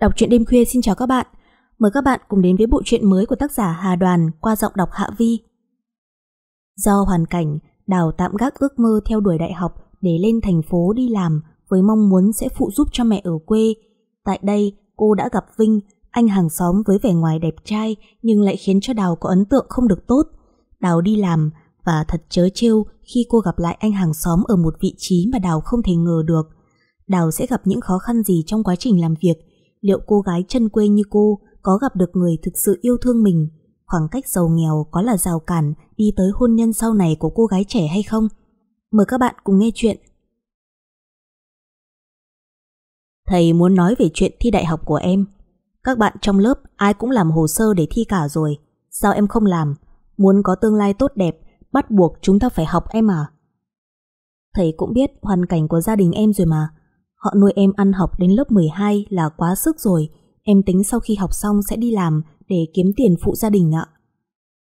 Đọc truyện đêm khuya xin chào các bạn. Mời các bạn cùng đến với bộ truyện mới của tác giả Hà Đoàn qua giọng đọc Hạ Vi. Do hoàn cảnh, Đào tạm gác ước mơ theo đuổi đại học để lên thành phố đi làm với mong muốn sẽ phụ giúp cho mẹ ở quê. Tại đây, cô đã gặp Vinh, anh hàng xóm với vẻ ngoài đẹp trai nhưng lại khiến cho Đào có ấn tượng không được tốt. Đào đi làm và thật chớ trêu khi cô gặp lại anh hàng xóm ở một vị trí mà Đào không thể ngờ được. Đào sẽ gặp những khó khăn gì trong quá trình làm việc liệu cô gái chân quê như cô có gặp được người thực sự yêu thương mình? Khoảng cách giàu nghèo có là rào cản đi tới hôn nhân sau này của cô gái trẻ hay không? Mời các bạn cùng nghe chuyện. Thầy muốn nói về chuyện thi đại học của em. Các bạn trong lớp ai cũng làm hồ sơ để thi cả rồi. Sao em không làm? Muốn có tương lai tốt đẹp, bắt buộc chúng ta phải học em à? Thầy cũng biết hoàn cảnh của gia đình em rồi mà. Họ nuôi em ăn học đến lớp 12 là quá sức rồi, em tính sau khi học xong sẽ đi làm để kiếm tiền phụ gia đình ạ.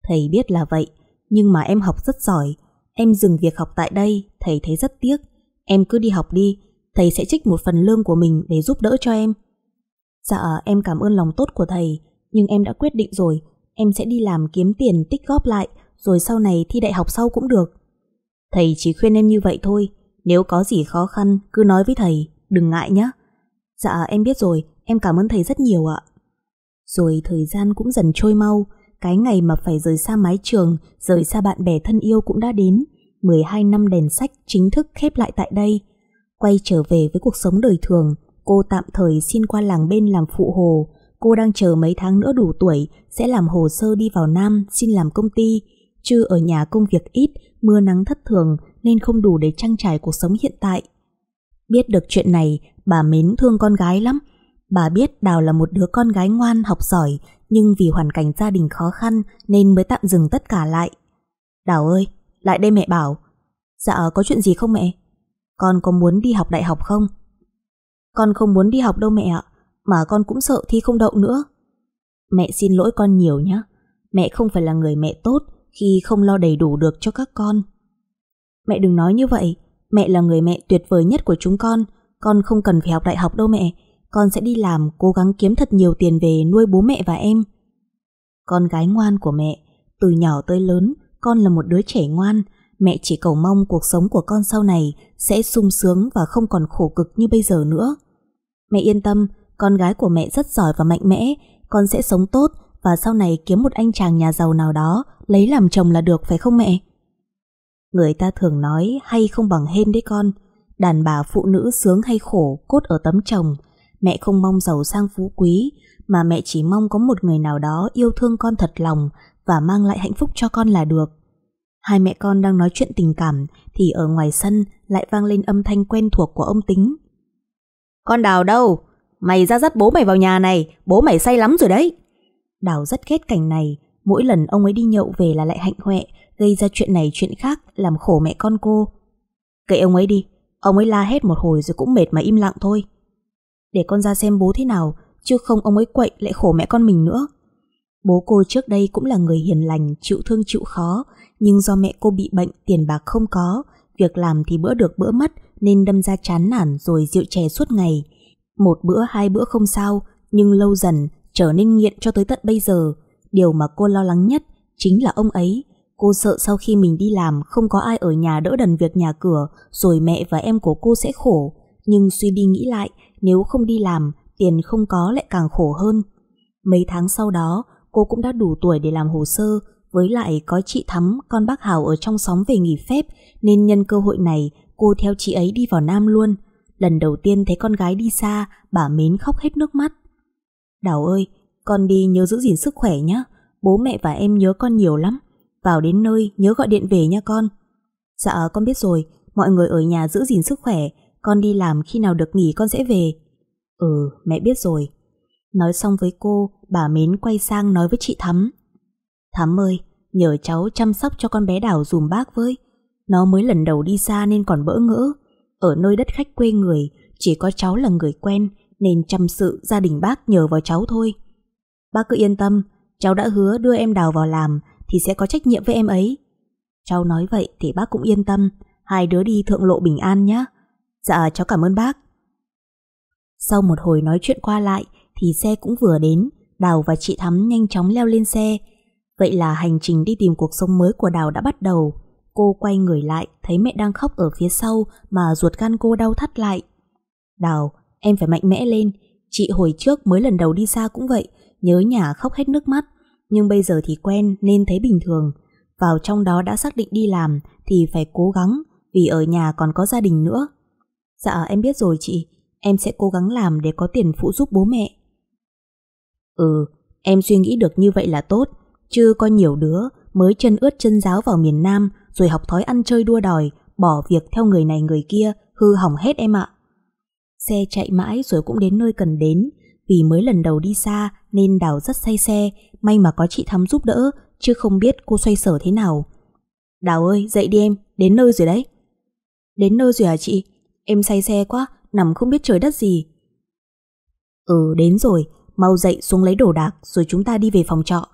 Thầy biết là vậy, nhưng mà em học rất giỏi. Em dừng việc học tại đây, thầy thấy rất tiếc. Em cứ đi học đi, thầy sẽ trích một phần lương của mình để giúp đỡ cho em. Dạ, em cảm ơn lòng tốt của thầy, nhưng em đã quyết định rồi, em sẽ đi làm kiếm tiền tích góp lại, rồi sau này thi đại học sau cũng được. Thầy chỉ khuyên em như vậy thôi, nếu có gì khó khăn cứ nói với thầy, đừng ngại nhé. Dạ em biết rồi, em cảm ơn thầy rất nhiều ạ. Rồi thời gian cũng dần trôi mau, cái ngày mà phải rời xa mái trường, rời xa bạn bè thân yêu cũng đã đến. 12 năm đèn sách chính thức khép lại tại đây. Quay trở về với cuộc sống đời thường, cô tạm thời xin qua làng bên làm phụ hồ. Cô đang chờ mấy tháng nữa đủ tuổi, sẽ làm hồ sơ đi vào Nam xin làm công ty. Chứ ở nhà công việc ít, mưa nắng thất thường nên không đủ để trang trải cuộc sống hiện tại. Biết được chuyện này, bà mến thương con gái lắm. Bà biết Đào là một đứa con gái ngoan, học giỏi, nhưng vì hoàn cảnh gia đình khó khăn nên mới tạm dừng tất cả lại. Đào ơi, lại đây mẹ bảo. Dạ, có chuyện gì không mẹ? Con có muốn đi học đại học không? Con không muốn đi học đâu mẹ ạ, mà con cũng sợ thi không đậu nữa. Mẹ xin lỗi con nhiều nhé. Mẹ không phải là người mẹ tốt khi không lo đầy đủ được cho các con. Mẹ đừng nói như vậy, Mẹ là người mẹ tuyệt vời nhất của chúng con. Con không cần phải học đại học đâu mẹ. Con sẽ đi làm, cố gắng kiếm thật nhiều tiền về nuôi bố mẹ và em. Con gái ngoan của mẹ, Từ nhỏ tới lớn, Con là một đứa trẻ ngoan. Mẹ chỉ cầu mong cuộc sống của con sau này Sẽ sung sướng và không còn khổ cực như bây giờ nữa. Mẹ yên tâm, Con gái của mẹ rất giỏi và mạnh mẽ. Con sẽ sống tốt Và sau này kiếm một anh chàng nhà giàu nào đó, Lấy làm chồng là được, phải không mẹ? Người ta thường nói hay không bằng hên đấy con. Đàn bà phụ nữ sướng hay khổ cốt ở tấm chồng. Mẹ không mong giàu sang phú quý Mà mẹ chỉ mong có một người nào đó yêu thương con thật lòng Và mang lại hạnh phúc cho con là được. Hai mẹ con đang nói chuyện tình cảm Thì ở ngoài sân lại vang lên âm thanh quen thuộc của ông Tính. Con Đào đâu? Mày ra dắt bố mày vào nhà này Bố mày say lắm rồi đấy. Đào rất ghét cảnh này. Mỗi lần ông ấy đi nhậu về là lại hạnh hoẹ gây ra chuyện này chuyện khác làm khổ mẹ con cô. Kệ ông ấy đi, ông ấy la hết một hồi rồi cũng mệt mà im lặng thôi. Để con ra xem bố thế nào, chứ không ông ấy quậy lại khổ mẹ con mình nữa. Bố cô trước đây cũng là người hiền lành, chịu thương chịu khó, nhưng do mẹ cô bị bệnh, tiền bạc không có, việc làm thì bữa được bữa mất nên đâm ra chán nản rồi rượu chè suốt ngày. Một bữa hai bữa không sao, nhưng lâu dần trở nên nghiện cho tới tận bây giờ. Điều mà cô lo lắng nhất chính là ông ấy, Cô sợ sau khi mình đi làm không có ai ở nhà đỡ đần việc nhà cửa rồi mẹ và em của cô sẽ khổ. Nhưng suy đi nghĩ lại, nếu không đi làm, tiền không có lại càng khổ hơn. Mấy tháng sau đó, cô cũng đã đủ tuổi để làm hồ sơ, với lại có chị Thắm, con bác Hào ở trong xóm về nghỉ phép, nên nhân cơ hội này, cô theo chị ấy đi vào Nam luôn. Lần đầu tiên thấy con gái đi xa, bà mến khóc hết nước mắt. Đào ơi, con đi nhớ giữ gìn sức khỏe nhé, bố mẹ và em nhớ con nhiều lắm. Vào đến nơi, nhớ gọi điện về nha con. Dạ con biết rồi, Mọi người ở nhà giữ gìn sức khỏe, Con đi làm khi nào được nghỉ con sẽ về. Ừ mẹ biết rồi. Nói xong với cô, Bà Mến quay sang nói với chị Thắm. Thắm ơi, Nhờ cháu chăm sóc cho con bé Đào dùm bác với. Nó mới lần đầu đi xa nên còn bỡ ngỡ. Ở nơi đất khách quê người, Chỉ có cháu là người quen, Nên chăm sự gia đình bác nhờ vào cháu thôi. Bác cứ yên tâm, Cháu đã hứa đưa em Đào vào làm thì sẽ có trách nhiệm với em ấy. Cháu nói vậy thì bác cũng yên tâm, hai đứa đi thượng lộ bình an nhé. Dạ cháu cảm ơn bác. Sau một hồi nói chuyện qua lại thì xe cũng vừa đến, Đào và chị Thắm nhanh chóng leo lên xe. Vậy là hành trình đi tìm cuộc sống mới của Đào đã bắt đầu. Cô quay người lại, thấy mẹ đang khóc ở phía sau mà ruột gan cô đau thắt lại. Đào, em phải mạnh mẽ lên. Chị hồi trước mới lần đầu đi xa cũng vậy, nhớ nhà khóc hết nước mắt. Nhưng bây giờ thì quen nên thấy bình thường. Vào trong đó đã xác định đi làm thì phải cố gắng vì ở nhà còn có gia đình nữa. Dạ em biết rồi chị, em sẽ cố gắng làm để có tiền phụ giúp bố mẹ. Ừ, em suy nghĩ được như vậy là tốt, chứ có nhiều đứa mới chân ướt chân giáo vào miền Nam rồi học thói ăn chơi đua đòi, bỏ việc theo người này người kia, hư hỏng hết em ạ. Xe chạy mãi rồi cũng đến nơi cần đến, vì mới lần đầu đi xa nên Đào rất say xe, may mà có chị Thắm giúp đỡ, chứ không biết cô xoay sở thế nào. Đào ơi, dậy đi em, đến nơi rồi đấy. Đến nơi rồi hả chị? Em say xe quá, nằm không biết trời đất gì. Ừ, đến rồi, mau dậy xuống lấy đồ đạc rồi chúng ta đi về phòng trọ.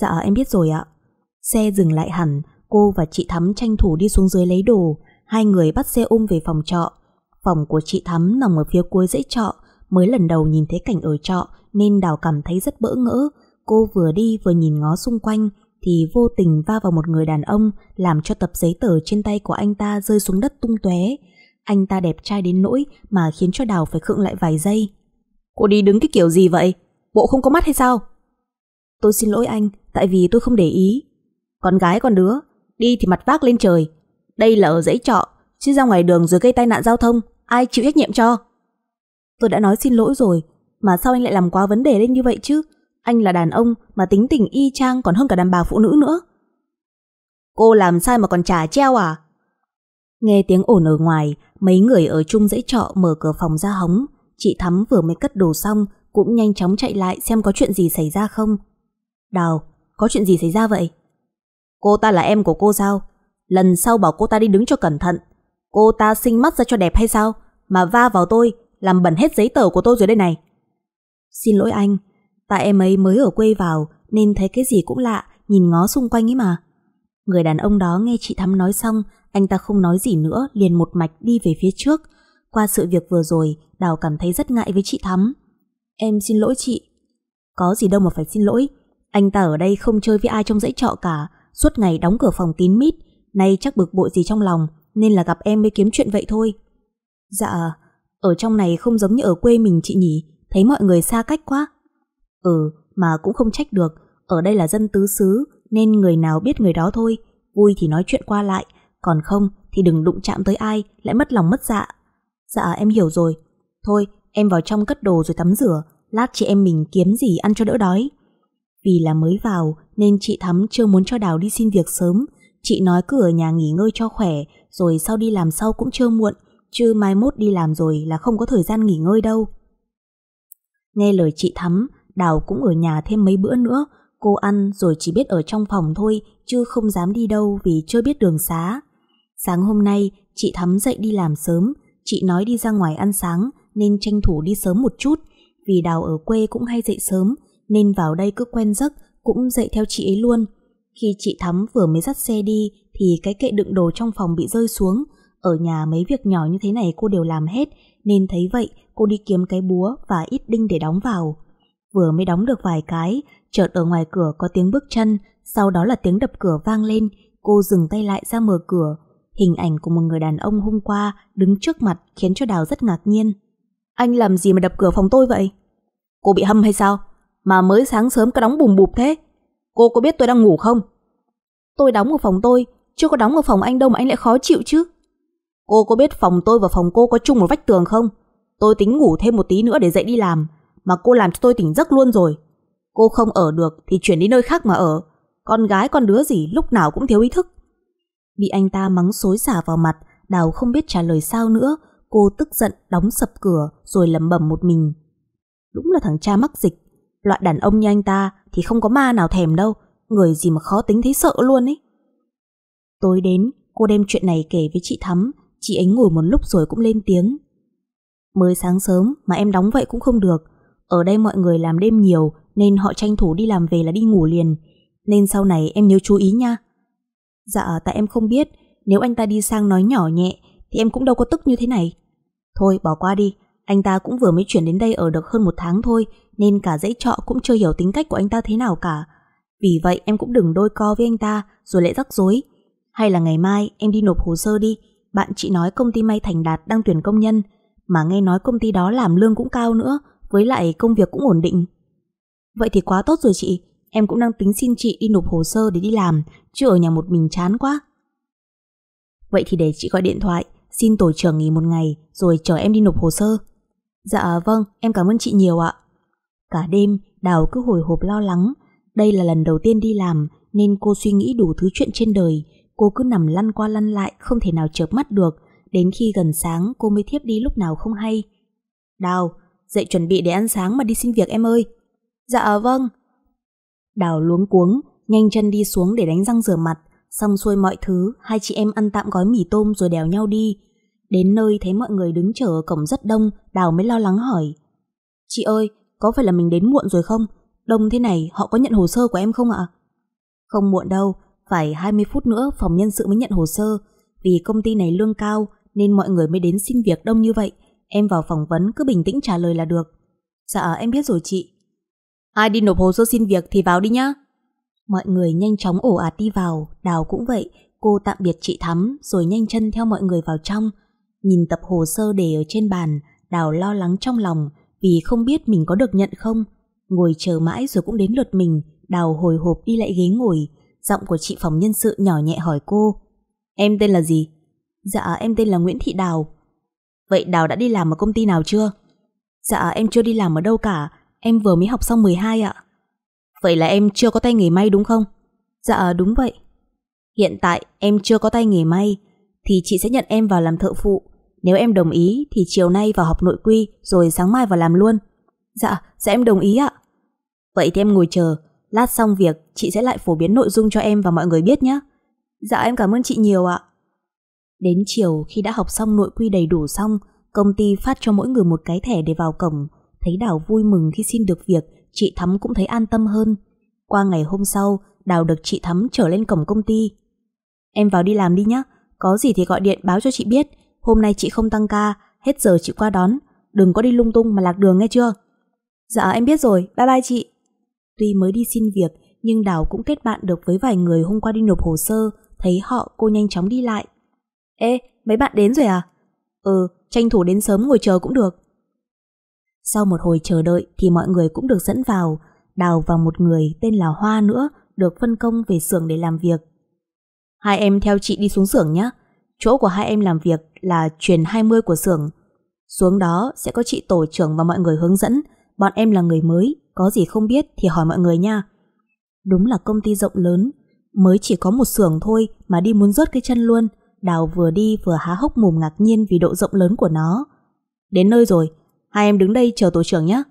Dạ em biết rồi ạ. Xe dừng lại hẳn, cô và chị Thắm tranh thủ đi xuống dưới lấy đồ, hai người bắt xe ôm về phòng trọ. Phòng của chị Thắm nằm ở phía cuối dãy trọ, mới lần đầu nhìn thấy cảnh ở trọ nên Đào cảm thấy rất bỡ ngỡ. Cô vừa đi vừa nhìn ngó xung quanh thì vô tình va vào một người đàn ông làm cho tập giấy tờ trên tay của anh ta rơi xuống đất tung tóe. Anh ta đẹp trai đến nỗi mà khiến cho Đào phải khựng lại vài giây. Cô đi đứng cái kiểu gì vậy? Bộ không có mắt hay sao? Tôi xin lỗi anh, tại vì tôi không để ý. Con gái con đứa, đi thì mặt vác lên trời. Đây là ở dãy trọ, chứ ra ngoài đường rồi gây tai nạn giao thông, ai chịu trách nhiệm cho? Tôi đã nói xin lỗi rồi, mà sao anh lại làm quá vấn đề lên như vậy chứ? Anh là đàn ông mà tính tình y chang còn hơn cả đàn bà phụ nữ nữa. Cô làm sai mà còn trả treo à? Nghe tiếng ồn ở ngoài, mấy người ở chung dãy trọ mở cửa phòng ra hóng. Chị Thắm vừa mới cất đồ xong, cũng nhanh chóng chạy lại xem có chuyện gì xảy ra không. Đào, có chuyện gì xảy ra vậy? Cô ta là em của cô sao? Lần sau bảo cô ta đi đứng cho cẩn thận. Cô ta sinh mắt ra cho đẹp hay sao? Mà va vào tôi, làm bẩn hết giấy tờ của tôi rồi đây này. Xin lỗi anh, tại em ấy mới ở quê vào nên thấy cái gì cũng lạ, nhìn ngó xung quanh ấy mà. Người đàn ông đó nghe chị Thắm nói xong, anh ta không nói gì nữa, liền một mạch đi về phía trước. Qua sự việc vừa rồi, Đào cảm thấy rất ngại với chị Thắm. Em xin lỗi chị. Có gì đâu mà phải xin lỗi. Anh ta ở đây không chơi với ai trong dãy trọ cả, suốt ngày đóng cửa phòng kín mít, nay chắc bực bội gì trong lòng, nên là gặp em mới kiếm chuyện vậy thôi. Dạ, ở trong này không giống như ở quê mình chị nhỉ, thấy mọi người xa cách quá. Ừ, mà cũng không trách được, ở đây là dân tứ xứ, nên người nào biết người đó thôi, vui thì nói chuyện qua lại, còn không thì đừng đụng chạm tới ai, lại mất lòng mất dạ. Dạ em hiểu rồi, thôi em vào trong cất đồ rồi tắm rửa, lát chị em mình kiếm gì ăn cho đỡ đói. Vì là mới vào nên chị Thắm chưa muốn cho Đào đi xin việc sớm, chị nói cứ ở nhà nghỉ ngơi cho khỏe, rồi sau đi làm sau cũng chưa muộn, chứ mai mốt đi làm rồi là không có thời gian nghỉ ngơi đâu. Nghe lời chị Thắm, Đào cũng ở nhà thêm mấy bữa nữa, cô ăn rồi chỉ biết ở trong phòng thôi, chứ không dám đi đâu vì chưa biết đường xá. Sáng hôm nay, chị Thắm dậy đi làm sớm, chị nói đi ra ngoài ăn sáng nên tranh thủ đi sớm một chút, vì Đào ở quê cũng hay dậy sớm, nên vào đây cứ quen giấc cũng dậy theo chị ấy luôn. Khi chị Thắm vừa mới dắt xe đi thì cái kệ đựng đồ trong phòng bị rơi xuống, ở nhà mấy việc nhỏ như thế này cô đều làm hết, nên thấy vậy cô đi kiếm cái búa và ít đinh để đóng vào. Vừa mới đóng được vài cái, chợt ở ngoài cửa có tiếng bước chân, sau đó là tiếng đập cửa vang lên, cô dừng tay lại ra mở cửa. Hình ảnh của một người đàn ông hôm qua đứng trước mặt khiến cho Đào rất ngạc nhiên. Anh làm gì mà đập cửa phòng tôi vậy? Cô bị hâm hay sao? Mà mới sáng sớm có đóng bùm bụp thế? Cô có biết tôi đang ngủ không? Tôi đóng ở phòng tôi, chưa có đóng ở phòng anh đâu mà anh lại khó chịu chứ. Cô có biết phòng tôi và phòng cô có chung một vách tường không? Tôi tính ngủ thêm một tí nữa để dậy đi làm, mà cô làm cho tôi tỉnh giấc luôn rồi. Cô không ở được thì chuyển đi nơi khác mà ở. Con gái con đứa gì lúc nào cũng thiếu ý thức. Bị anh ta mắng xối xả vào mặt, Đào không biết trả lời sao nữa. Cô tức giận đóng sập cửa rồi lẩm bẩm một mình. Đúng là thằng cha mắc dịch. Loại đàn ông như anh ta thì không có ma nào thèm đâu. Người gì mà khó tính thấy sợ luôn ấy. Tối đến, cô đem chuyện này kể với chị Thắm Chị ấy ngồi một lúc rồi cũng lên tiếng. Mới sáng sớm mà em đóng vậy cũng không được. Ở đây mọi người làm đêm nhiều Nên họ tranh thủ đi làm về là đi ngủ liền. Nên sau này em nhớ chú ý nha. Dạ tại em không biết. Nếu anh ta đi sang nói nhỏ nhẹ Thì em cũng đâu có tức như thế này. Thôi bỏ qua đi. Anh ta cũng vừa mới chuyển đến đây ở được hơn một tháng thôi nên cả dãy trọ cũng chưa hiểu tính cách của anh ta thế nào cả. Vì vậy em cũng đừng đôi co với anh ta rồi lại rắc rối. Hay là ngày mai em đi nộp hồ sơ đi, bạn chị nói công ty may thành đạt đang tuyển công nhân, mà nghe nói công ty đó làm lương cũng cao nữa, với lại công việc cũng ổn định. Vậy thì quá tốt rồi chị, em cũng đang tính xin chị đi nộp hồ sơ để đi làm, chứ ở nhà một mình chán quá. Vậy thì để chị gọi điện thoại, xin tổ trưởng nghỉ một ngày rồi chờ em đi nộp hồ sơ. Dạ vâng, em cảm ơn chị nhiều ạ. Cả đêm, Đào cứ hồi hộp lo lắng. Đây là lần đầu tiên đi làm nên cô suy nghĩ đủ thứ chuyện trên đời. Cô cứ nằm lăn qua lăn lại không thể nào chợp mắt được. Đến khi gần sáng cô mới thiếp đi lúc nào không hay. Đào, dậy chuẩn bị để ăn sáng mà đi xin việc em ơi. Dạ vâng. Đào luống cuống, nhanh chân đi xuống để đánh răng rửa mặt. Xong xuôi mọi thứ, hai chị em ăn tạm gói mì tôm rồi đèo nhau đi. Đến nơi thấy mọi người đứng chờ ở cổng rất đông, Đào mới lo lắng hỏi. Chị ơi, có phải là mình đến muộn rồi không? Đông thế này, họ có nhận hồ sơ của em không ạ? Không muộn đâu, phải 20 phút nữa phòng nhân sự mới nhận hồ sơ. Vì công ty này lương cao nên mọi người mới đến xin việc đông như vậy. Em vào phỏng vấn cứ bình tĩnh trả lời là được. Dạ em biết rồi chị. Ai đi nộp hồ sơ xin việc thì vào đi nhá. Mọi người nhanh chóng ổ ạt đi vào, Đào cũng vậy, cô tạm biệt chị Thắm rồi nhanh chân theo mọi người vào trong. Nhìn tập hồ sơ để ở trên bàn, Đào lo lắng trong lòng vì không biết mình có được nhận không. Ngồi chờ mãi rồi cũng đến lượt mình, Đào hồi hộp đi lại ghế ngồi, giọng của chị phòng nhân sự nhỏ nhẹ hỏi cô. Em tên là gì? Dạ em tên là Nguyễn Thị Đào. Vậy Đào đã đi làm ở công ty nào chưa? Dạ em chưa đi làm ở đâu cả, em vừa mới học xong 12 ạ. Vậy là em chưa có tay nghề may đúng không? Dạ đúng vậy. Hiện tại em chưa có tay nghề may thì chị sẽ nhận em vào làm thợ phụ. Nếu em đồng ý thì chiều nay vào học nội quy rồi sáng mai vào làm luôn. Dạ, dạ em đồng ý ạ. Vậy thì em ngồi chờ, lát xong việc chị sẽ lại phổ biến nội dung cho em và mọi người biết nhé. Dạ em cảm ơn chị nhiều ạ. Đến chiều khi đã học xong nội quy đầy đủ xong, công ty phát cho mỗi người một cái thẻ để vào cổng. Thấy Đào vui mừng khi xin được việc chị Thắm cũng thấy an tâm hơn. Qua ngày hôm sau, Đào được chị Thắm trở lên cổng công ty. Em vào đi làm đi nhé, có gì thì gọi điện báo cho chị biết, hôm nay chị không tăng ca, hết giờ chị qua đón, đừng có đi lung tung mà lạc đường nghe chưa? Dạ em biết rồi, bye bye chị. Tuy mới đi xin việc, nhưng Đào cũng kết bạn được với vài người hôm qua đi nộp hồ sơ, thấy họ cô nhanh chóng đi lại. Ê, mấy bạn đến rồi à? Ừ, tranh thủ đến sớm ngồi chờ cũng được. Sau một hồi chờ đợi thì mọi người cũng được dẫn vào, Đào và một người tên là Hoa nữa được phân công về xưởng để làm việc. Hai em theo chị đi xuống xưởng nhé. Chỗ của hai em làm việc là truyền 20 của xưởng. Xuống đó sẽ có chị tổ trưởng và mọi người hướng dẫn. Bọn em là người mới, có gì không biết thì hỏi mọi người nha. Đúng là công ty rộng lớn, mới chỉ có một xưởng thôi mà đi muốn rớt cái chân luôn. Đào vừa đi vừa há hốc mồm ngạc nhiên vì độ rộng lớn của nó. Đến nơi rồi, Hai em đứng đây chờ tổ trưởng nhé.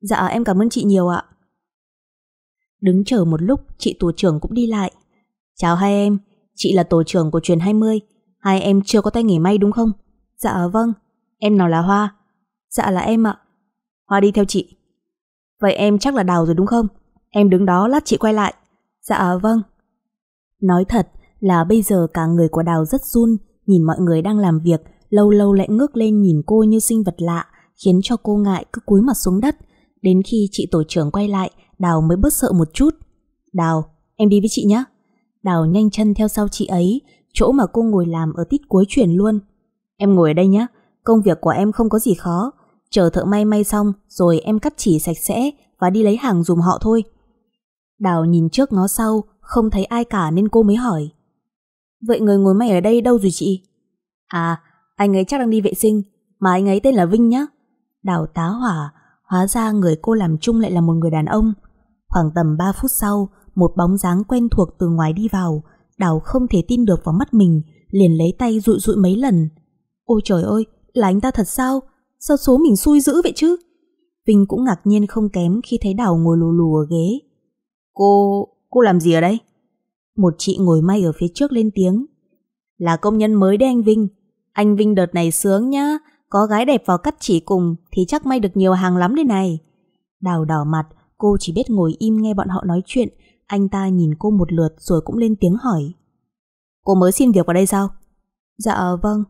Dạ em cảm ơn chị nhiều ạ. Đứng chờ một lúc chị tổ trưởng cũng đi lại. Chào hai em, chị là tổ trưởng của truyền 20. Hai em chưa có tay nghề may đúng không? Dạ vâng. Em nào là Hoa? Dạ là em ạ. Hoa đi theo chị. Vậy em chắc là Đào rồi đúng không? Em đứng đó lát chị quay lại. Dạ vâng. Nói thật là bây giờ cả người của Đào rất run, nhìn mọi người đang làm việc, lâu lâu lại ngước lên nhìn cô như sinh vật lạ, khiến cho cô ngại cứ cúi mặt xuống đất. Đến khi chị tổ trưởng quay lại, Đào mới bớt sợ một chút. Đào, em đi với chị nhé. Đào nhanh chân theo sau chị ấy, chỗ mà cô ngồi làm ở tít cuối chuyển luôn. Em ngồi ở đây nhé, công việc của em không có gì khó. Chờ thợ may may xong, rồi em cắt chỉ sạch sẽ và đi lấy hàng dùm họ thôi. Đào nhìn trước ngó sau, không thấy ai cả nên cô mới hỏi. Vậy người ngồi may ở đây đâu rồi chị? À, anh ấy chắc đang đi vệ sinh, mà anh ấy tên là Vinh nhá. Đào tá hỏa, hóa ra người cô làm chung lại là một người đàn ông. Khoảng tầm 3 phút sau, một bóng dáng quen thuộc từ ngoài đi vào, Đào không thể tin được vào mắt mình, liền lấy tay dụi dụi mấy lần. Ôi trời ơi, là anh ta thật sao? Sao số mình xui dữ vậy chứ? Vinh cũng ngạc nhiên không kém khi thấy Đào ngồi lù lù ở ghế. Cô... cô làm gì ở đây? Một chị ngồi may ở phía trước lên tiếng. Là công nhân mới đấy anh Vinh. Anh Vinh đợt này sướng nhá, có gái đẹp vào cắt chỉ cùng thì chắc may được nhiều hàng lắm đây này. Đào đỏ mặt, cô chỉ biết ngồi im nghe bọn họ nói chuyện. Anh ta nhìn cô một lượt rồi cũng lên tiếng hỏi. Cô mới xin việc vào đây sao? Dạ vâng.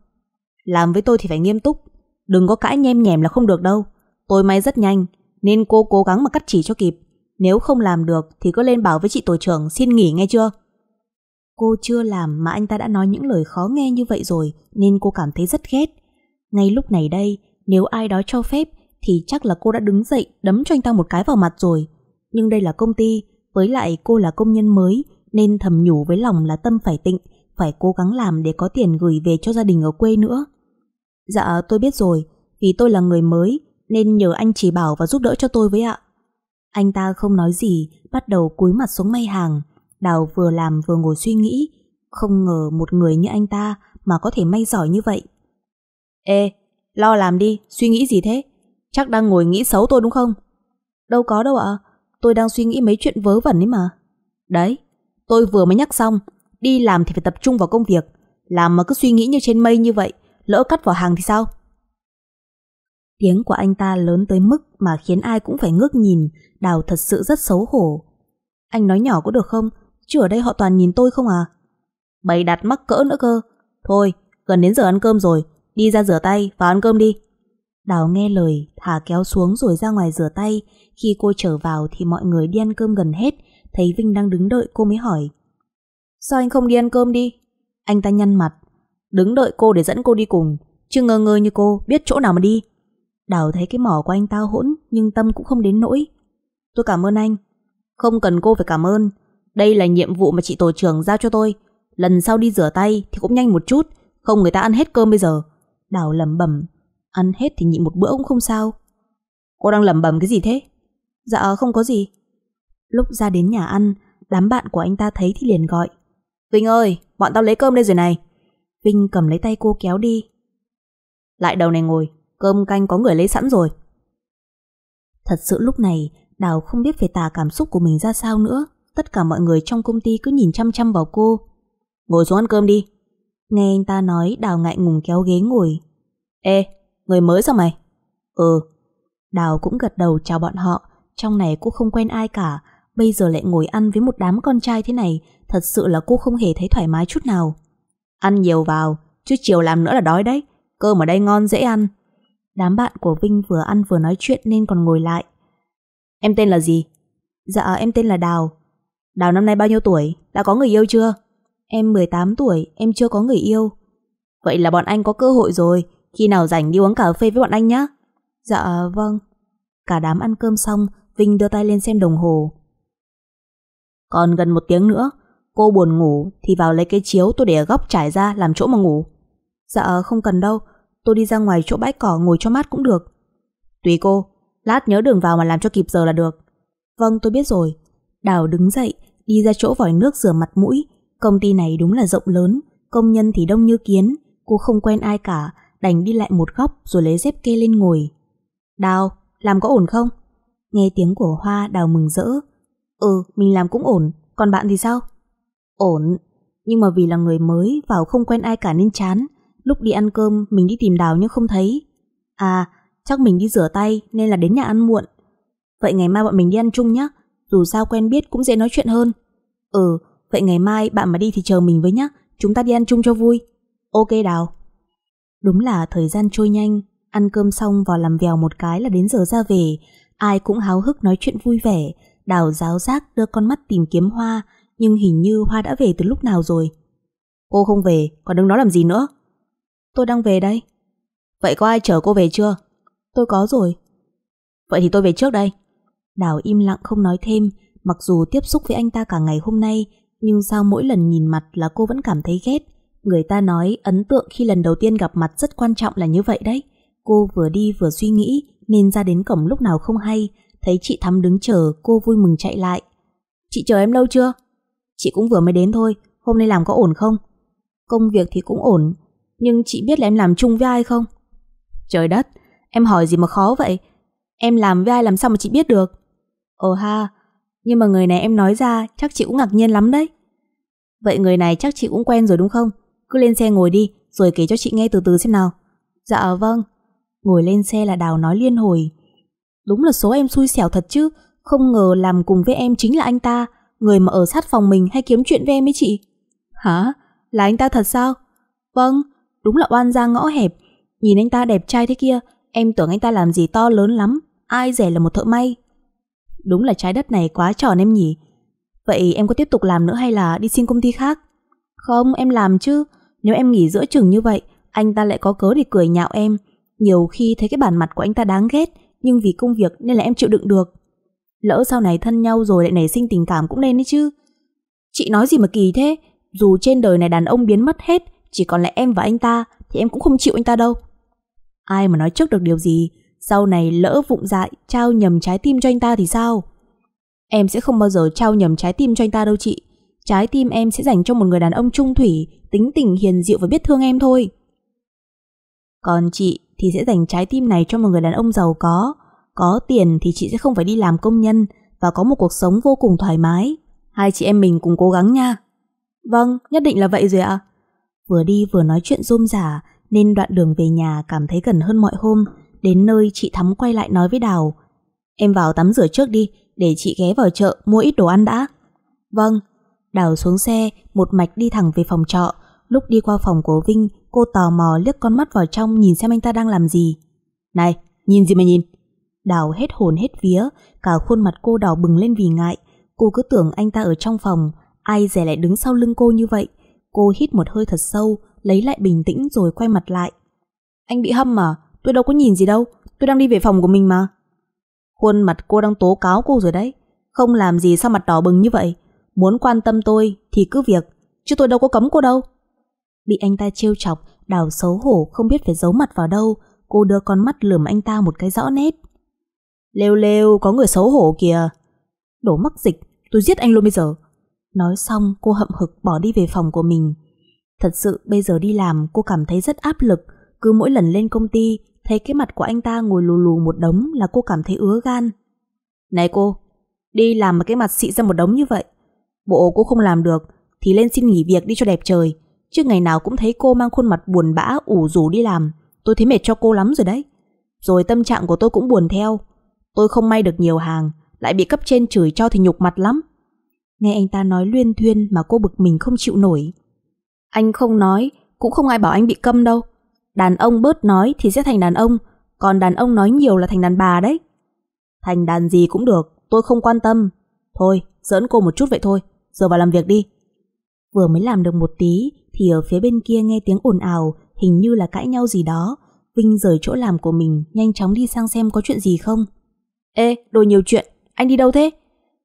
Làm với tôi thì phải nghiêm túc. Đừng có cãi nhem nhèm là không được đâu. Tôi may rất nhanh. nên cô cố gắng mà cắt chỉ cho kịp. Nếu không làm được thì cứ lên bảo với chị tổ trưởng xin nghỉ nghe chưa? Cô chưa làm mà anh ta đã nói những lời khó nghe như vậy rồi nên cô cảm thấy rất ghét. Ngay lúc này đây, nếu ai đó cho phép thì chắc là cô đã đứng dậy đấm cho anh ta một cái vào mặt rồi. Nhưng đây là công ty, với lại cô là công nhân mới nên thầm nhủ với lòng là tâm phải tịnh, phải cố gắng làm để có tiền gửi về cho gia đình ở quê nữa. Dạ tôi biết rồi, vì tôi là người mới nên nhờ anh chỉ bảo và giúp đỡ cho tôi với ạ. Anh ta không nói gì, bắt đầu cúi mặt xuống may hàng. Đào vừa làm vừa ngồi suy nghĩ, không ngờ một người như anh ta mà có thể may giỏi như vậy. Ê, lo làm đi, suy nghĩ gì thế? Chắc đang ngồi nghĩ xấu tôi đúng không? Đâu có đâu ạ, tôi đang suy nghĩ mấy chuyện vớ vẩn ấy mà. Đấy, tôi vừa mới nhắc xong, đi làm thì phải tập trung vào công việc, làm mà cứ suy nghĩ như trên mây như vậy, lỡ cắt vào hàng thì sao? Tiếng của anh ta lớn tới mức mà khiến ai cũng phải ngước nhìn, Đào thật sự rất xấu hổ. Anh nói nhỏ có được không? Chứ ở đây họ toàn nhìn tôi không à? Bày đặt mắc cỡ nữa cơ. Thôi, gần đến giờ ăn cơm rồi, đi ra rửa tay, vào ăn cơm đi. Đào nghe lời, thả kéo xuống rồi ra ngoài rửa tay. Khi cô trở vào thì mọi người đi ăn cơm gần hết, thấy Vinh đang đứng đợi cô mới hỏi. Sao anh không đi ăn cơm đi? Anh ta nhăn mặt. Đứng đợi cô để dẫn cô đi cùng, chứ ngơ ngơ như cô biết chỗ nào mà đi. Đào thấy cái mỏ của anh ta hỗn nhưng tâm cũng không đến nỗi. Tôi cảm ơn anh. Không cần cô phải cảm ơn. Đây là nhiệm vụ mà chị tổ trưởng giao cho tôi. Lần sau đi rửa tay thì cũng nhanh một chút, không người ta ăn hết cơm bây giờ. Đào lẩm bẩm, ăn hết thì nhịn một bữa cũng không sao. Cô đang lẩm bẩm cái gì thế? Dạ không có gì. Lúc ra đến nhà ăn, đám bạn của anh ta thấy thì liền gọi. Vinh ơi, bọn tao lấy cơm đây rồi này. Vinh cầm lấy tay cô kéo đi. Lại đầu này ngồi, cơm canh có người lấy sẵn rồi. Thật sự lúc này, Đào không biết phải tả cảm xúc của mình ra sao nữa. Tất cả mọi người trong công ty cứ nhìn chăm chăm vào cô. Ngồi xuống ăn cơm đi. Nghe anh ta nói, Đào ngại ngùng kéo ghế ngồi. Ê, người mới sao mày? Ừ. Đào cũng gật đầu chào bọn họ. Trong này cô không quen ai cả. Bây giờ lại ngồi ăn với một đám con trai thế này. Thật sự là cô không hề thấy thoải mái chút nào. Ăn nhiều vào, chứ chiều làm nữa là đói đấy. Cơm ở đây ngon dễ ăn. Đám bạn của Vinh vừa ăn vừa nói chuyện nên còn ngồi lại. Em tên là gì? Dạ em tên là Đào. Đào năm nay bao nhiêu tuổi? Đã có người yêu chưa? Em 18 tuổi, em chưa có người yêu. Vậy là bọn anh có cơ hội rồi, khi nào rảnh đi uống cà phê với bọn anh nhé. Dạ vâng. Cả đám ăn cơm xong, Vinh đưa tay lên xem đồng hồ. Còn gần một tiếng nữa, cô buồn ngủ thì vào lấy cái chiếu tôi để ở góc trải ra làm chỗ mà ngủ. Dạ không cần đâu, tôi đi ra ngoài chỗ bãi cỏ ngồi cho mát cũng được. Tùy cô, lát nhớ đường vào mà làm cho kịp giờ là được. Vâng tôi biết rồi. Đào đứng dậy, đi ra chỗ vòi nước rửa mặt mũi. Công ty này đúng là rộng lớn, công nhân thì đông như kiến. Cô không quen ai cả, đành đi lại một góc rồi lấy dép kê lên ngồi. Đào, làm có ổn không? Nghe tiếng của Hoa Đào mừng rỡ. Ừ, mình làm cũng ổn, còn bạn thì sao? Ổn, nhưng mà vì là người mới vào không quen ai cả nên chán. Lúc đi ăn cơm mình đi tìm Đào nhưng không thấy. À, chắc mình đi rửa tay nên là đến nhà ăn muộn. Vậy ngày mai bọn mình đi ăn chung nhé, dù sao quen biết cũng dễ nói chuyện hơn. Ừ, vậy ngày mai bạn mà đi thì chờ mình với nhé, chúng ta đi ăn chung cho vui. Ok Đào. Đúng là thời gian trôi nhanh, ăn cơm xong vào làm vèo một cái là đến giờ ra về, ai cũng háo hức nói chuyện vui vẻ, Đào giáo giác đưa con mắt tìm kiếm Hoa, nhưng hình như Hoa đã về từ lúc nào rồi. Cô không về, còn đứng đó làm gì nữa? Tôi đang về đây. Vậy có ai chở cô về chưa? Tôi có rồi. Vậy thì tôi về trước đây. Đào im lặng không nói thêm, mặc dù tiếp xúc với anh ta cả ngày hôm nay, nhưng sao mỗi lần nhìn mặt là cô vẫn cảm thấy ghét. Người ta nói ấn tượng khi lần đầu tiên gặp mặt rất quan trọng là như vậy đấy. Cô vừa đi vừa suy nghĩ nên ra đến cổng lúc nào không hay, thấy chị Thắm đứng chờ, cô vui mừng chạy lại. Chị chờ em lâu chưa? Chị cũng vừa mới đến thôi, hôm nay làm có ổn không? Công việc thì cũng ổn, nhưng chị biết là em làm chung với ai không? Trời đất, em hỏi gì mà khó vậy? Em làm với ai làm sao mà chị biết được? Ồ ha, nhưng mà người này em nói ra chắc chị cũng ngạc nhiên lắm đấy. Vậy người này chắc chị cũng quen rồi đúng không? Cứ lên xe ngồi đi, rồi kể cho chị nghe từ từ xem nào. Dạ vâng. Ngồi lên xe là Đào nói liên hồi. Đúng là số em xui xẻo thật chứ, không ngờ làm cùng với em chính là anh ta, người mà ở sát phòng mình hay kiếm chuyện với em ấy chị. Hả? Là anh ta thật sao? Vâng, đúng là oan gia ngõ hẹp. Nhìn anh ta đẹp trai thế kia, em tưởng anh ta làm gì to lớn lắm. ai rẻ là một thợ may. Đúng là trái đất này quá tròn em nhỉ. Vậy em có tiếp tục làm nữa hay là đi xin công ty khác? Không, em làm chứ. Nếu em nghỉ giữa chừng như vậy, anh ta lại có cớ để cười nhạo em. Nhiều khi thấy cái bản mặt của anh ta đáng ghét, nhưng vì công việc nên là em chịu đựng được. Lỡ sau này thân nhau rồi lại nảy sinh tình cảm cũng nên đấy chứ. Chị nói gì mà kỳ thế, dù trên đời này đàn ông biến mất hết, chỉ còn lại em và anh ta, thì em cũng không chịu anh ta đâu. Ai mà nói trước được điều gì, sau này lỡ vụng dại trao nhầm trái tim cho anh ta thì sao? Em sẽ không bao giờ trao nhầm trái tim cho anh ta đâu chị. Trái tim em sẽ dành cho một người đàn ông trung thủy, tính tình hiền dịu và biết thương em thôi. Còn chị thì sẽ dành trái tim này cho một người đàn ông giàu có. Có tiền thì chị sẽ không phải đi làm công nhân và có một cuộc sống vô cùng thoải mái. Hai chị em mình cùng cố gắng nha. Vâng, nhất định là vậy rồi ạ. Vừa đi vừa nói chuyện rôm rả nên đoạn đường về nhà cảm thấy gần hơn mọi hôm. Đến nơi chị Thắm quay lại nói với Đào. Em vào tắm rửa trước đi, để chị ghé vào chợ mua ít đồ ăn đã. Vâng. Đào xuống xe, một mạch đi thẳng về phòng trọ. Lúc đi qua phòng của Vinh, cô tò mò liếc con mắt vào trong nhìn xem anh ta đang làm gì. Này, nhìn gì mà nhìn? Đào hết hồn hết vía, cả khuôn mặt cô đỏ bừng lên vì ngại. Cô cứ tưởng anh ta ở trong phòng, ai dè lại đứng sau lưng cô như vậy. Cô hít một hơi thật sâu, lấy lại bình tĩnh rồi quay mặt lại. Anh bị hâm mà, tôi đâu có nhìn gì đâu, tôi đang đi về phòng của mình mà. Khuôn mặt cô đang tố cáo cô rồi đấy, không làm gì sao mặt đỏ bừng như vậy. Muốn quan tâm tôi thì cứ việc, chứ tôi đâu có cấm cô đâu. Bị anh ta trêu chọc, đào xấu hổ không biết phải giấu mặt vào đâu, cô đưa con mắt lườm anh ta một cái rõ nét. Lêu lêu, có người xấu hổ kìa. Đổ mắc dịch, tôi giết anh luôn bây giờ. Nói xong cô hậm hực bỏ đi về phòng của mình. Thật sự bây giờ đi làm cô cảm thấy rất áp lực, cứ mỗi lần lên công ty thấy cái mặt của anh ta ngồi lù lù một đống là cô cảm thấy ứa gan. Này cô, đi làm mà cái mặt xị ra một đống như vậy. Bộ cô không làm được thì lên xin nghỉ việc đi cho đẹp trời. Chứ ngày nào cũng thấy cô mang khuôn mặt buồn bã ủ rủ đi làm. Tôi thấy mệt cho cô lắm rồi đấy. Rồi tâm trạng của tôi cũng buồn theo. Tôi không may được nhiều hàng, lại bị cấp trên chửi cho thì nhục mặt lắm. Nghe anh ta nói luyên thuyên mà cô bực mình không chịu nổi. Anh không nói, cũng không ai bảo anh bị câm đâu. Đàn ông bớt nói thì sẽ thành đàn ông, còn đàn ông nói nhiều là thành đàn bà đấy. Thành đàn gì cũng được, tôi không quan tâm. Thôi, giỡn cô một chút vậy thôi, giờ vào làm việc đi. Vừa mới làm được một tí thì ở phía bên kia nghe tiếng ồn ào, hình như là cãi nhau gì đó. Vinh rời chỗ làm của mình, nhanh chóng đi sang xem có chuyện gì không. Ê, đồ nhiều chuyện, anh đi đâu thế?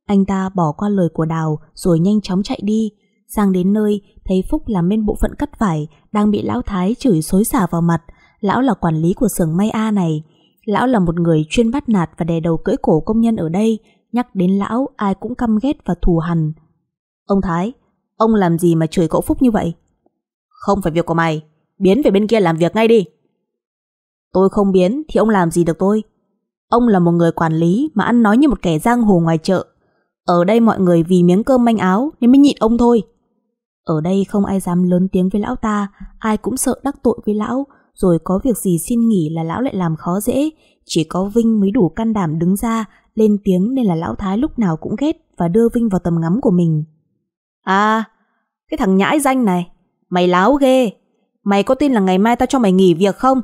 Anh ta bỏ qua lời của Đào rồi nhanh chóng chạy đi. Sang đến nơi, thấy Phúc làm bên bộ phận cắt vải, đang bị Lão Thái chửi xối xả vào mặt. Lão là quản lý của xưởng may A này. Lão là một người chuyên bắt nạt và đè đầu cưỡi cổ công nhân ở đây. Nhắc đến Lão, ai cũng căm ghét và thù hằn. Ông Thái, ông làm gì mà chửi cậu Phúc như vậy? Không phải việc của mày, biến về bên kia làm việc ngay đi. Tôi không biến thì ông làm gì được tôi? Ông là một người quản lý mà ăn nói như một kẻ giang hồ ngoài chợ. Ở đây mọi người vì miếng cơm manh áo nên mới nhịn ông thôi. Ở đây không ai dám lớn tiếng với lão ta, ai cũng sợ đắc tội với lão, rồi có việc gì xin nghỉ là lão lại làm khó dễ. Chỉ có Vinh mới đủ can đảm đứng ra, lên tiếng nên là lão Thái lúc nào cũng ghét và đưa Vinh vào tầm ngắm của mình. À, cái thằng nhãi danh này, mày láo ghê. Mày có tin là ngày mai tao cho mày nghỉ việc không?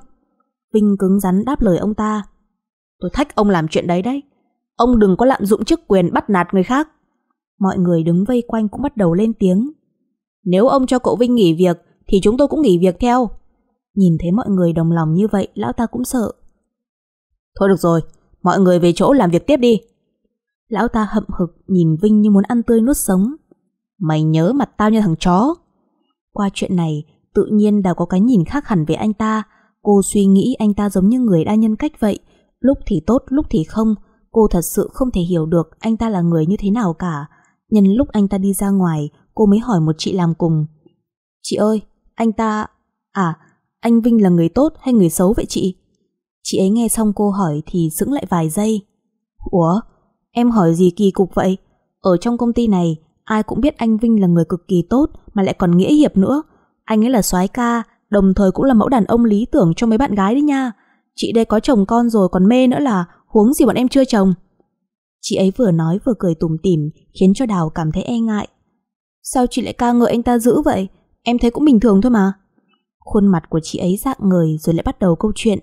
Vinh cứng rắn đáp lời ông ta. Tôi thách ông làm chuyện đấy đấy. Ông đừng có lạm dụng chức quyền bắt nạt người khác. Mọi người đứng vây quanh cũng bắt đầu lên tiếng. Nếu ông cho cậu Vinh nghỉ việc thì chúng tôi cũng nghỉ việc theo. Nhìn thấy mọi người đồng lòng như vậy, lão ta cũng sợ. Thôi được rồi, mọi người về chỗ làm việc tiếp đi. Lão ta hậm hực nhìn Vinh như muốn ăn tươi nuốt sống. Mày nhớ mặt tao như thằng chó. Qua chuyện này, tự nhiên đã có cái nhìn khác hẳn về anh ta. Cô suy nghĩ anh ta giống như người đa nhân cách vậy. Lúc thì tốt, lúc thì không. Cô thật sự không thể hiểu được anh ta là người như thế nào cả. Nhân lúc anh ta đi ra ngoài, cô mới hỏi một chị làm cùng. Chị ơi, anh ta... À, anh Vinh là người tốt hay người xấu vậy chị? Chị ấy nghe xong cô hỏi thì sững lại vài giây. Ủa, em hỏi gì kỳ cục vậy? Ở trong công ty này, ai cũng biết anh Vinh là người cực kỳ tốt mà lại còn nghĩa hiệp nữa. Anh ấy là soái ca, đồng thời cũng là mẫu đàn ông lý tưởng cho mấy bạn gái đấy nha. Chị đây có chồng con rồi còn mê nữa là huống gì bọn em chưa chồng. Chị ấy vừa nói vừa cười tủm tỉm khiến cho Đào cảm thấy e ngại. Sao chị lại ca ngợi anh ta dữ vậy? Em thấy cũng bình thường thôi mà. Khuôn mặt của chị ấy dạng người rồi lại bắt đầu câu chuyện.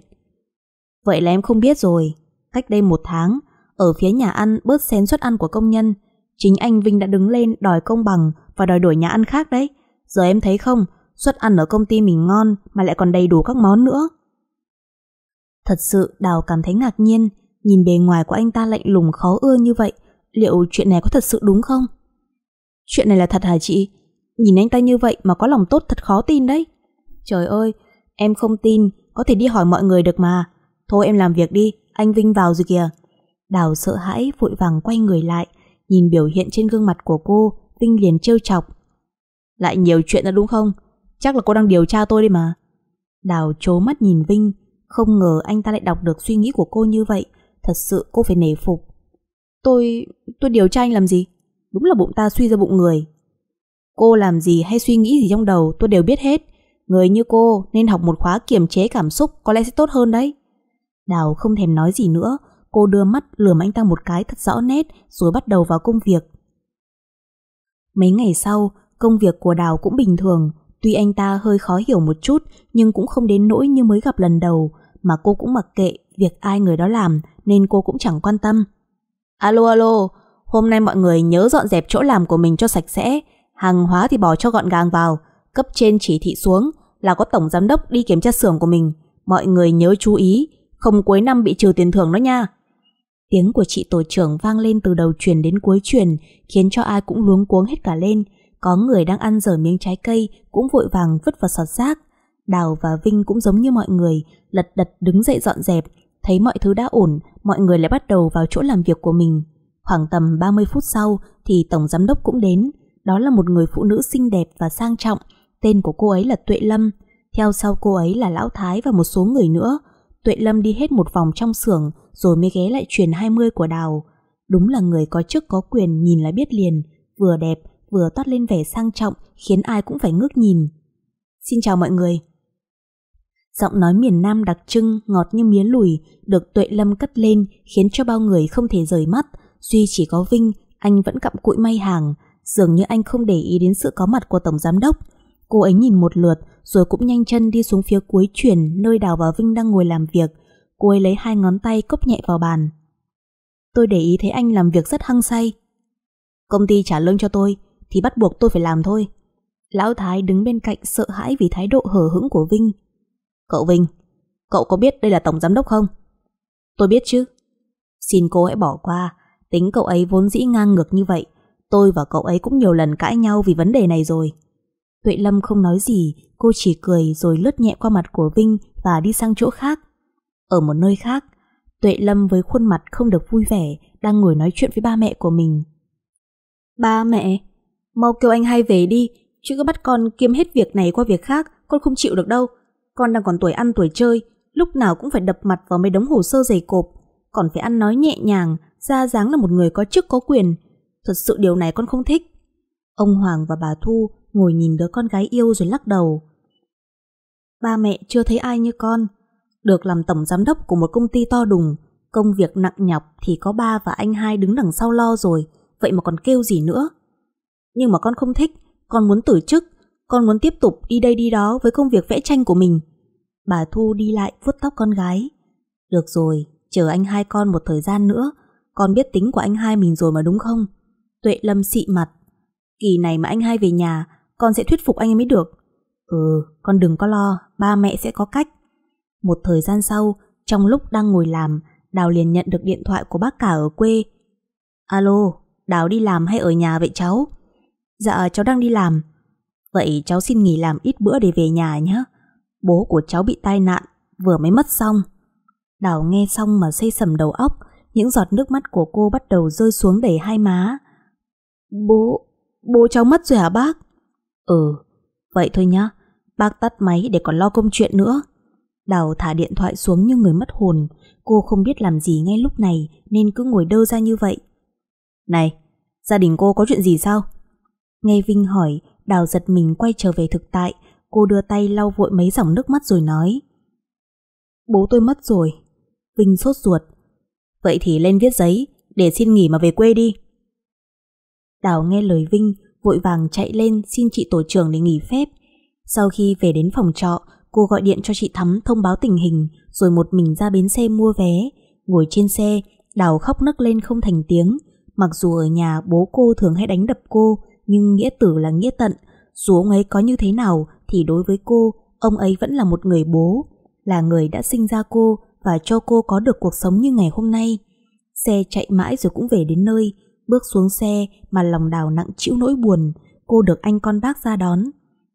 Vậy là em không biết rồi. cách đây một tháng, ở phía nhà ăn bớt xén suất ăn của công nhân, chính anh Vinh đã đứng lên đòi công bằng và đòi đổi nhà ăn khác đấy. Giờ em thấy không, suất ăn ở công ty mình ngon mà lại còn đầy đủ các món nữa. Thật sự Đào cảm thấy ngạc nhiên, nhìn bề ngoài của anh ta lạnh lùng khó ưa như vậy, liệu chuyện này có thật sự đúng không? Chuyện này là thật hả chị? Nhìn anh ta như vậy mà có lòng tốt thật khó tin đấy. Trời ơi, em không tin, có thể đi hỏi mọi người được mà. Thôi em làm việc đi, anh Vinh vào rồi kìa. Đào sợ hãi vội vàng quay người lại, nhìn biểu hiện trên gương mặt của cô, Vinh liền trêu chọc. Lại nhiều chuyện ra đúng không? Chắc là cô đang điều tra tôi đi mà. Đào trố mắt nhìn Vinh, không ngờ anh ta lại đọc được suy nghĩ của cô như vậy, thật sự cô phải nể phục. Tôi... tôi điều tra anh làm gì? Đúng là bụng ta suy ra bụng người. Cô làm gì hay suy nghĩ gì trong đầu tôi đều biết hết. Người như cô nên học một khóa kiềm chế cảm xúc có lẽ sẽ tốt hơn đấy. Đào không thèm nói gì nữa, cô đưa mắt lườm anh ta một cái thật rõ nét rồi bắt đầu vào công việc. Mấy ngày sau, công việc của Đào cũng bình thường, tuy anh ta hơi khó hiểu một chút nhưng cũng không đến nỗi như mới gặp lần đầu, mà cô cũng mặc kệ việc ai người đó làm nên cô cũng chẳng quan tâm. Alo alo, hôm nay mọi người nhớ dọn dẹp chỗ làm của mình cho sạch sẽ, hàng hóa thì bỏ cho gọn gàng vào, cấp trên chỉ thị xuống là có tổng giám đốc đi kiểm tra xưởng của mình, mọi người nhớ chú ý, không cuối năm bị trừ tiền thưởng đó nha. Tiếng của chị tổ trưởng vang lên từ đầu truyền đến cuối truyền, khiến cho ai cũng luống cuống hết cả lên. Có người đang ăn dở miếng trái cây cũng vội vàng vứt vào sọt rác. Đào và Vinh cũng giống như mọi người, lật đật đứng dậy dọn dẹp. Thấy mọi thứ đã ổn, mọi người lại bắt đầu vào chỗ làm việc của mình. Khoảng tầm 30 phút sau thì tổng giám đốc cũng đến. Đó là một người phụ nữ xinh đẹp và sang trọng. Tên của cô ấy là Tuệ Lâm. Theo sau cô ấy là Lão Thái và một số người nữa. Tuệ Lâm đi hết một vòng trong xưởng rồi mới ghé lại truyền 20 của Đào. Đúng là người có chức có quyền nhìn là biết liền, vừa đẹp, vừa toát lên vẻ sang trọng khiến ai cũng phải ngước nhìn. Xin chào mọi người. Giọng nói miền Nam đặc trưng, ngọt như miến lùi, được Tuệ Lâm cất lên khiến cho bao người không thể rời mắt. Duy chỉ có Vinh, anh vẫn cặm cụi may hàng, dường như anh không để ý đến sự có mặt của Tổng Giám Đốc. Cô ấy nhìn một lượt rồi cũng nhanh chân đi xuống phía cuối chuyển nơi Đào và Vinh đang ngồi làm việc. Cô ấy lấy hai ngón tay cốc nhẹ vào bàn. Tôi để ý thấy anh làm việc rất hăng say. Công ty trả lương cho tôi thì bắt buộc tôi phải làm thôi. Lão Thái đứng bên cạnh sợ hãi vì thái độ hờ hững của Vinh. Cậu Vinh, cậu có biết đây là tổng giám đốc không? Tôi biết chứ. Xin cô hãy bỏ qua, tính cậu ấy vốn dĩ ngang ngược như vậy. Tôi và cậu ấy cũng nhiều lần cãi nhau vì vấn đề này rồi. Tuệ Lâm không nói gì, cô chỉ cười rồi lướt nhẹ qua mặt của Vinh và đi sang chỗ khác. Ở một nơi khác, Tuệ Lâm với khuôn mặt không được vui vẻ đang ngồi nói chuyện với ba mẹ của mình. Ba mẹ, mau kêu anh hai về đi, chứ cứ bắt con kiêm hết việc này qua việc khác, con không chịu được đâu. Con đang còn tuổi ăn tuổi chơi, lúc nào cũng phải đập mặt vào mấy đống hồ sơ dày cộp, còn phải ăn nói nhẹ nhàng, ra dáng là một người có chức có quyền. Thật sự điều này con không thích. Ông Hoàng và bà Thu ngồi nhìn đứa con gái yêu rồi lắc đầu. Ba mẹ chưa thấy ai như con. Được làm tổng giám đốc của một công ty to đùng, công việc nặng nhọc thì có ba và anh hai đứng đằng sau lo rồi, vậy mà còn kêu gì nữa. Nhưng mà con không thích, con muốn tử chức, con muốn tiếp tục đi đây đi đó với công việc vẽ tranh của mình. Bà Thu đi lại vuốt tóc con gái. Được rồi, chờ anh hai con một thời gian nữa, con biết tính của anh hai mình rồi mà đúng không? Tuệ Lâm xị mặt. Kỳ này mà anh hai về nhà, con sẽ thuyết phục anh ấy mới được. Ừ, con đừng có lo, ba mẹ sẽ có cách. Một thời gian sau, trong lúc đang ngồi làm, Đào liền nhận được điện thoại của bác cả ở quê. Alo, Đào đi làm hay ở nhà vậy cháu? Dạ, cháu đang đi làm. Vậy cháu xin nghỉ làm ít bữa để về nhà nhé. Bố của cháu bị tai nạn, vừa mới mất xong. Đào nghe xong mà xây sầm đầu óc, những giọt nước mắt của cô bắt đầu rơi xuống đầy hai má. Bố, bố cháu mất rồi hả bác? Ừ, vậy thôi nhá, bác tắt máy để còn lo công chuyện nữa. Đào thả điện thoại xuống như người mất hồn, cô không biết làm gì ngay lúc này nên cứ ngồi đơ ra như vậy. Này, gia đình cô có chuyện gì sao? Nghe Vinh hỏi, Đào giật mình quay trở về thực tại, cô đưa tay lau vội mấy dòng nước mắt rồi nói. Bố tôi mất rồi. Vinh sốt ruột. Vậy thì lên viết giấy, để xin nghỉ mà về quê đi. Đào nghe lời Vinh, vội vàng chạy lên xin chị tổ trưởng để nghỉ phép. Sau khi về đến phòng trọ, cô gọi điện cho chị Thắm thông báo tình hình, rồi một mình ra bến xe mua vé. Ngồi trên xe, Đào khóc nấc lên không thành tiếng. Mặc dù ở nhà bố cô thường hay đánh đập cô, nhưng nghĩa tử là nghĩa tận. Dù ông ấy có như thế nào thì đối với cô, ông ấy vẫn là một người bố, là người đã sinh ra cô và cho cô có được cuộc sống như ngày hôm nay. Xe chạy mãi rồi cũng về đến nơi, bước xuống xe mà lòng đào nặng chịu nỗi buồn, cô được anh con bác ra đón.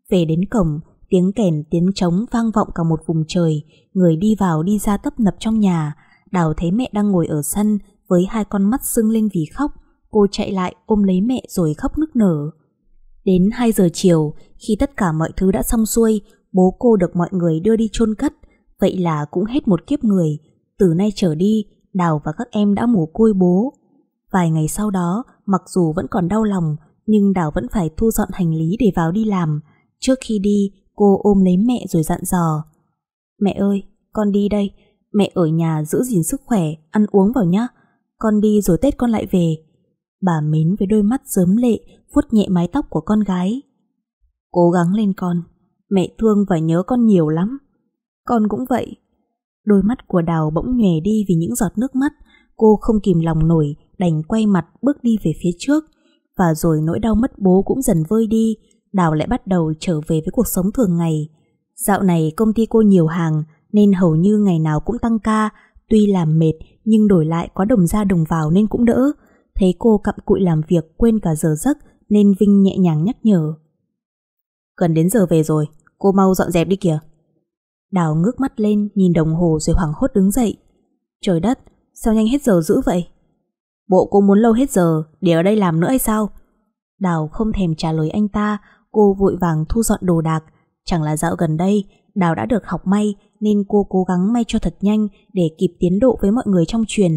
Về đến cổng, tiếng kèn tiếng trống vang vọng cả một vùng trời, người đi vào đi ra tấp nập trong nhà. Đào thấy mẹ đang ngồi ở sân với hai con mắt sưng lên vì khóc, cô chạy lại ôm lấy mẹ rồi khóc nức nở. Đến 2 giờ chiều, khi tất cả mọi thứ đã xong xuôi, bố cô được mọi người đưa đi chôn cất, vậy là cũng hết một kiếp người. Từ nay trở đi, Đào và các em đã mồ côi bố. Vài ngày sau đó, mặc dù vẫn còn đau lòng, nhưng Đào vẫn phải thu dọn hành lý để vào đi làm. Trước khi đi, cô ôm lấy mẹ rồi dặn dò. Mẹ ơi, con đi đây. Mẹ ở nhà giữ gìn sức khỏe, ăn uống vào nhá. Con đi rồi Tết con lại về. Bà mến với đôi mắt sớm lệ, vuốt nhẹ mái tóc của con gái. Cố gắng lên con, mẹ thương và nhớ con nhiều lắm. Con cũng vậy. Đôi mắt của Đào bỗng nhòe đi vì những giọt nước mắt, cô không kìm lòng nổi, đành quay mặt bước đi về phía trước. Và rồi nỗi đau mất bố cũng dần vơi đi, Đào lại bắt đầu trở về với cuộc sống thường ngày. Dạo này công ty cô nhiều hàng nên hầu như ngày nào cũng tăng ca, tuy làm mệt nhưng đổi lại có đồng ra đồng vào nên cũng đỡ. Thấy cô cặm cụi làm việc quên cả giờ giấc nên Vinh nhẹ nhàng nhắc nhở. Gần đến giờ về rồi, cô mau dọn dẹp đi kìa. Đào ngước mắt lên nhìn đồng hồ rồi hoảng hốt đứng dậy. Trời đất, sao nhanh hết giờ dữ vậy? Bộ cô muốn lâu hết giờ để ở đây làm nữa hay sao? Đào không thèm trả lời anh ta, cô vội vàng thu dọn đồ đạc. Chẳng là dạo gần đây, Đào đã được học may nên cô cố gắng may cho thật nhanh để kịp tiến độ với mọi người trong truyền.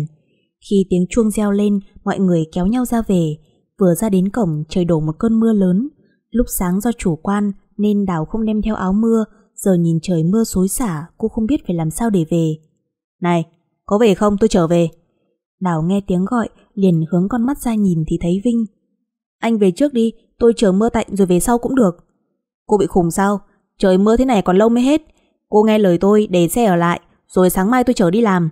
Khi tiếng chuông reo lên, mọi người kéo nhau ra về. Vừa ra đến cổng, trời đổ một cơn mưa lớn. Lúc sáng do chủ quan nên Đào không đem theo áo mưa, giờ nhìn trời mưa xối xả, cô không biết phải làm sao để về. Này, có về không tôi trở về. Đào nghe tiếng gọi, liền hướng con mắt ra nhìn thì thấy Vinh. Anh về trước đi, tôi chờ mưa tạnh rồi về sau cũng được. Cô bị khùng sao? Trời mưa thế này còn lâu mới hết. Cô nghe lời tôi để xe ở lại, rồi sáng mai tôi chở đi làm.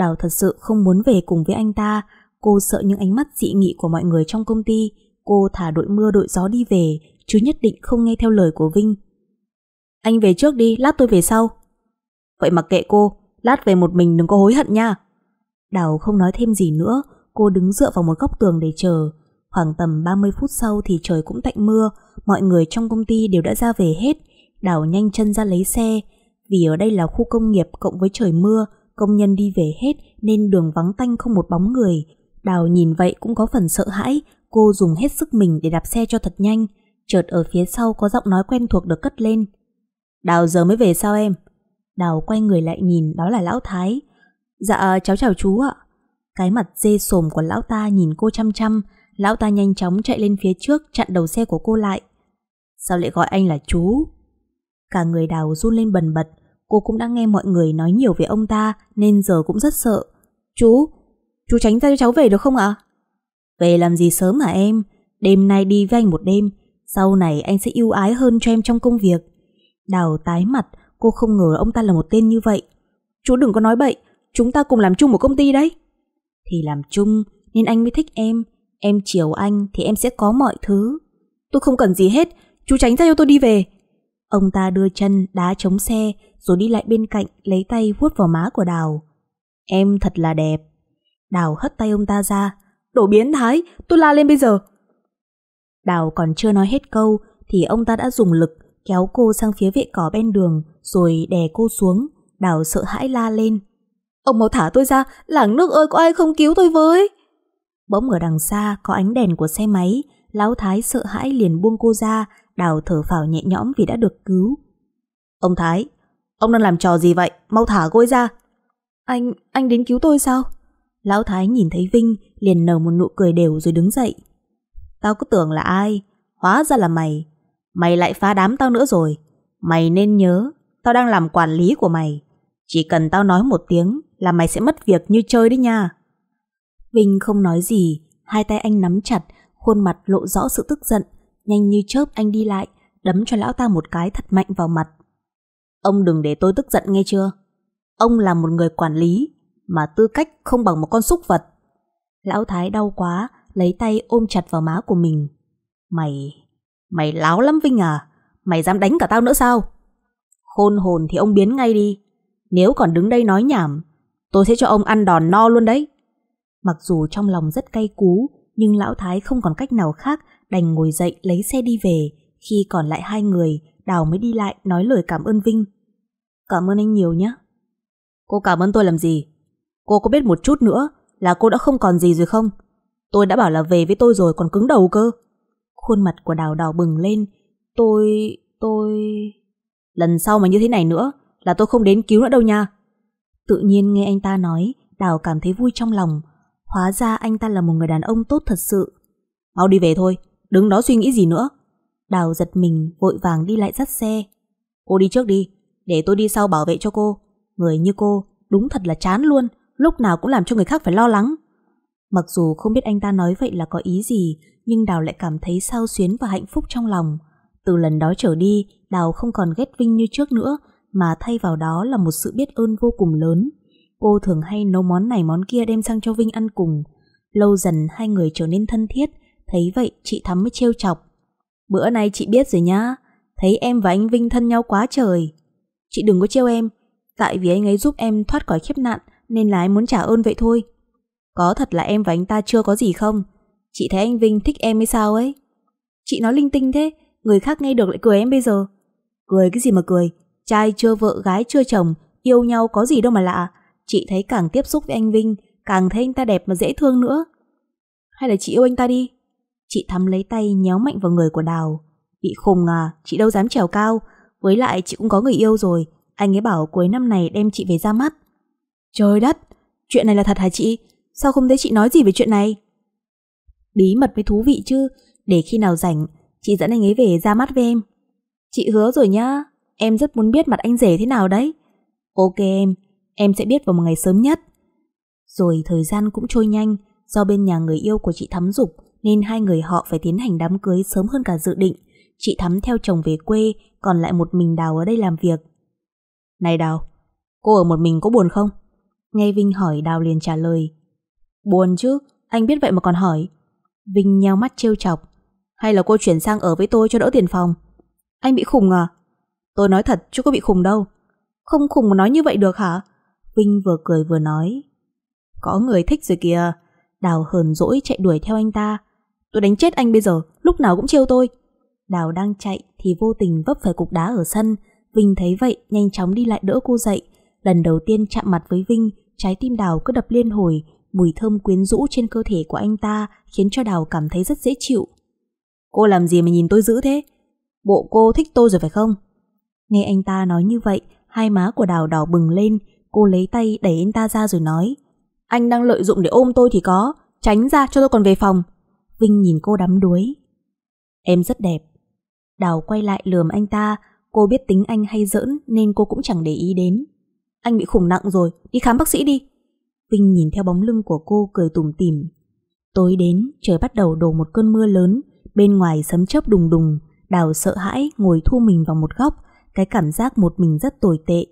Đào thật sự không muốn về cùng với anh ta, cô sợ những ánh mắt dị nghị của mọi người trong công ty, cô thả đội mưa đội gió đi về, chứ nhất định không nghe theo lời của Vinh. Anh về trước đi, lát tôi về sau. Vậy mặc kệ cô, lát về một mình đừng có hối hận nha. Đào không nói thêm gì nữa, cô đứng dựa vào một góc tường để chờ. Khoảng tầm 30 phút sau thì trời cũng tạnh mưa, mọi người trong công ty đều đã ra về hết. Đào nhanh chân ra lấy xe, vì ở đây là khu công nghiệp cộng với trời mưa, công nhân đi về hết nên đường vắng tanh không một bóng người. Đào nhìn vậy cũng có phần sợ hãi, cô dùng hết sức mình để đạp xe cho thật nhanh. Chợt ở phía sau có giọng nói quen thuộc được cất lên. Đào giờ mới về sao em? Đào quay người lại nhìn đó là lão Thái. Dạ cháu chào chú ạ. Cái mặt dê sồm của lão ta nhìn cô chăm chăm, lão ta nhanh chóng chạy lên phía trước chặn đầu xe của cô lại. Sao lại gọi anh là chú? Cả người đào run lên bần bật, cô cũng đã nghe mọi người nói nhiều về ông ta nên giờ cũng rất sợ. Chú, chú tránh ra cho cháu về được không ạ? Về làm gì sớm hả em? Đêm nay đi với anh một đêm, sau này anh sẽ yêu ái hơn cho em trong công việc. Đào tái mặt, cô không ngờ ông ta là một tên như vậy. Chú đừng có nói bậy, chúng ta cùng làm chung một công ty đấy. Thì làm chung nên anh mới thích em, em chiều anh thì em sẽ có mọi thứ. Tôi không cần gì hết, chú tránh ra cho tôi đi về. Ông ta đưa chân đá chống xe rồi đi lại bên cạnh lấy tay vuốt vào má của Đào. Em thật là đẹp. Đào hất tay ông ta ra. Đổ biến thái, tôi la lên bây giờ. Đào còn chưa nói hết câu thì ông ta đã dùng lực kéo cô sang phía vệ cỏ bên đường rồi đè cô xuống. Đào sợ hãi la lên. Ông mau thả tôi ra, làng nước ơi có ai không cứu tôi với. Bỗng ở đằng xa có ánh đèn của xe máy, lão Thái sợ hãi liền buông cô ra, đào thở phào nhẹ nhõm vì đã được cứu. Ông Thái, ông đang làm trò gì vậy, mau thả cô ấy ra. Anh, anh đến cứu tôi sao? Lão Thái nhìn thấy Vinh liền nở một nụ cười đều rồi đứng dậy. Tao cứ tưởng là ai, hóa ra là mày. Mày lại phá đám tao nữa rồi. Mày nên nhớ, tao đang làm quản lý của mày. Chỉ cần tao nói một tiếng là mày sẽ mất việc như chơi đấy nha. Vinh không nói gì, hai tay anh nắm chặt, khuôn mặt lộ rõ sự tức giận. Nhanh như chớp anh đi lại, đấm cho lão ta một cái thật mạnh vào mặt. Ông đừng để tôi tức giận nghe chưa? Ông là một người quản lý, mà tư cách không bằng một con súc vật. Lão Thái đau quá, lấy tay ôm chặt vào má của mình. Mày, mày láo lắm Vinh à? Mày dám đánh cả tao nữa sao? Khôn hồn thì ông biến ngay đi. Nếu còn đứng đây nói nhảm, tôi sẽ cho ông ăn đòn no luôn đấy. Mặc dù trong lòng rất cay cú, nhưng lão Thái không còn cách nào khác đành ngồi dậy lấy xe đi về. Khi còn lại hai người, Đào mới đi lại nói lời cảm ơn Vinh. Cảm ơn anh nhiều nhé. Cô cảm ơn tôi làm gì? Cô có biết một chút nữa là cô đã không còn gì rồi không? Tôi đã bảo là về với tôi rồi còn cứng đầu cơ. Khuôn mặt của Đào đào bừng lên. Tôi... tôi... Lần sau mà như thế này nữa là tôi không đến cứu nữa đâu nha. Tự nhiên nghe anh ta nói, Đào cảm thấy vui trong lòng. Hóa ra anh ta là một người đàn ông tốt thật sự. Mau đi về thôi, đứng đó suy nghĩ gì nữa. Đào giật mình, vội vàng đi lại dắt xe. Cô đi trước đi, để tôi đi sau bảo vệ cho cô. Người như cô, đúng thật là chán luôn, lúc nào cũng làm cho người khác phải lo lắng. Mặc dù không biết anh ta nói vậy là có ý gì, nhưng Đào lại cảm thấy sao xuyến và hạnh phúc trong lòng. Từ lần đó trở đi, Đào không còn ghét Vinh như trước nữa, mà thay vào đó là một sự biết ơn vô cùng lớn. Cô thường hay nấu món này món kia đem sang cho Vinh ăn cùng. Lâu dần hai người trở nên thân thiết, thấy vậy chị Thắm mới trêu chọc. Bữa nay chị biết rồi nhá, thấy em và anh Vinh thân nhau quá trời. Chị đừng có trêu em, tại vì anh ấy giúp em thoát khỏi khiếp nạn nên là em muốn trả ơn vậy thôi. Có thật là em và anh ta chưa có gì không? Chị thấy anh Vinh thích em hay sao ấy? Chị nói linh tinh thế, người khác nghe được lại cười em bây giờ. Cười cái gì mà cười, trai chưa vợ gái chưa chồng, yêu nhau có gì đâu mà lạ. Chị thấy càng tiếp xúc với anh Vinh, càng thấy anh ta đẹp mà dễ thương nữa. Hay là chị yêu anh ta đi? Chị thắm lấy tay nhéo mạnh vào người của Đào. Bị khùng à, chị đâu dám trèo cao. Với lại chị cũng có người yêu rồi, anh ấy bảo cuối năm này đem chị về ra mắt. Trời đất, chuyện này là thật hả chị? Sao không thấy chị nói gì về chuyện này? Bí mật mới thú vị chứ, để khi nào rảnh, chị dẫn anh ấy về ra mắt với em. Chị hứa rồi nhá, em rất muốn biết mặt anh rể thế nào đấy. Ok em, em sẽ biết vào một ngày sớm nhất. Rồi thời gian cũng trôi nhanh, do bên nhà người yêu của chị Thắm dục nên hai người họ phải tiến hành đám cưới sớm hơn cả dự định. Chị Thắm theo chồng về quê, còn lại một mình Đào ở đây làm việc. Này Đào, cô ở một mình có buồn không? Nghe Vinh hỏi Đào liền trả lời. Buồn chứ, anh biết vậy mà còn hỏi. Vinh nheo mắt trêu chọc. Hay là cô chuyển sang ở với tôi cho đỡ tiền phòng? Anh bị khùng à? Tôi nói thật chứ có bị khùng đâu. Không khùng mà nói như vậy được hả? Vinh vừa cười vừa nói. Có người thích rồi kìa. Đào hờn dỗi chạy đuổi theo anh ta. Tôi đánh chết anh bây giờ, lúc nào cũng trêu tôi. Đào đang chạy thì vô tình vấp phải cục đá ở sân. Vinh thấy vậy nhanh chóng đi lại đỡ cô dậy. Lần đầu tiên chạm mặt với Vinh, trái tim Đào cứ đập liên hồi, mùi thơm quyến rũ trên cơ thể của anh ta khiến cho Đào cảm thấy rất dễ chịu. Cô làm gì mà nhìn tôi dữ thế? Bộ cô thích tôi rồi phải không? Nghe anh ta nói như vậy, hai má của Đào đỏ bừng lên, cô lấy tay đẩy anh ta ra rồi nói Anh đang lợi dụng để ôm tôi thì có, tránh ra cho tôi còn về phòng. Vinh nhìn cô đắm đuối. Em rất đẹp. Đào quay lại lườm anh ta, cô biết tính anh hay giỡn nên cô cũng chẳng để ý đến. Anh bị khủng nặng rồi, đi khám bác sĩ đi. Vinh nhìn theo bóng lưng của cô cười tủm tỉm. Tối đến, trời bắt đầu đổ một cơn mưa lớn, bên ngoài sấm chớp đùng đùng, Đào sợ hãi ngồi thu mình vào một góc, cái cảm giác một mình rất tồi tệ.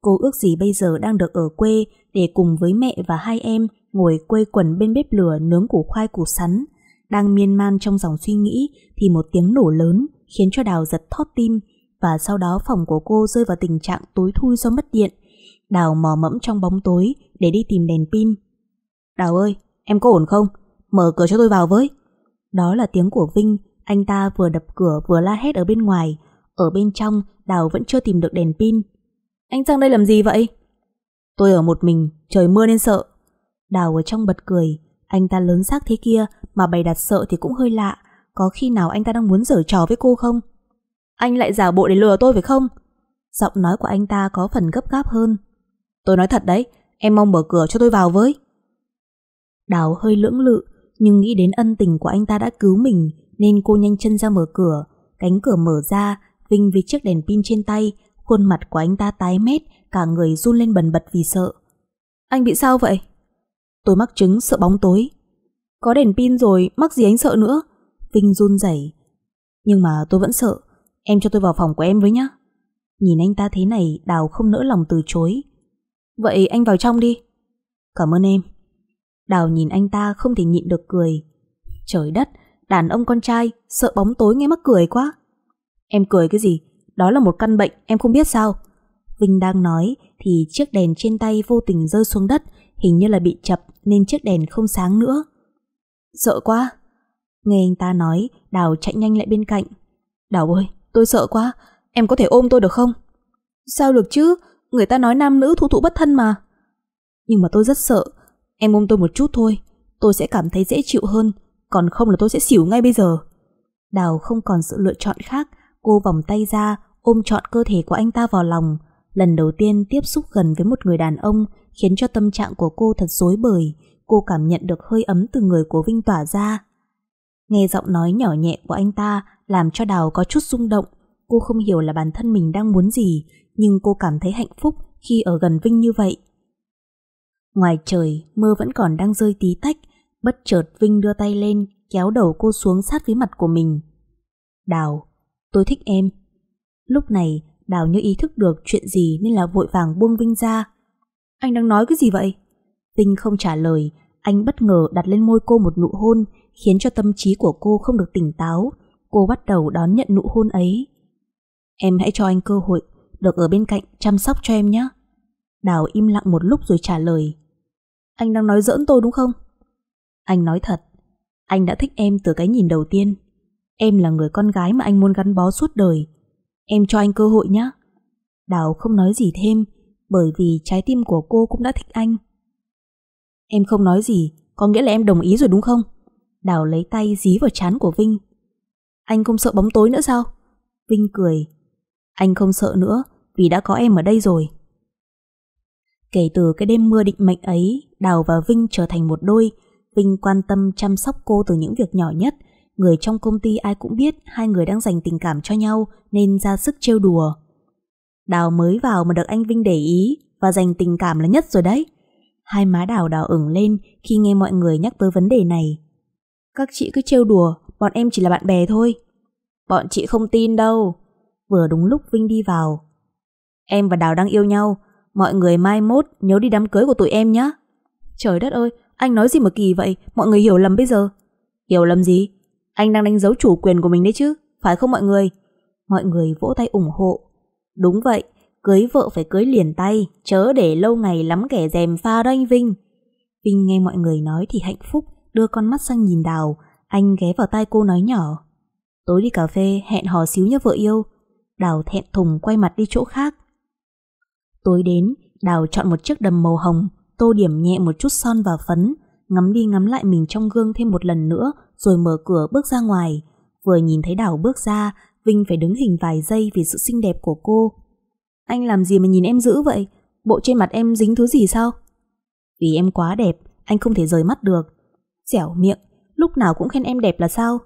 Cô ước gì bây giờ đang được ở quê để cùng với mẹ và hai em ngồi quây quần bên bếp lửa nướng củ khoai củ sắn. Đang miên man trong dòng suy nghĩ thì một tiếng nổ lớn khiến cho Đào giật thót tim và sau đó phòng của cô rơi vào tình trạng tối thui do mất điện. Đào mò mẫm trong bóng tối để đi tìm đèn pin. Đào ơi, em có ổn không? Mở cửa cho tôi vào với. Đó là tiếng của Vinh, anh ta vừa đập cửa vừa la hét ở bên ngoài. Ở bên trong, Đào vẫn chưa tìm được đèn pin. Anh sang đây làm gì vậy? Tôi ở một mình, trời mưa nên sợ. Đào ở trong bật cười, anh ta lớn xác thế kia mà bày đặt sợ thì cũng hơi lạ. Có khi nào anh ta đang muốn giở trò với cô không? Anh lại giả bộ để lừa tôi phải không? Giọng nói của anh ta có phần gấp gáp hơn. Tôi nói thật đấy, em mong mở cửa cho tôi vào với. Đào hơi lưỡng lự, nhưng nghĩ đến ân tình của anh ta đã cứu mình nên cô nhanh chân ra mở cửa. Cánh cửa mở ra, Vinh với chiếc đèn pin trên tay, khuôn mặt của anh ta tái mét, cả người run lên bần bật vì sợ. Anh bị sao vậy? Tôi mắc chứng sợ bóng tối. Có đèn pin rồi, mắc gì anh sợ nữa? Vinh run rẩy. Nhưng mà tôi vẫn sợ, em cho tôi vào phòng của em với nhá. Nhìn anh ta thế này, Đào không nỡ lòng từ chối. Vậy anh vào trong đi. Cảm ơn em. Đào nhìn anh ta không thể nhịn được cười. Trời đất, đàn ông con trai, sợ bóng tối nghe mắc cười quá. Em cười cái gì? Đó là một căn bệnh, em không biết sao. Vinh đang nói thì chiếc đèn trên tay vô tình rơi xuống đất, hình như là bị chập nên chiếc đèn không sáng nữa. Sợ quá. Nghe anh ta nói, Đào chạy nhanh lại bên cạnh. Đào ơi, tôi sợ quá, em có thể ôm tôi được không? Sao được chứ, người ta nói nam nữ thụ thụ bất thân mà. Nhưng mà tôi rất sợ, em ôm tôi một chút thôi, tôi sẽ cảm thấy dễ chịu hơn, còn không là tôi sẽ xỉu ngay bây giờ. Đào không còn sự lựa chọn khác, cô vòng tay ra, ôm trọn cơ thể của anh ta vào lòng. Lần đầu tiên tiếp xúc gần với một người đàn ông khiến cho tâm trạng của cô thật rối bời, cô cảm nhận được hơi ấm từ người của Vinh tỏa ra. Nghe giọng nói nhỏ nhẹ của anh ta làm cho Đào có chút rung động. Cô không hiểu là bản thân mình đang muốn gì, nhưng cô cảm thấy hạnh phúc khi ở gần Vinh như vậy. Ngoài trời, mưa vẫn còn đang rơi tí tách, bất chợt Vinh đưa tay lên, kéo đầu cô xuống sát với mặt của mình. Đào, tôi thích em. Lúc này, Đào như ý thức được chuyện gì nên là vội vàng buông Vinh ra. Anh đang nói cái gì vậy? Tinh không trả lời, anh bất ngờ đặt lên môi cô một nụ hôn, khiến cho tâm trí của cô không được tỉnh táo. Cô bắt đầu đón nhận nụ hôn ấy. Em hãy cho anh cơ hội, được ở bên cạnh chăm sóc cho em nhé. Đào im lặng một lúc rồi trả lời. Anh đang nói giỡn tôi đúng không? Anh nói thật, anh đã thích em từ cái nhìn đầu tiên. Em là người con gái mà anh muốn gắn bó suốt đời. Em cho anh cơ hội nhé. Đào không nói gì thêm, bởi vì trái tim của cô cũng đã thích anh. Em không nói gì, có nghĩa là em đồng ý rồi đúng không? Đào lấy tay dí vào chán của Vinh. Anh không sợ bóng tối nữa sao? Vinh cười. Anh không sợ nữa vì đã có em ở đây rồi. Kể từ cái đêm mưa định mệnh ấy, Đào và Vinh trở thành một đôi. Vinh quan tâm chăm sóc cô từ những việc nhỏ nhất. Người trong công ty ai cũng biết hai người đang dành tình cảm cho nhau nên ra sức trêu đùa. Đào mới vào mà được anh Vinh để ý và dành tình cảm là nhất rồi đấy. Hai má Đào đào ửng lên khi nghe mọi người nhắc tới vấn đề này. Các chị cứ trêu đùa, bọn em chỉ là bạn bè thôi. Bọn chị không tin đâu. Vừa đúng lúc Vinh đi vào. Em và Đào đang yêu nhau, mọi người mai mốt nhớ đi đám cưới của tụi em nhé. Trời đất ơi, anh nói gì mà kỳ vậy, mọi người hiểu lầm bây giờ. Hiểu lầm gì? Anh đang đánh dấu chủ quyền của mình đấy chứ, phải không mọi người? Mọi người vỗ tay ủng hộ. Đúng vậy, cưới vợ phải cưới liền tay, chớ để lâu ngày lắm kẻ dèm pha đó anh Vinh. Vinh nghe mọi người nói thì hạnh phúc, đưa con mắt sang nhìn Đào, anh ghé vào tai cô nói nhỏ. Tối đi cà phê, hẹn hò xíu nhé vợ yêu. Đào thẹn thùng quay mặt đi chỗ khác. Tối đến, Đào chọn một chiếc đầm màu hồng, tô điểm nhẹ một chút son và phấn, ngắm đi ngắm lại mình trong gương thêm một lần nữa, rồi mở cửa bước ra ngoài. Vừa nhìn thấy Đào bước ra, Vinh phải đứng hình vài giây vì sự xinh đẹp của cô. Anh làm gì mà nhìn em dữ vậy? Bộ trên mặt em dính thứ gì sao? Vì em quá đẹp, anh không thể rời mắt được. Dẻo miệng, lúc nào cũng khen em đẹp là sao?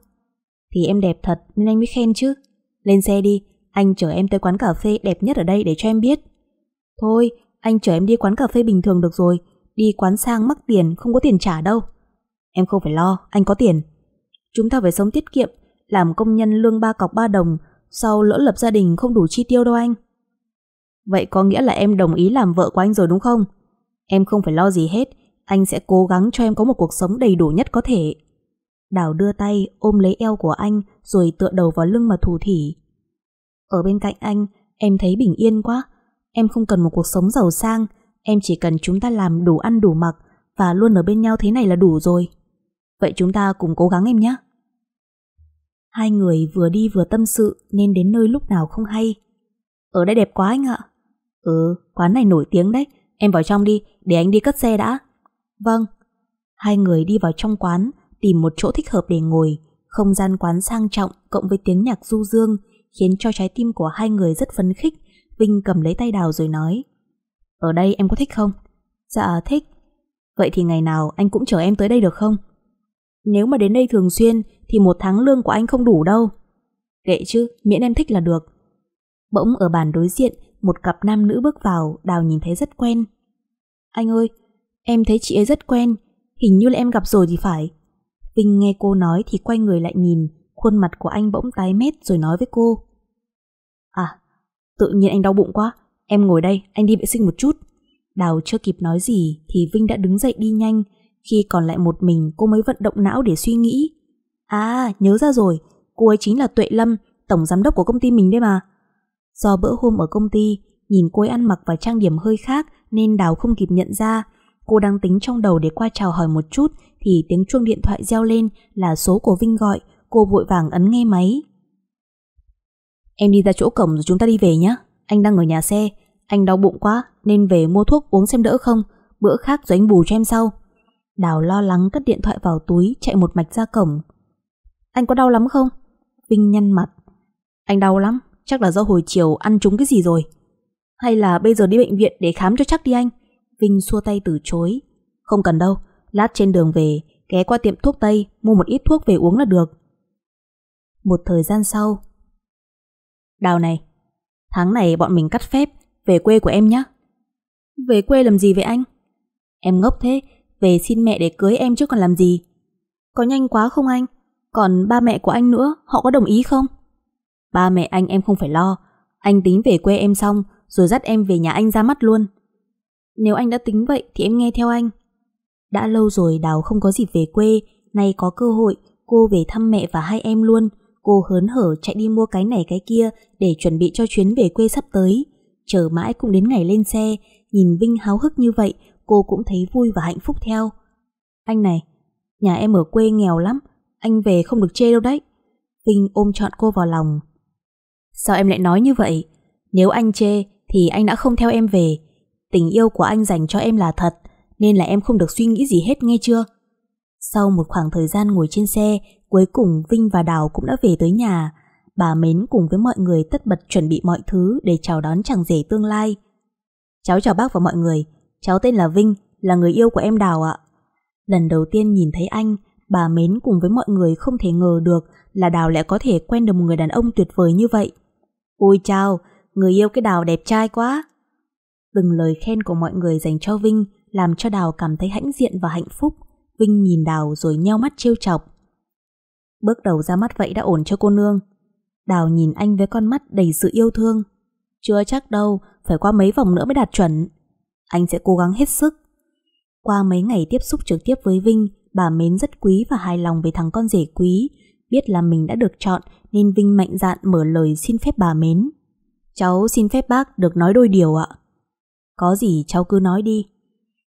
Thì em đẹp thật nên anh mới khen chứ. Lên xe đi, anh chở em tới quán cà phê đẹp nhất ở đây để cho em biết. Thôi, anh chở em đi quán cà phê bình thường được rồi. Đi quán sang mắc tiền, không có tiền trả đâu. Em không phải lo, anh có tiền. Chúng ta phải sống tiết kiệm, làm công nhân lương ba cọc ba đồng, sau lỡ lập gia đình không đủ chi tiêu đâu anh. Vậy có nghĩa là em đồng ý làm vợ của anh rồi đúng không? Em không phải lo gì hết, anh sẽ cố gắng cho em có một cuộc sống đầy đủ nhất có thể. Đào đưa tay ôm lấy eo của anh rồi tựa đầu vào lưng mà thủ thỉ. Ở bên cạnh anh, em thấy bình yên quá. Em không cần một cuộc sống giàu sang, em chỉ cần chúng ta làm đủ ăn đủ mặc và luôn ở bên nhau thế này là đủ rồi. Vậy chúng ta cùng cố gắng em nhé. Hai người vừa đi vừa tâm sự nên đến nơi lúc nào không hay. Ở đây đẹp quá anh ạ. Ừ, quán này nổi tiếng đấy, em vào trong đi, để anh đi cất xe đã. Vâng. Hai người đi vào trong quán, tìm một chỗ thích hợp để ngồi. Không gian quán sang trọng cộng với tiếng nhạc du dương khiến cho trái tim của hai người rất phấn khích. Vinh cầm lấy tay Đào rồi nói Ở đây em có thích không? Dạ thích. Vậy thì ngày nào anh cũng chở em tới đây được không? Nếu mà đến đây thường xuyên thì một tháng lương của anh không đủ đâu. Kệ chứ, miễn em thích là được. Bỗng ở bàn đối diện, một cặp nam nữ bước vào, Đào nhìn thấy rất quen. Anh ơi, em thấy chị ấy rất quen, hình như là em gặp rồi thì phải. Vinh nghe cô nói thì quay người lại nhìn, khuôn mặt của anh bỗng tái mét rồi nói với cô. À, tự nhiên anh đau bụng quá, em ngồi đây, anh đi vệ sinh một chút. Đào chưa kịp nói gì thì Vinh đã đứng dậy đi nhanh. Khi còn lại một mình cô mới vận động não để suy nghĩ. À, nhớ ra rồi, cô ấy chính là Tuệ Lâm, tổng giám đốc của công ty mình đấy mà. Do bữa hôm ở công ty, nhìn cô ấy ăn mặc và trang điểm hơi khác nên Đào không kịp nhận ra. Cô đang tính trong đầu để qua chào hỏi một chút thì tiếng chuông điện thoại reo lên là số của Vinh gọi, cô vội vàng ấn nghe máy. Em đi ra chỗ cổng rồi chúng ta đi về nhé. Anh đang ở nhà xe, anh đau bụng quá nên về mua thuốc uống xem đỡ không, bữa khác rồi anh bù cho em sau. Đào lo lắng cất điện thoại vào túi chạy một mạch ra cổng. Anh có đau lắm không? Vinh nhăn mặt. Anh đau lắm, chắc là do hồi chiều ăn trúng cái gì rồi. Hay là bây giờ đi bệnh viện để khám cho chắc đi anh? Vinh xua tay từ chối. Không cần đâu, lát trên đường về, ghé qua tiệm thuốc Tây, mua một ít thuốc về uống là được. Một thời gian sau. Đào này, tháng này bọn mình cắt phép, về quê của em nhé. Về quê làm gì vậy anh? Em ngốc thế, về xin mẹ để cưới em chứ còn làm gì. Có nhanh quá không anh? Còn ba mẹ của anh nữa, họ có đồng ý không? Ba mẹ anh em không phải lo, anh tính về quê em xong rồi dắt em về nhà anh ra mắt luôn. Nếu anh đã tính vậy thì em nghe theo anh. Đã lâu rồi Đào không có dịp về quê, nay có cơ hội, cô về thăm mẹ và hai em luôn. Cô hớn hở chạy đi mua cái này cái kia để chuẩn bị cho chuyến về quê sắp tới. Chờ mãi cũng đến ngày lên xe, nhìn Vinh háo hức như vậy, cô cũng thấy vui và hạnh phúc theo. Anh này, nhà em ở quê nghèo lắm, anh về không được chê đâu đấy. Vinh ôm trọn cô vào lòng. Sao em lại nói như vậy? Nếu anh chê thì anh đã không theo em về. Tình yêu của anh dành cho em là thật, nên là em không được suy nghĩ gì hết nghe chưa? Sau một khoảng thời gian ngồi trên xe, cuối cùng Vinh và Đào cũng đã về tới nhà. Bà Mến cùng với mọi người tất bật chuẩn bị mọi thứ để chào đón chàng rể tương lai. Cháu chào bác và mọi người, cháu tên là Vinh, là người yêu của em Đào ạ. Lần đầu tiên nhìn thấy anh, bà Mến cùng với mọi người không thể ngờ được là Đào lại có thể quen được một người đàn ông tuyệt vời như vậy. Ôi chào, người yêu cái Đào đẹp trai quá. Từng lời khen của mọi người dành cho Vinh làm cho Đào cảm thấy hãnh diện và hạnh phúc. Vinh nhìn Đào rồi nheo mắt trêu chọc. Bước đầu ra mắt vậy đã ổn cho cô nương. Đào nhìn anh với con mắt đầy sự yêu thương. Chưa chắc đâu, phải qua mấy vòng nữa mới đạt chuẩn. Anh sẽ cố gắng hết sức. Qua mấy ngày tiếp xúc trực tiếp với Vinh, bà Mến rất quý và hài lòng về thằng con rể quý. Biết là mình đã được chọn nên Vinh mạnh dạn mở lời xin phép bà Mến. Cháu xin phép bác được nói đôi điều ạ. Có gì cháu cứ nói đi.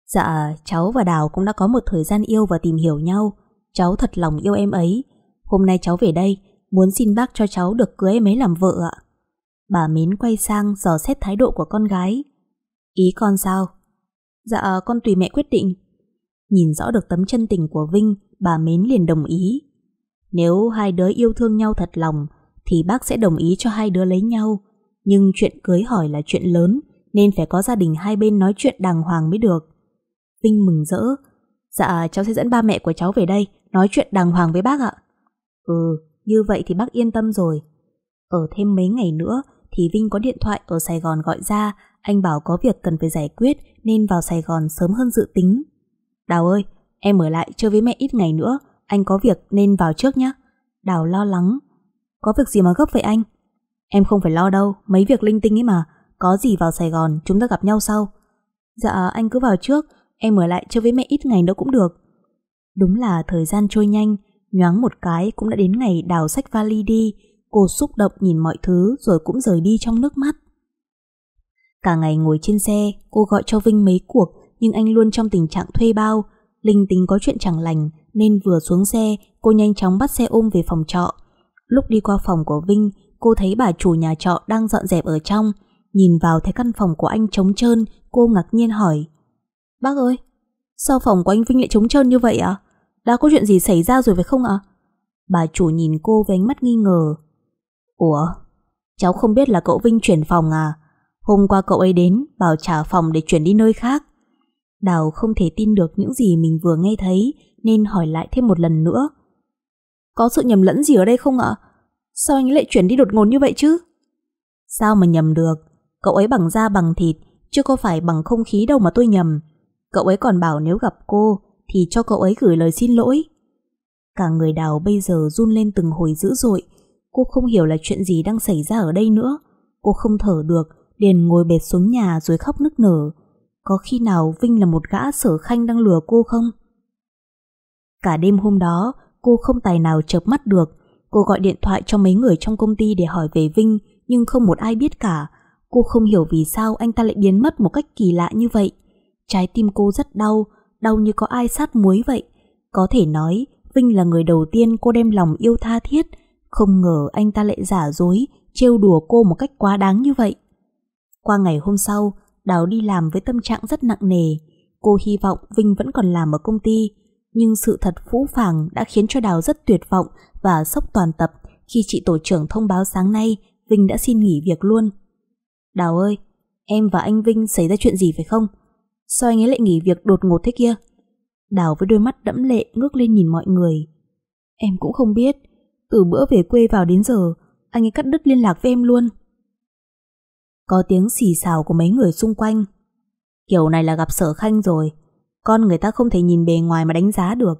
Dạ, cháu và Đào cũng đã có một thời gian yêu và tìm hiểu nhau. Cháu thật lòng yêu em ấy. Hôm nay cháu về đây, muốn xin bác cho cháu được cưới em ấy làm vợ ạ. Bà Mến quay sang dò xét thái độ của con gái. Ý con sao? Dạ, con tùy mẹ quyết định. Nhìn rõ được tấm chân tình của Vinh, bà Mến liền đồng ý. Nếu hai đứa yêu thương nhau thật lòng, thì bác sẽ đồng ý cho hai đứa lấy nhau. Nhưng chuyện cưới hỏi là chuyện lớn, nên phải có gia đình hai bên nói chuyện đàng hoàng mới được. Vinh mừng rỡ. Dạ, cháu sẽ dẫn ba mẹ của cháu về đây, nói chuyện đàng hoàng với bác ạ. Ừ, như vậy thì bác yên tâm rồi. Ở thêm mấy ngày nữa thì Vinh có điện thoại ở Sài Gòn gọi ra, anh bảo có việc cần phải giải quyết nên vào Sài Gòn sớm hơn dự tính. Đào ơi, em ở lại chơi với mẹ ít ngày nữa, anh có việc nên vào trước nhé. Đào lo lắng. Có việc gì mà gấp vậy anh? Em không phải lo đâu, mấy việc linh tinh ấy mà, có gì vào Sài Gòn chúng ta gặp nhau sau. Dạ anh cứ vào trước, em ở lại chơi với mẹ ít ngày nữa cũng được. Đúng là thời gian trôi nhanh, nhoáng một cái cũng đã đến ngày đào sách vali đi, cô xúc động nhìn mọi thứ rồi cũng rời đi trong nước mắt. Cả ngày ngồi trên xe, cô gọi cho Vinh mấy cuộc nhưng anh luôn trong tình trạng thuê bao. Linh tính có chuyện chẳng lành nên vừa xuống xe, cô nhanh chóng bắt xe ôm về phòng trọ. Lúc đi qua phòng của Vinh, cô thấy bà chủ nhà trọ đang dọn dẹp ở trong. Nhìn vào thấy căn phòng của anh trống trơn, cô ngạc nhiên hỏi. Bác ơi, sao phòng của anh Vinh lại trống trơn như vậy ạ? Đã có chuyện gì xảy ra rồi phải không ạ? Bà chủ nhìn cô với ánh mắt nghi ngờ. Ủa, cháu không biết là cậu Vinh chuyển phòng à? Hôm qua cậu ấy đến bảo trả phòng để chuyển đi nơi khác. Đào không thể tin được những gì mình vừa nghe thấy nên hỏi lại thêm một lần nữa. Có sự nhầm lẫn gì ở đây không ạ? Sao anh lại chuyển đi đột ngột như vậy chứ? Sao mà nhầm được? Cậu ấy bằng da bằng thịt, chứ có phải bằng không khí đâu mà tôi nhầm. Cậu ấy còn bảo nếu gặp cô thì cho cậu ấy gửi lời xin lỗi. Cả người đào bây giờ run lên từng hồi dữ dội. Cô không hiểu là chuyện gì đang xảy ra ở đây nữa. Cô không thở được, liền ngồi bệt xuống nhà rồi khóc nức nở. Có khi nào Vinh là một gã sở khanh đang lừa cô không? Cả đêm hôm đó, cô không tài nào chợp mắt được. Cô gọi điện thoại cho mấy người trong công ty để hỏi về Vinh, nhưng không một ai biết cả. Cô không hiểu vì sao anh ta lại biến mất một cách kỳ lạ như vậy. Trái tim cô rất đau, đau như có ai sát muối vậy. Có thể nói, Vinh là người đầu tiên cô đem lòng yêu tha thiết. Không ngờ anh ta lại giả dối, trêu đùa cô một cách quá đáng như vậy. Qua ngày hôm sau, Đào đi làm với tâm trạng rất nặng nề. Cô hy vọng Vinh vẫn còn làm ở công ty, nhưng sự thật phũ phàng đã khiến cho Đào rất tuyệt vọng và sốc toàn tập khi chị tổ trưởng thông báo sáng nay Vinh đã xin nghỉ việc luôn. Đào ơi, em và anh Vinh xảy ra chuyện gì phải không? Sao anh ấy lại nghỉ việc đột ngột thế kia? Đào với đôi mắt đẫm lệ ngước lên nhìn mọi người. Em cũng không biết, từ bữa về quê vào đến giờ, anh ấy cắt đứt liên lạc với em luôn. Có tiếng xì xào của mấy người xung quanh. Kiểu này là gặp sở khanh rồi, con người ta không thể nhìn bề ngoài mà đánh giá được.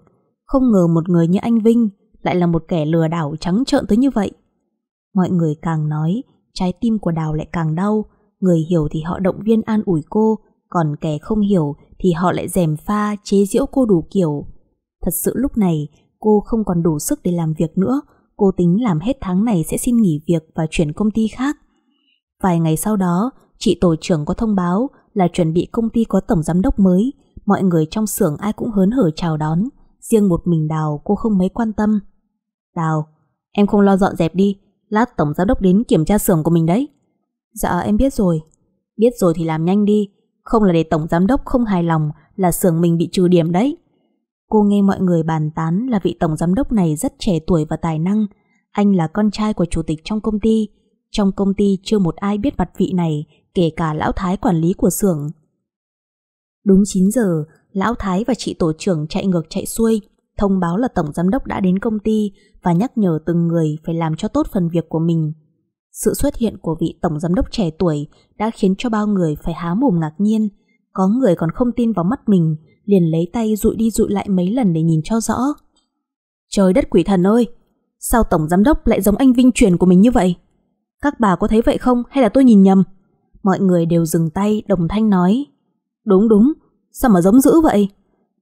Không ngờ một người như anh Vinh lại là một kẻ lừa đảo trắng trợn tới như vậy. Mọi người càng nói, trái tim của Đào lại càng đau. Người hiểu thì họ động viên an ủi cô, còn kẻ không hiểu thì họ lại dèm pha, chế giễu cô đủ kiểu. Thật sự lúc này, cô không còn đủ sức để làm việc nữa. Cô tính làm hết tháng này sẽ xin nghỉ việc và chuyển công ty khác. Vài ngày sau đó, chị tổ trưởng có thông báo là chuẩn bị công ty có tổng giám đốc mới. Mọi người trong xưởng ai cũng hớn hở chào đón. Riêng một mình Đào cô không mấy quan tâm. Đào, em không lo dọn dẹp đi. Lát tổng giám đốc đến kiểm tra xưởng của mình đấy. Dạ em biết rồi. Biết rồi thì làm nhanh đi. Không là để tổng giám đốc không hài lòng là xưởng mình bị trừ điểm đấy. Cô nghe mọi người bàn tán là vị tổng giám đốc này rất trẻ tuổi và tài năng. Anh là con trai của chủ tịch trong công ty. Trong công ty chưa một ai biết mặt vị này, kể cả lão thái quản lý của xưởng. Đúng 9 giờ, lão thái và chị tổ trưởng chạy ngược chạy xuôi, thông báo là tổng giám đốc đã đến công ty và nhắc nhở từng người phải làm cho tốt phần việc của mình. Sự xuất hiện của vị tổng giám đốc trẻ tuổi đã khiến cho bao người phải há mồm ngạc nhiên. Có người còn không tin vào mắt mình, liền lấy tay dụi đi dụi lại mấy lần để nhìn cho rõ. Trời đất quỷ thần ơi! Sao tổng giám đốc lại giống anh Vinh truyền của mình như vậy? Các bà có thấy vậy không hay là tôi nhìn nhầm? Mọi người đều dừng tay đồng thanh nói. Đúng đúng, sao mà giống dữ vậy?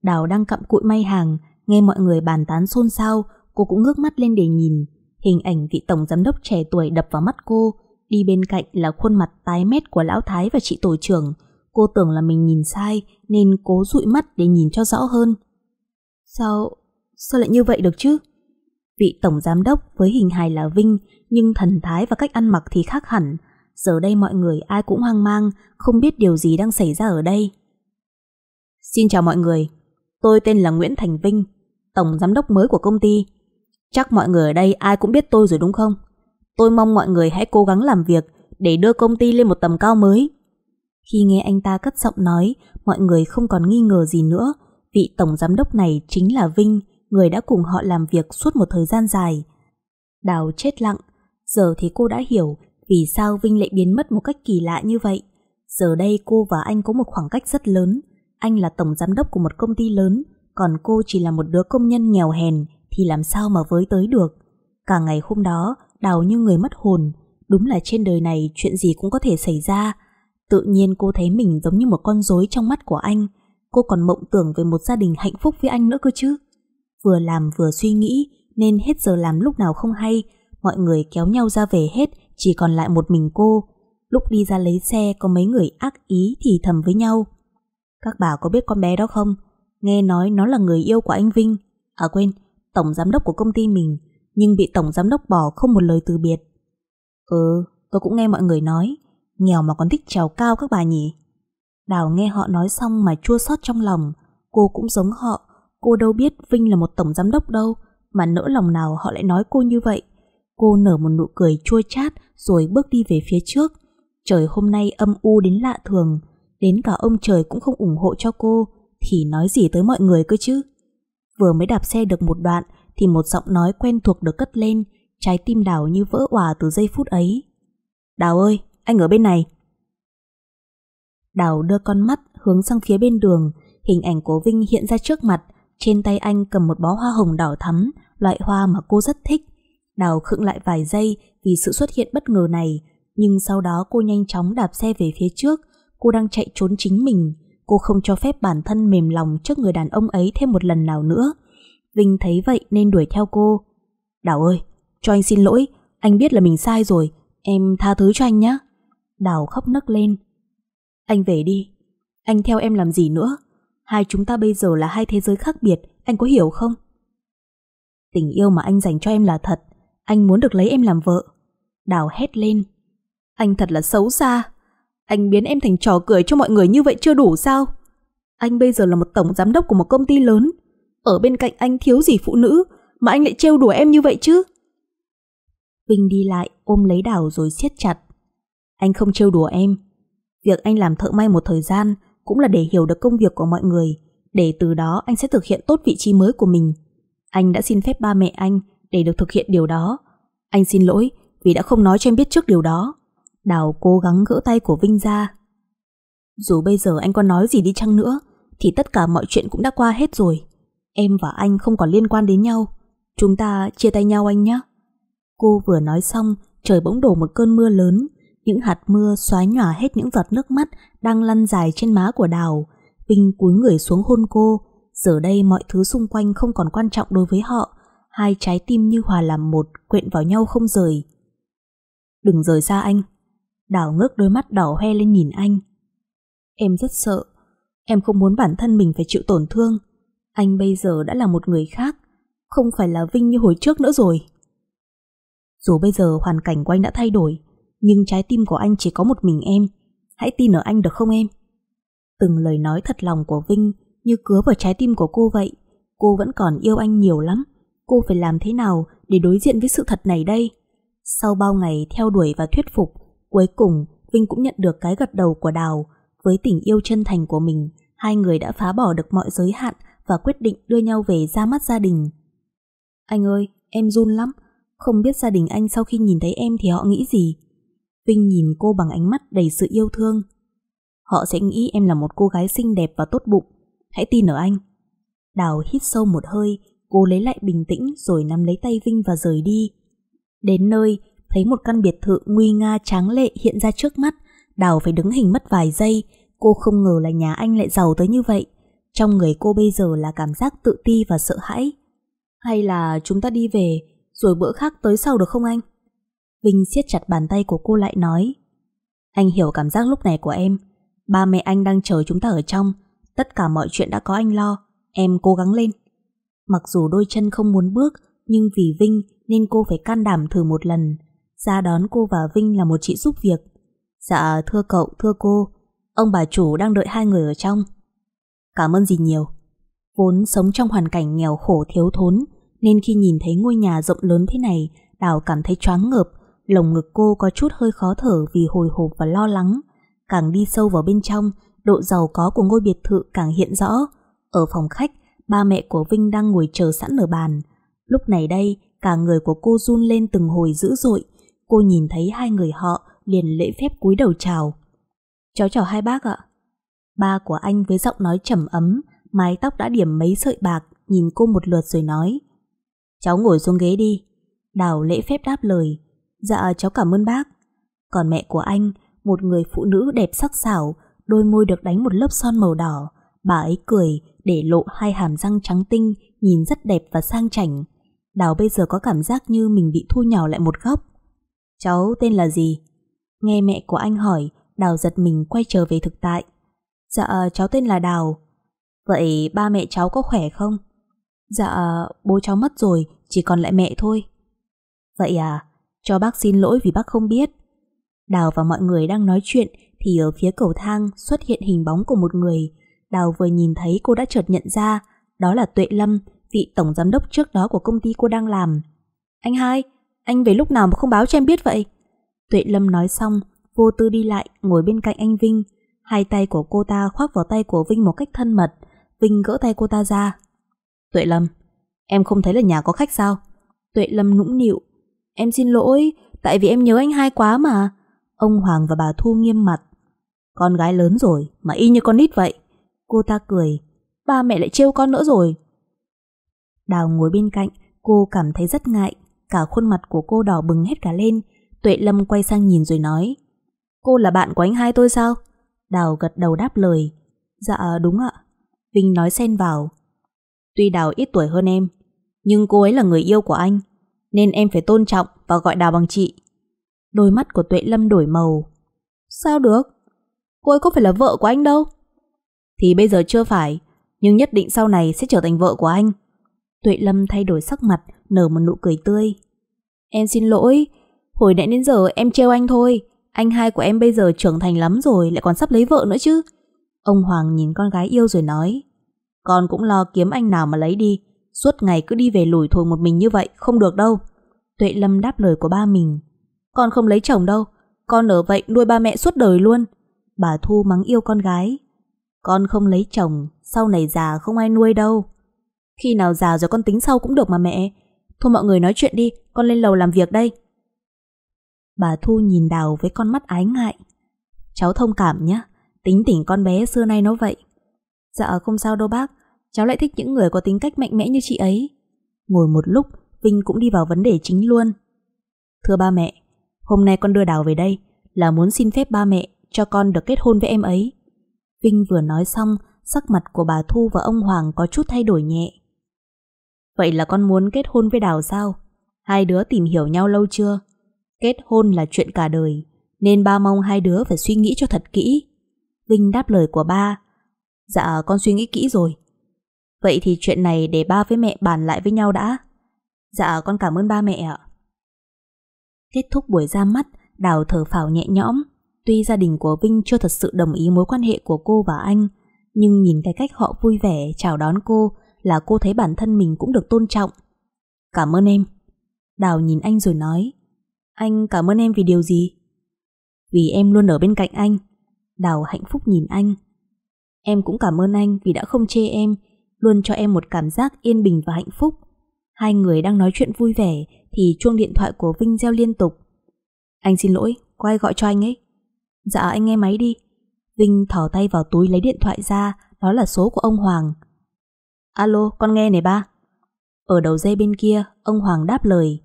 Đào đang cặm cụi may hàng, nghe mọi người bàn tán xôn xao, cô cũng ngước mắt lên để nhìn. Hình ảnh vị tổng giám đốc trẻ tuổi đập vào mắt cô, đi bên cạnh là khuôn mặt tái mét của lão thái và chị tổ trưởng. Cô tưởng là mình nhìn sai nên cố dụi mắt để nhìn cho rõ hơn. Sao, sao lại như vậy được chứ? Vị tổng giám đốc với hình hài là Vinh nhưng thần thái và cách ăn mặc thì khác hẳn. Giờ đây mọi người ai cũng hoang mang, không biết điều gì đang xảy ra ở đây. Xin chào mọi người, tôi tên là Nguyễn Thành Vinh, tổng giám đốc mới của công ty. Chắc mọi người ở đây ai cũng biết tôi rồi đúng không? Tôi mong mọi người hãy cố gắng làm việc để đưa công ty lên một tầm cao mới. Khi nghe anh ta cất giọng nói, mọi người không còn nghi ngờ gì nữa. Vị tổng giám đốc này chính là Vinh, người đã cùng họ làm việc suốt một thời gian dài. Đào chết lặng, giờ thì cô đã hiểu vì sao Vinh lại biến mất một cách kỳ lạ như vậy. Giờ đây cô và anh có một khoảng cách rất lớn. Anh là tổng giám đốc của một công ty lớn, còn cô chỉ là một đứa công nhân nghèo hèn thì làm sao mà với tới được. Cả ngày hôm đó, Đào như người mất hồn, đúng là trên đời này chuyện gì cũng có thể xảy ra. Tự nhiên cô thấy mình giống như một con rối trong mắt của anh, cô còn mộng tưởng về một gia đình hạnh phúc với anh nữa cơ chứ. Vừa làm vừa suy nghĩ, nên hết giờ làm lúc nào không hay, mọi người kéo nhau ra về hết, chỉ còn lại một mình cô. Lúc đi ra lấy xe có mấy người ác ý thì thầm với nhau. Các bà có biết con bé đó không? Nghe nói nó là người yêu của anh Vinh. À quên, tổng giám đốc của công ty mình, nhưng bị tổng giám đốc bỏ không một lời từ biệt. Ừ, tôi cũng nghe mọi người nói, nghèo mà còn thích trèo cao các bà nhỉ. Đào nghe họ nói xong mà chua xót trong lòng, cô cũng giống họ, cô đâu biết Vinh là một tổng giám đốc đâu, mà nỡ lòng nào họ lại nói cô như vậy. Cô nở một nụ cười chua chát rồi bước đi về phía trước. Trời hôm nay âm u đến lạ thường, đến cả ông trời cũng không ủng hộ cho cô, thì nói gì tới mọi người cơ chứ. Vừa mới đạp xe được một đoạn thì một giọng nói quen thuộc được cất lên, trái tim Đào như vỡ òa từ giây phút ấy. Đào ơi, anh ở bên này. Đào đưa con mắt hướng sang phía bên đường, hình ảnh của Vinh hiện ra trước mặt, trên tay anh cầm một bó hoa hồng đỏ thắm, loại hoa mà cô rất thích. Đào khựng lại vài giây vì sự xuất hiện bất ngờ này, nhưng sau đó cô nhanh chóng đạp xe về phía trước, cô đang chạy trốn chính mình, Cô không cho phép bản thân mềm lòng trước người đàn ông ấy thêm một lần nào nữa. Vinh thấy vậy nên đuổi theo cô. Đào ơi, cho anh xin lỗi, anh biết là mình sai rồi, em tha thứ cho anh nhé. Đào khóc nấc lên. Anh về đi, anh theo em làm gì nữa? Hai chúng ta bây giờ là hai thế giới khác biệt, anh có hiểu không? Tình yêu mà anh dành cho em là thật, anh muốn được lấy em làm vợ. Đào hét lên. Anh thật là xấu xa. Anh biến em thành trò cười cho mọi người như vậy chưa đủ sao? Anh bây giờ là một tổng giám đốc của một công ty lớn. Ở bên cạnh anh thiếu gì phụ nữ mà anh lại trêu đùa em như vậy chứ? Vinh đi lại ôm lấy Đào rồi siết chặt. Anh không trêu đùa em. Việc anh làm thợ may một thời gian cũng là để hiểu được công việc của mọi người, để từ đó anh sẽ thực hiện tốt vị trí mới của mình. Anh đã xin phép ba mẹ anh để được thực hiện điều đó. Anh xin lỗi vì đã không nói cho em biết trước điều đó. Đào cố gắng gỡ tay của Vinh ra. Dù bây giờ anh có nói gì đi chăng nữa, thì tất cả mọi chuyện cũng đã qua hết rồi. Em và anh không còn liên quan đến nhau. Chúng ta chia tay nhau anh nhé. Cô vừa nói xong, trời bỗng đổ một cơn mưa lớn. Những hạt mưa xóa nhòa hết những giọt nước mắt đang lăn dài trên má của Đào. Vinh cúi người xuống hôn cô. Giờ đây mọi thứ xung quanh không còn quan trọng đối với họ. Hai trái tim như hòa làm một, quện vào nhau không rời. Đừng rời xa anh. Đào ngước đôi mắt đỏ hoe lên nhìn anh. Em rất sợ. Em không muốn bản thân mình phải chịu tổn thương. Anh bây giờ đã là một người khác, không phải là Vinh như hồi trước nữa rồi. Dù bây giờ hoàn cảnh của anh đã thay đổi, nhưng trái tim của anh chỉ có một mình em. Hãy tin ở anh được không em? Từng lời nói thật lòng của Vinh như cứa vào trái tim của cô vậy. Cô vẫn còn yêu anh nhiều lắm. Cô phải làm thế nào để đối diện với sự thật này đây? Sau bao ngày theo đuổi và thuyết phục, cuối cùng Vinh cũng nhận được cái gật đầu của Đào. Với tình yêu chân thành của mình, hai người đã phá bỏ được mọi giới hạn và quyết định đưa nhau về ra mắt gia đình. Anh ơi, em run lắm, không biết gia đình anh sau khi nhìn thấy em thì họ nghĩ gì. Vinh nhìn cô bằng ánh mắt đầy sự yêu thương. Họ sẽ nghĩ em là một cô gái xinh đẹp và tốt bụng. Hãy tin ở anh. Đào hít sâu một hơi, cô lấy lại bình tĩnh rồi nắm lấy tay Vinh và rời đi. Đến nơi, thấy một căn biệt thự nguy nga tráng lệ hiện ra trước mắt, Đào phải đứng hình mất vài giây, cô không ngờ là nhà anh lại giàu tới như vậy. Trong người cô bây giờ là cảm giác tự ti và sợ hãi. Hay là chúng ta đi về, rồi bữa khác tới sau được không anh? Vinh siết chặt bàn tay của cô lại nói. Anh hiểu cảm giác lúc này của em. Ba mẹ anh đang chờ chúng ta ở trong. Tất cả mọi chuyện đã có anh lo. Em cố gắng lên. Mặc dù đôi chân không muốn bước, nhưng vì Vinh nên cô phải can đảm thử một lần. Ra đón cô và Vinh là một chị giúp việc. Dạ thưa cậu, thưa cô. Ông bà chủ đang đợi hai người ở trong. Cảm ơn gì nhiều. Vốn sống trong hoàn cảnh nghèo khổ thiếu thốn, nên khi nhìn thấy ngôi nhà rộng lớn thế này, Đào cảm thấy choáng ngợp, lồng ngực cô có chút hơi khó thở vì hồi hộp và lo lắng. Càng đi sâu vào bên trong, độ giàu có của ngôi biệt thự càng hiện rõ. Ở phòng khách, ba mẹ của Vinh đang ngồi chờ sẵn ở bàn. Lúc này đây, cả người của cô run lên từng hồi dữ dội. Cô nhìn thấy hai người họ liền lễ phép cúi đầu chào. Cháu chào hai bác ạ. Ba của anh với giọng nói trầm ấm, mái tóc đã điểm mấy sợi bạc, nhìn cô một lượt rồi nói. Cháu ngồi xuống ghế đi. Đào lễ phép đáp lời. Dạ cháu cảm ơn bác. Còn mẹ của anh, một người phụ nữ đẹp sắc sảo, đôi môi được đánh một lớp son màu đỏ. Bà ấy cười để lộ hai hàm răng trắng tinh, nhìn rất đẹp và sang chảnh. Đào bây giờ có cảm giác như mình bị thu nhỏ lại một góc. Cháu tên là gì? Nghe mẹ của anh hỏi, Đào giật mình quay trở về thực tại. Dạ cháu tên là Đào. Vậy ba mẹ cháu có khỏe không? Dạ, bố cháu mất rồi, chỉ còn lại mẹ thôi. Vậy à, cho bác xin lỗi vì bác không biết. Đào và mọi người đang nói chuyện thì ở phía cầu thang xuất hiện hình bóng của một người. Đào vừa nhìn thấy cô đã chợt nhận ra, đó là Tuệ Lâm, vị tổng giám đốc trước đó của công ty cô đang làm. Anh hai, anh về lúc nào mà không báo cho em biết vậy? Tuệ Lâm nói xong, vô tư đi lại, ngồi bên cạnh anh Vinh. Hai tay của cô ta khoác vào tay của Vinh một cách thân mật. Vinh gỡ tay cô ta ra. Tuệ Lâm, em không thấy là nhà có khách sao? Tuệ Lâm nũng nịu. Em xin lỗi, tại vì em nhớ anh hai quá mà. Ông Hoàng và bà Thu nghiêm mặt. Con gái lớn rồi, mà y như con nít vậy. Cô ta cười. Ba mẹ lại trêu con nữa rồi. Đào ngồi bên cạnh, cô cảm thấy rất ngại. Cả khuôn mặt của cô đỏ bừng hết cả lên. Tuệ Lâm quay sang nhìn rồi nói. Cô là bạn của anh hai tôi sao? Đào gật đầu đáp lời. Dạ đúng ạ. Vinh nói xen vào. Tuy Đào ít tuổi hơn em, nhưng cô ấy là người yêu của anh, nên em phải tôn trọng và gọi Đào bằng chị. Đôi mắt của Tuệ Lâm đổi màu. Sao được? Cô ấy có phải là vợ của anh đâu. Thì bây giờ chưa phải, nhưng nhất định sau này sẽ trở thành vợ của anh. Tuệ Lâm thay đổi sắc mặt, nở một nụ cười tươi. Em xin lỗi, hồi nãy đến giờ em trêu anh thôi. Anh hai của em bây giờ trưởng thành lắm rồi, lại còn sắp lấy vợ nữa chứ. Ông Hoàng nhìn con gái yêu rồi nói. Con cũng lo kiếm anh nào mà lấy đi. Suốt ngày cứ đi về lủi thổi một mình như vậy, không được đâu. Tuệ Lâm đáp lời của ba mình. Con không lấy chồng đâu, con ở vậy nuôi ba mẹ suốt đời luôn. Bà Thu mắng yêu con gái. Con không lấy chồng, sau này già không ai nuôi đâu. Khi nào già rồi con tính sau cũng được mà mẹ. Thôi mọi người nói chuyện đi, con lên lầu làm việc đây. Bà Thu nhìn Đào với con mắt ái ngại. Cháu thông cảm nhé, tính tình con bé xưa nay nó vậy. Dạ không sao đâu bác, cháu lại thích những người có tính cách mạnh mẽ như chị ấy. Ngồi một lúc, Vinh cũng đi vào vấn đề chính luôn. Thưa ba mẹ, hôm nay con đưa Đào về đây là muốn xin phép ba mẹ cho con được kết hôn với em ấy. Vinh vừa nói xong, sắc mặt của bà Thu và ông Hoàng có chút thay đổi nhẹ. Vậy là con muốn kết hôn với Đào sao? Hai đứa tìm hiểu nhau lâu chưa? Kết hôn là chuyện cả đời, nên ba mong hai đứa phải suy nghĩ cho thật kỹ. Vinh đáp lời của ba. Dạ con suy nghĩ kỹ rồi. Vậy thì chuyện này để ba với mẹ bàn lại với nhau đã. Dạ con cảm ơn ba mẹ ạ. Kết thúc buổi ra mắt, Đào thở phào nhẹ nhõm. Tuy gia đình của Vinh chưa thật sự đồng ý mối quan hệ của cô và anh, nhưng nhìn cái cách họ vui vẻ chào đón cô là cô thấy bản thân mình cũng được tôn trọng. Cảm ơn em. Đào nhìn anh rồi nói, anh cảm ơn em vì điều gì? Vì em luôn ở bên cạnh anh. Đào hạnh phúc nhìn anh. Em cũng cảm ơn anh vì đã không chê em, luôn cho em một cảm giác yên bình và hạnh phúc. Hai người đang nói chuyện vui vẻ thì chuông điện thoại của Vinh reo liên tục. Anh xin lỗi, có ai gọi cho anh ấy? Dạ anh nghe máy đi. Vinh thỏ tay vào túi lấy điện thoại ra, đó là số của ông Hoàng. Alo, con nghe này ba. Ở đầu dây bên kia, ông Hoàng đáp lời.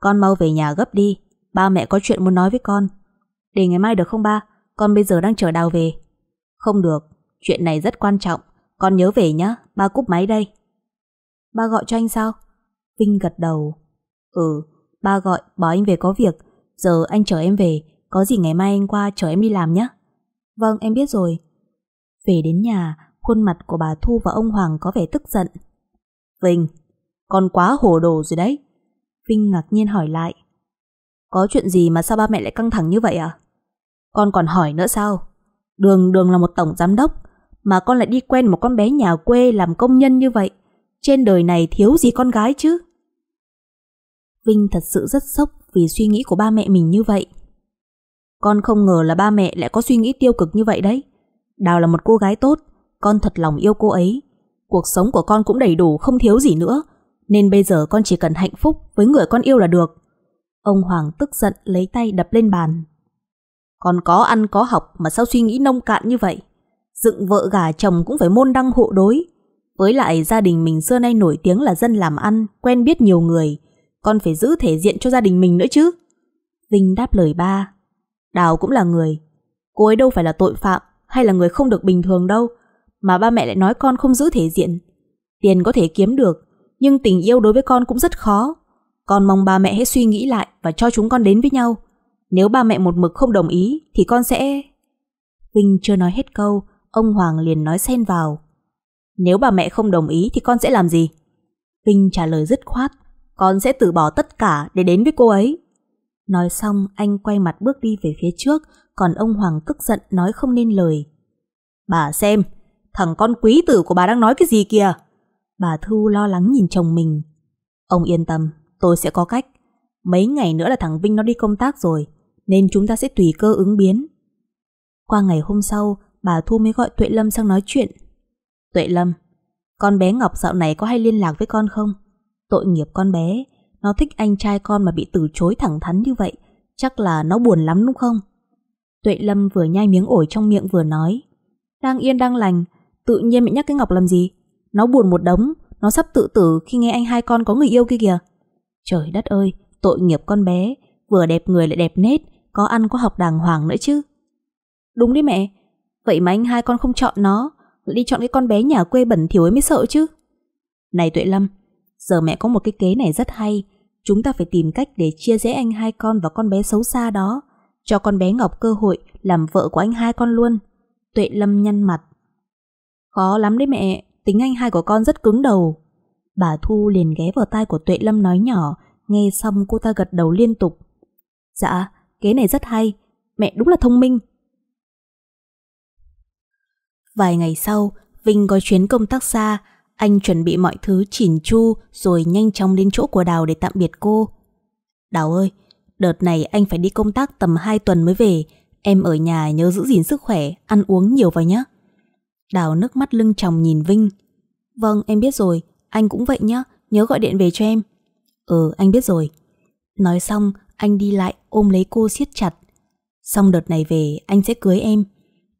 Con mau về nhà gấp đi, ba mẹ có chuyện muốn nói với con. Để ngày mai được không ba? Con bây giờ đang chờ đào về. Không được, chuyện này rất quan trọng. Con nhớ về nhá, ba cúp máy đây. Ba gọi cho anh sao? Vinh gật đầu. Ừ, ba gọi, bảo anh về có việc. Giờ anh chờ em về, có gì ngày mai anh qua chở em đi làm nhé. Vâng, em biết rồi. Về đến nhà, khuôn mặt của bà Thu và ông Hoàng có vẻ tức giận. Vinh, con quá hồ đồ rồi đấy. Vinh ngạc nhiên hỏi lại. Có chuyện gì mà sao ba mẹ lại căng thẳng như vậy à? Con còn hỏi nữa sao? Đường đường là một tổng giám đốc, mà con lại đi quen một con bé nhà quê làm công nhân như vậy. Trên đời này thiếu gì con gái chứ? Vinh thật sự rất sốc vì suy nghĩ của ba mẹ mình như vậy. Con không ngờ là ba mẹ lại có suy nghĩ tiêu cực như vậy đấy. Đào là một cô gái tốt, con thật lòng yêu cô ấy. Cuộc sống của con cũng đầy đủ, không thiếu gì nữa. Nên bây giờ con chỉ cần hạnh phúc với người con yêu là được. Ông Hoàng tức giận lấy tay đập lên bàn. Con có ăn có học mà sao suy nghĩ nông cạn như vậy? Dựng vợ gà chồng cũng phải môn đăng hộ đối. Với lại gia đình mình xưa nay nổi tiếng là dân làm ăn, quen biết nhiều người. Con phải giữ thể diện cho gia đình mình nữa chứ. Vinh đáp lời ba. Đào cũng là người. Cô ấy đâu phải là tội phạm hay là người không được bình thường đâu. Mà ba mẹ lại nói con không giữ thể diện. Tiền có thể kiếm được, nhưng tình yêu đối với con cũng rất khó. Con mong ba mẹ hãy suy nghĩ lại và cho chúng con đến với nhau. Nếu ba mẹ một mực không đồng ý thì con sẽ... Vinh chưa nói hết câu, ông Hoàng liền nói xen vào. Nếu bà mẹ không đồng ý thì con sẽ làm gì? Vinh trả lời dứt khoát, con sẽ từ bỏ tất cả để đến với cô ấy. Nói xong anh quay mặt bước đi về phía trước, còn ông Hoàng tức giận nói không nên lời. Bà xem, thằng con quý tử của bà đang nói cái gì kìa? Bà Thu lo lắng nhìn chồng mình. Ông yên tâm, tôi sẽ có cách. Mấy ngày nữa là thằng Vinh nó đi công tác rồi, nên chúng ta sẽ tùy cơ ứng biến. Qua ngày hôm sau, bà Thu mới gọi Tuệ Lâm sang nói chuyện. Tuệ Lâm, con bé Ngọc dạo này có hay liên lạc với con không? Tội nghiệp con bé, nó thích anh trai con mà bị từ chối thẳng thắn như vậy, chắc là nó buồn lắm đúng không? Tuệ Lâm vừa nhai miếng ổi trong miệng vừa nói. Đang yên đang lành, tự nhiên mẹ nhắc cái Ngọc làm gì? Nó buồn một đống, nó sắp tự tử khi nghe anh hai con có người yêu kia kìa. Trời đất ơi, tội nghiệp con bé, vừa đẹp người lại đẹp nết, có ăn có học đàng hoàng nữa chứ. Đúng đấy mẹ, vậy mà anh hai con không chọn nó, lại đi chọn cái con bé nhà quê bẩn thỉu ấy mới sợ chứ. Này Tuệ Lâm, giờ mẹ có một cái kế này rất hay. Chúng ta phải tìm cách để chia rẽ anh hai con và con bé xấu xa đó. Cho con bé Ngọc cơ hội làm vợ của anh hai con luôn. Tuệ Lâm nhăn mặt. Khó lắm đấy mẹ, tính anh hai của con rất cứng đầu. Bà Thu liền ghé vào tai của Tuệ Lâm nói nhỏ, nghe xong cô ta gật đầu liên tục. Dạ, kế này rất hay, mẹ đúng là thông minh. Vài ngày sau, Vinh có chuyến công tác xa, anh chuẩn bị mọi thứ chỉn chu rồi nhanh chóng đến chỗ của Đào để tạm biệt cô. Đào ơi, đợt này anh phải đi công tác tầm 2 tuần mới về, em ở nhà nhớ giữ gìn sức khỏe, ăn uống nhiều vào nhé. Đào nước mắt lưng chồng nhìn Vinh. Vâng, em biết rồi, anh cũng vậy nhé, nhớ gọi điện về cho em. Ừ, anh biết rồi. Nói xong, anh đi lại ôm lấy cô siết chặt. Xong đợt này về, anh sẽ cưới em.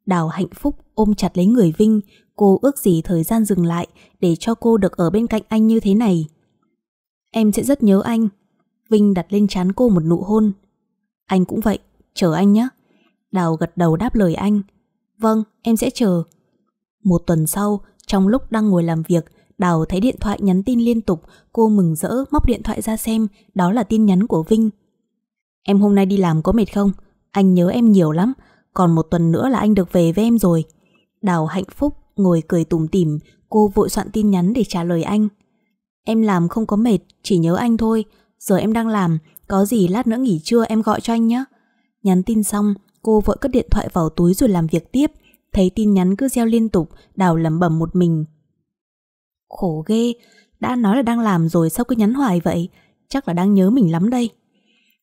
Đào hạnh phúc ôm chặt lấy người Vinh, cô ước gì thời gian dừng lại để cho cô được ở bên cạnh anh như thế này. Em sẽ rất nhớ anh. Vinh đặt lên trán cô một nụ hôn. Anh cũng vậy, chờ anh nhé. Đào gật đầu đáp lời anh. Vâng, em sẽ chờ. Một tuần sau, trong lúc đang ngồi làm việc, Đào thấy điện thoại nhắn tin liên tục, cô mừng rỡ móc điện thoại ra xem, đó là tin nhắn của Vinh. Em hôm nay đi làm có mệt không? Anh nhớ em nhiều lắm, còn một tuần nữa là anh được về với em rồi. Đào hạnh phúc, ngồi cười tủm tỉm, cô vội soạn tin nhắn để trả lời anh. Em làm không có mệt, chỉ nhớ anh thôi, giờ em đang làm, có gì lát nữa nghỉ trưa em gọi cho anh nhé. Nhắn tin xong, cô vội cất điện thoại vào túi rồi làm việc tiếp, thấy tin nhắn cứ reo liên tục, Đào lẩm bẩm một mình. Khổ ghê, đã nói là đang làm rồi sao cứ nhắn hoài vậy, chắc là đang nhớ mình lắm đây.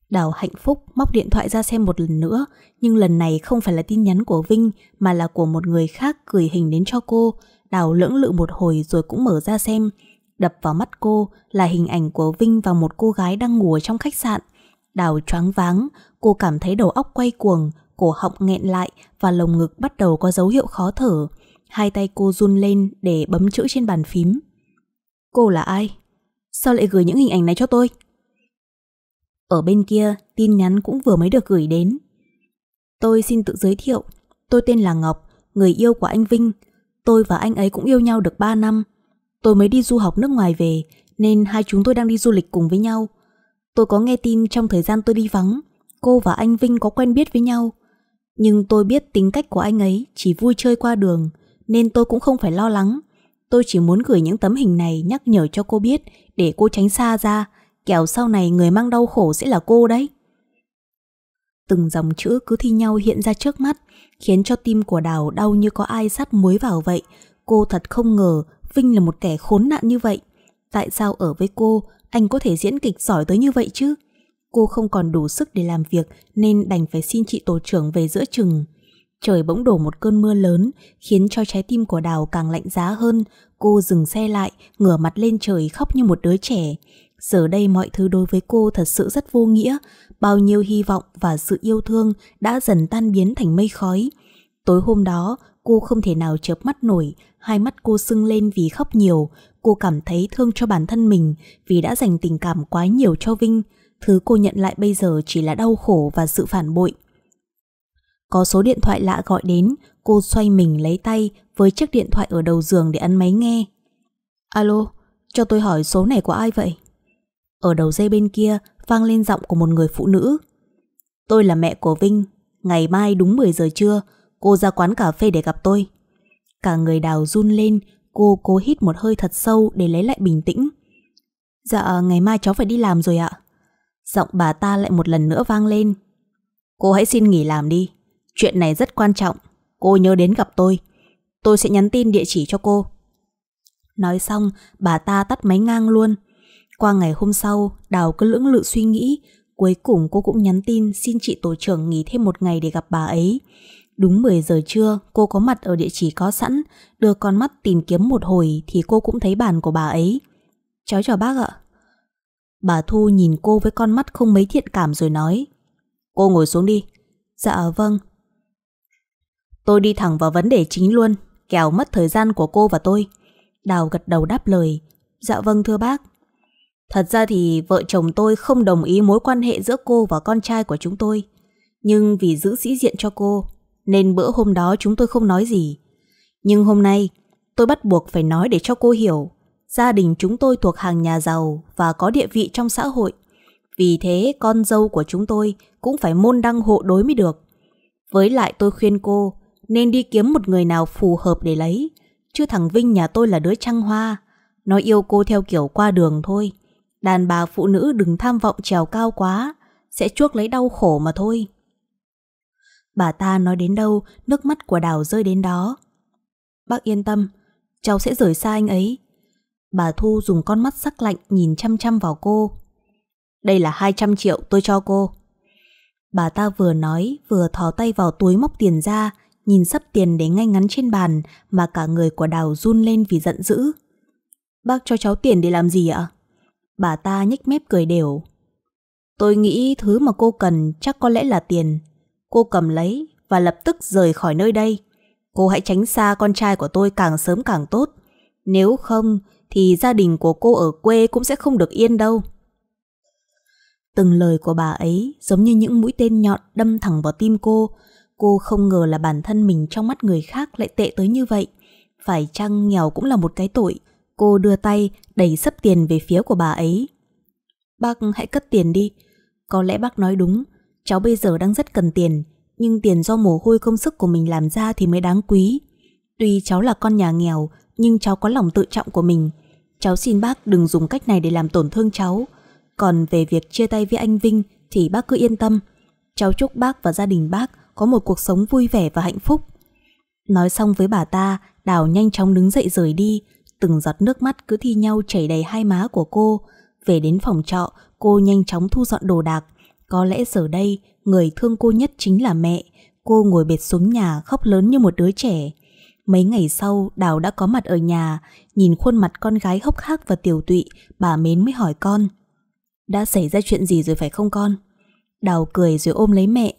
Đào hạnh phúc móc điện thoại ra xem một lần nữa, nhưng lần này không phải là tin nhắn của Vinh mà là của một người khác gửi hình đến cho cô. Đào lưỡng lự một hồi rồi cũng mở ra xem. Đập vào mắt cô là hình ảnh của Vinh và một cô gái đang ngủ ở trong khách sạn. Đào choáng váng, cô cảm thấy đầu óc quay cuồng, cổ họng nghẹn lại và lồng ngực bắt đầu có dấu hiệu khó thở. Hai tay cô run lên để bấm chữ trên bàn phím. Cô là ai? Sao lại gửi những hình ảnh này cho tôi? Ở bên kia, tin nhắn cũng vừa mới được gửi đến. Tôi xin tự giới thiệu, tôi tên là Ngọc, người yêu của anh Vinh. Tôi và anh ấy cũng yêu nhau được 3 năm. Tôi mới đi du học nước ngoài về, nên hai chúng tôi đang đi du lịch cùng với nhau. Tôi có nghe tin trong thời gian tôi đi vắng, cô và anh Vinh có quen biết với nhau. Nhưng tôi biết tính cách của anh ấy chỉ vui chơi qua đường, nên tôi cũng không phải lo lắng. Tôi chỉ muốn gửi những tấm hình này nhắc nhở cho cô biết để cô tránh xa ra, kẻo sau này người mang đau khổ sẽ là cô đấy. Từng dòng chữ cứ thi nhau hiện ra trước mắt, khiến cho tim của Đào đau như có ai sắt muối vào vậy. Cô thật không ngờ Vinh là một kẻ khốn nạn như vậy. Tại sao ở với cô, anh có thể diễn kịch giỏi tới như vậy chứ? Cô không còn đủ sức để làm việc nên đành phải xin chị tổ trưởng về giữa chừng. Trời bỗng đổ một cơn mưa lớn, khiến cho trái tim của Đào càng lạnh giá hơn. Cô dừng xe lại, ngửa mặt lên trời khóc như một đứa trẻ. Giờ đây mọi thứ đối với cô thật sự rất vô nghĩa, bao nhiêu hy vọng và sự yêu thương đã dần tan biến thành mây khói. Tối hôm đó, cô không thể nào chớp mắt nổi, hai mắt cô sưng lên vì khóc nhiều, cô cảm thấy thương cho bản thân mình vì đã dành tình cảm quá nhiều cho Vinh. Thứ cô nhận lại bây giờ chỉ là đau khổ và sự phản bội. Có số điện thoại lạ gọi đến, cô xoay mình lấy tay với chiếc điện thoại ở đầu giường để ấn máy nghe. Alo, cho tôi hỏi số này của ai vậy? Ở đầu dây bên kia vang lên giọng của một người phụ nữ. Tôi là mẹ của Vinh, ngày mai đúng 10 giờ trưa, cô ra quán cà phê để gặp tôi. Cả người đào run lên, cô cố hít một hơi thật sâu để lấy lại bình tĩnh. Dạ, ngày mai cháu phải đi làm rồi ạ. Giọng bà ta lại một lần nữa vang lên. Cô hãy xin nghỉ làm đi, chuyện này rất quan trọng, cô nhớ đến gặp tôi. Tôi sẽ nhắn tin địa chỉ cho cô. Nói xong, bà ta tắt máy ngang luôn. Qua ngày hôm sau, Đào cứ lưỡng lự suy nghĩ, cuối cùng cô cũng nhắn tin xin chị tổ trưởng nghỉ thêm một ngày để gặp bà ấy. Đúng 10 giờ trưa, cô có mặt ở địa chỉ có sẵn, đưa con mắt tìm kiếm một hồi thì cô cũng thấy bàn của bà ấy. Cháu chào bác ạ. Bà Thu nhìn cô với con mắt không mấy thiện cảm rồi nói. Cô ngồi xuống đi. Dạ vâng. Tôi đi thẳng vào vấn đề chính luôn, kẻo mất thời gian của cô và tôi. Đào gật đầu đáp lời. Dạ vâng thưa bác. Thật ra thì vợ chồng tôi không đồng ý mối quan hệ giữa cô và con trai của chúng tôi. Nhưng vì giữ sĩ diện cho cô, nên bữa hôm đó chúng tôi không nói gì. Nhưng hôm nay, tôi bắt buộc phải nói để cho cô hiểu. Gia đình chúng tôi thuộc hàng nhà giàu và có địa vị trong xã hội. Vì thế con dâu của chúng tôi cũng phải môn đăng hộ đối mới được. Với lại tôi khuyên cô nên đi kiếm một người nào phù hợp để lấy. Chứ thằng Vinh nhà tôi là đứa trăng hoa. Nó yêu cô theo kiểu qua đường thôi. Đàn bà phụ nữ đừng tham vọng trèo cao quá, sẽ chuốc lấy đau khổ mà thôi. Bà ta nói đến đâu, nước mắt của Đào rơi đến đó. Bác yên tâm, cháu sẽ rời xa anh ấy. Bà Thu dùng con mắt sắc lạnh nhìn chăm chăm vào cô. Đây là 200 triệu tôi cho cô. Bà ta vừa nói vừa thò tay vào túi móc tiền ra, nhìn sắp tiền để ngay ngắn trên bàn mà cả người của Đào run lên vì giận dữ. Bác cho cháu tiền để làm gì ạ? Bà ta nhếch mép cười đều. Tôi nghĩ thứ mà cô cần chắc có lẽ là tiền. Cô cầm lấy và lập tức rời khỏi nơi đây. Cô hãy tránh xa con trai của tôi càng sớm càng tốt. Nếu không thì gia đình của cô ở quê cũng sẽ không được yên đâu. Từng lời của bà ấy giống như những mũi tên nhọn đâm thẳng vào tim cô. Cô không ngờ là bản thân mình trong mắt người khác lại tệ tới như vậy. Phải chăng nghèo cũng là một cái tội. Cô đưa tay đẩy sấp tiền về phía của bà ấy. Bác hãy cất tiền đi. Có lẽ bác nói đúng, cháu bây giờ đang rất cần tiền, nhưng tiền do mồ hôi công sức của mình làm ra thì mới đáng quý. Tuy cháu là con nhà nghèo, nhưng cháu có lòng tự trọng của mình. Cháu xin bác đừng dùng cách này để làm tổn thương cháu. Còn về việc chia tay với anh Vinh thì bác cứ yên tâm. Cháu chúc bác và gia đình bác có một cuộc sống vui vẻ và hạnh phúc. Nói xong với bà ta, Đào nhanh chóng đứng dậy rời đi, từng giọt nước mắt cứ thi nhau chảy đầy hai má của cô. Về đến phòng trọ, cô nhanh chóng thu dọn đồ đạc. Có lẽ giờ đây, người thương cô nhất chính là mẹ. Cô ngồi bệt xuống nhà khóc lớn như một đứa trẻ. Mấy ngày sau, Đào đã có mặt ở nhà, nhìn khuôn mặt con gái hốc hác và tiểu tụy, bà Mến mới hỏi con. Đã xảy ra chuyện gì rồi phải không con? Đào cười rồi ôm lấy mẹ.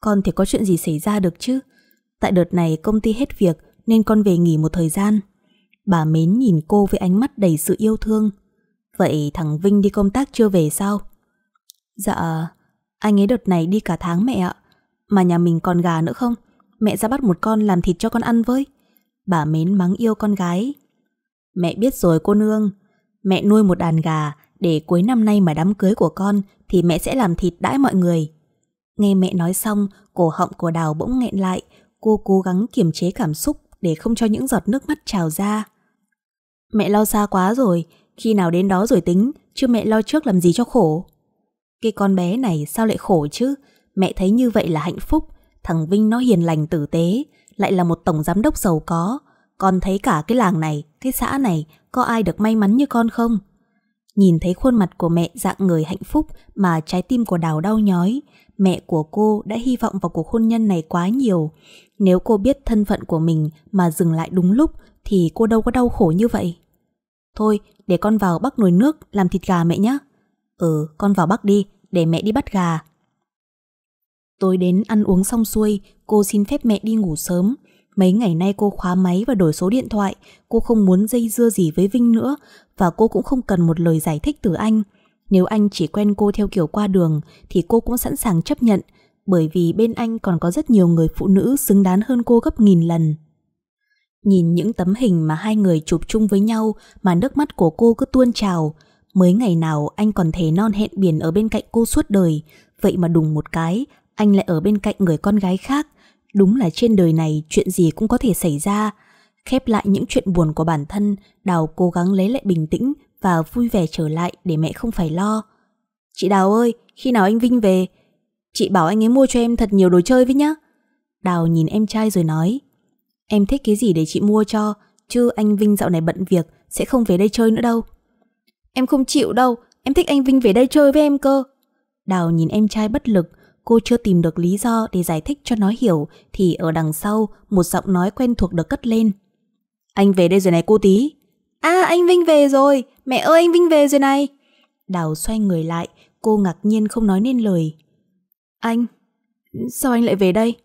Con thì có chuyện gì xảy ra được chứ? Tại đợt này công ty hết việc nên con về nghỉ một thời gian. Bà Mến nhìn cô với ánh mắt đầy sự yêu thương. Vậy thằng Vinh đi công tác chưa về sao? Dạ, anh ấy đợt này đi cả tháng mẹ ạ. Mà nhà mình còn gà nữa không? Mẹ ra bắt một con làm thịt cho con ăn với. Bà Mến mắng yêu con gái. Mẹ biết rồi cô nương. Mẹ nuôi một đàn gà để cuối năm nay mà đám cưới của con thì mẹ sẽ làm thịt đãi mọi người. Nghe mẹ nói xong, cổ họng của Đào bỗng nghẹn lại. Cô cố gắng kiềm chế cảm xúc để không cho những giọt nước mắt trào ra. Mẹ lo xa quá rồi, khi nào đến đó rồi tính, chứ mẹ lo trước làm gì cho khổ. Cái con bé này sao lại khổ chứ, mẹ thấy như vậy là hạnh phúc, thằng Vinh nó hiền lành tử tế, lại là một tổng giám đốc giàu có. Con thấy cả cái làng này, cái xã này, có ai được may mắn như con không? Nhìn thấy khuôn mặt của mẹ dạng người hạnh phúc mà trái tim của Đào đau nhói, mẹ của cô đã hy vọng vào cuộc hôn nhân này quá nhiều. Nếu cô biết thân phận của mình mà dừng lại đúng lúc thì cô đâu có đau khổ như vậy. Thôi, để con vào bắc nồi nước làm thịt gà mẹ nhé. Ừ, con vào bắc đi, để mẹ đi bắt gà. Tối đến ăn uống xong xuôi, cô xin phép mẹ đi ngủ sớm. Mấy ngày nay cô khóa máy và đổi số điện thoại, cô không muốn dây dưa gì với Vinh nữa và cô cũng không cần một lời giải thích từ anh. Nếu anh chỉ quen cô theo kiểu qua đường thì cô cũng sẵn sàng chấp nhận bởi vì bên anh còn có rất nhiều người phụ nữ xứng đáng hơn cô gấp nghìn lần. Nhìn những tấm hình mà hai người chụp chung với nhau mà nước mắt của cô cứ tuôn trào. Mới ngày nào anh còn thể non hẹn biển ở bên cạnh cô suốt đời, vậy mà đùng một cái, anh lại ở bên cạnh người con gái khác. Đúng là trên đời này chuyện gì cũng có thể xảy ra. Khép lại những chuyện buồn của bản thân, Đào cố gắng lấy lại bình tĩnh và vui vẻ trở lại để mẹ không phải lo. Chị Đào ơi, khi nào anh Vinh về? Chị bảo anh ấy mua cho em thật nhiều đồ chơi với nhá. Đào nhìn em trai rồi nói. Em thích cái gì để chị mua cho, chứ anh Vinh dạo này bận việc, sẽ không về đây chơi nữa đâu. Em không chịu đâu, em thích anh Vinh về đây chơi với em cơ. Đào nhìn em trai bất lực, cô chưa tìm được lý do để giải thích cho nó hiểu thì ở đằng sau một giọng nói quen thuộc được cất lên. Anh về đây rồi này cô tí. À anh Vinh về rồi, mẹ ơi anh Vinh về rồi này. Đào xoay người lại, cô ngạc nhiên không nói nên lời. Anh, sao anh lại về đây?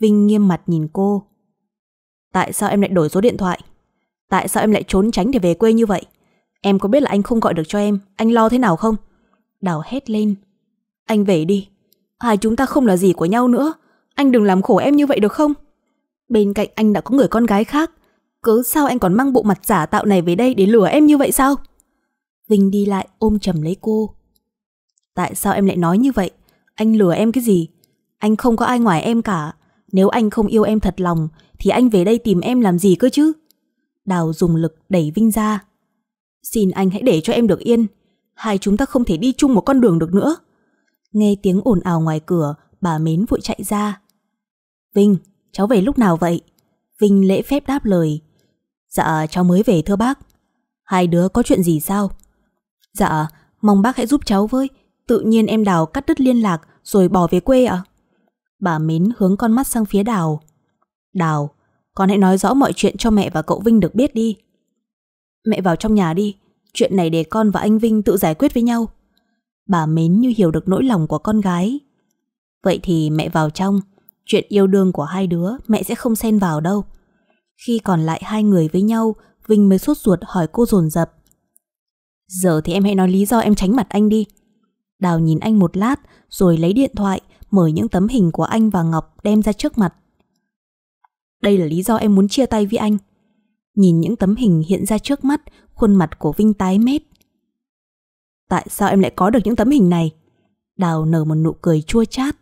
Vinh nghiêm mặt nhìn cô. Tại sao em lại đổi số điện thoại? Tại sao em lại trốn tránh để về quê như vậy? Em có biết là anh không gọi được cho em, anh lo thế nào không? Đào hét lên. Anh về đi, hai chúng ta không là gì của nhau nữa. Anh đừng làm khổ em như vậy được không? Bên cạnh anh đã có người con gái khác Cớ sao anh còn mang bộ mặt giả tạo này về đây Để lừa em như vậy sao Vinh đi lại ôm chầm lấy cô Tại sao em lại nói như vậy anh lừa em cái gì? Anh không có ai ngoài em cả. Nếu anh không yêu em thật lòng Thì anh về đây tìm em làm gì cơ chứ? Đào dùng lực đẩy Vinh ra. Xin anh hãy để cho em được yên. Hai chúng ta không thể đi chung một con đường được nữa. Nghe tiếng ồn ào ngoài cửa Bà Mến vội chạy ra. Vinh, cháu về lúc nào vậy? Vinh lễ phép đáp lời. Dạ cháu mới về thưa bác. Hai đứa có chuyện gì sao? Dạ, mong bác hãy giúp cháu với. Tự nhiên em Đào cắt đứt liên lạc Rồi bỏ về quê ạ? Bà Mến hướng con mắt sang phía Đào. Đào, con hãy nói rõ mọi chuyện cho mẹ và cậu Vinh được biết đi. Mẹ vào trong nhà đi Chuyện này để con và anh Vinh tự giải quyết với nhau. Bà Mến như hiểu được nỗi lòng của con gái. Vậy thì mẹ vào trong Chuyện yêu đương của hai đứa Mẹ sẽ không xen vào đâu. Khi còn lại hai người với nhau Vinh mới sốt ruột hỏi cô dồn dập. Giờ thì em hãy nói lý do em tránh mặt anh đi. Đào nhìn anh một lát, Rồi lấy điện thoại, Mở những tấm hình của anh và Ngọc đem ra trước mặt. Đây là lý do em muốn chia tay với anh. Nhìn những tấm hình hiện ra trước mắt, Khuôn mặt của Vinh tái mét. Tại sao em lại có được những tấm hình này? Đào nở một nụ cười chua chát.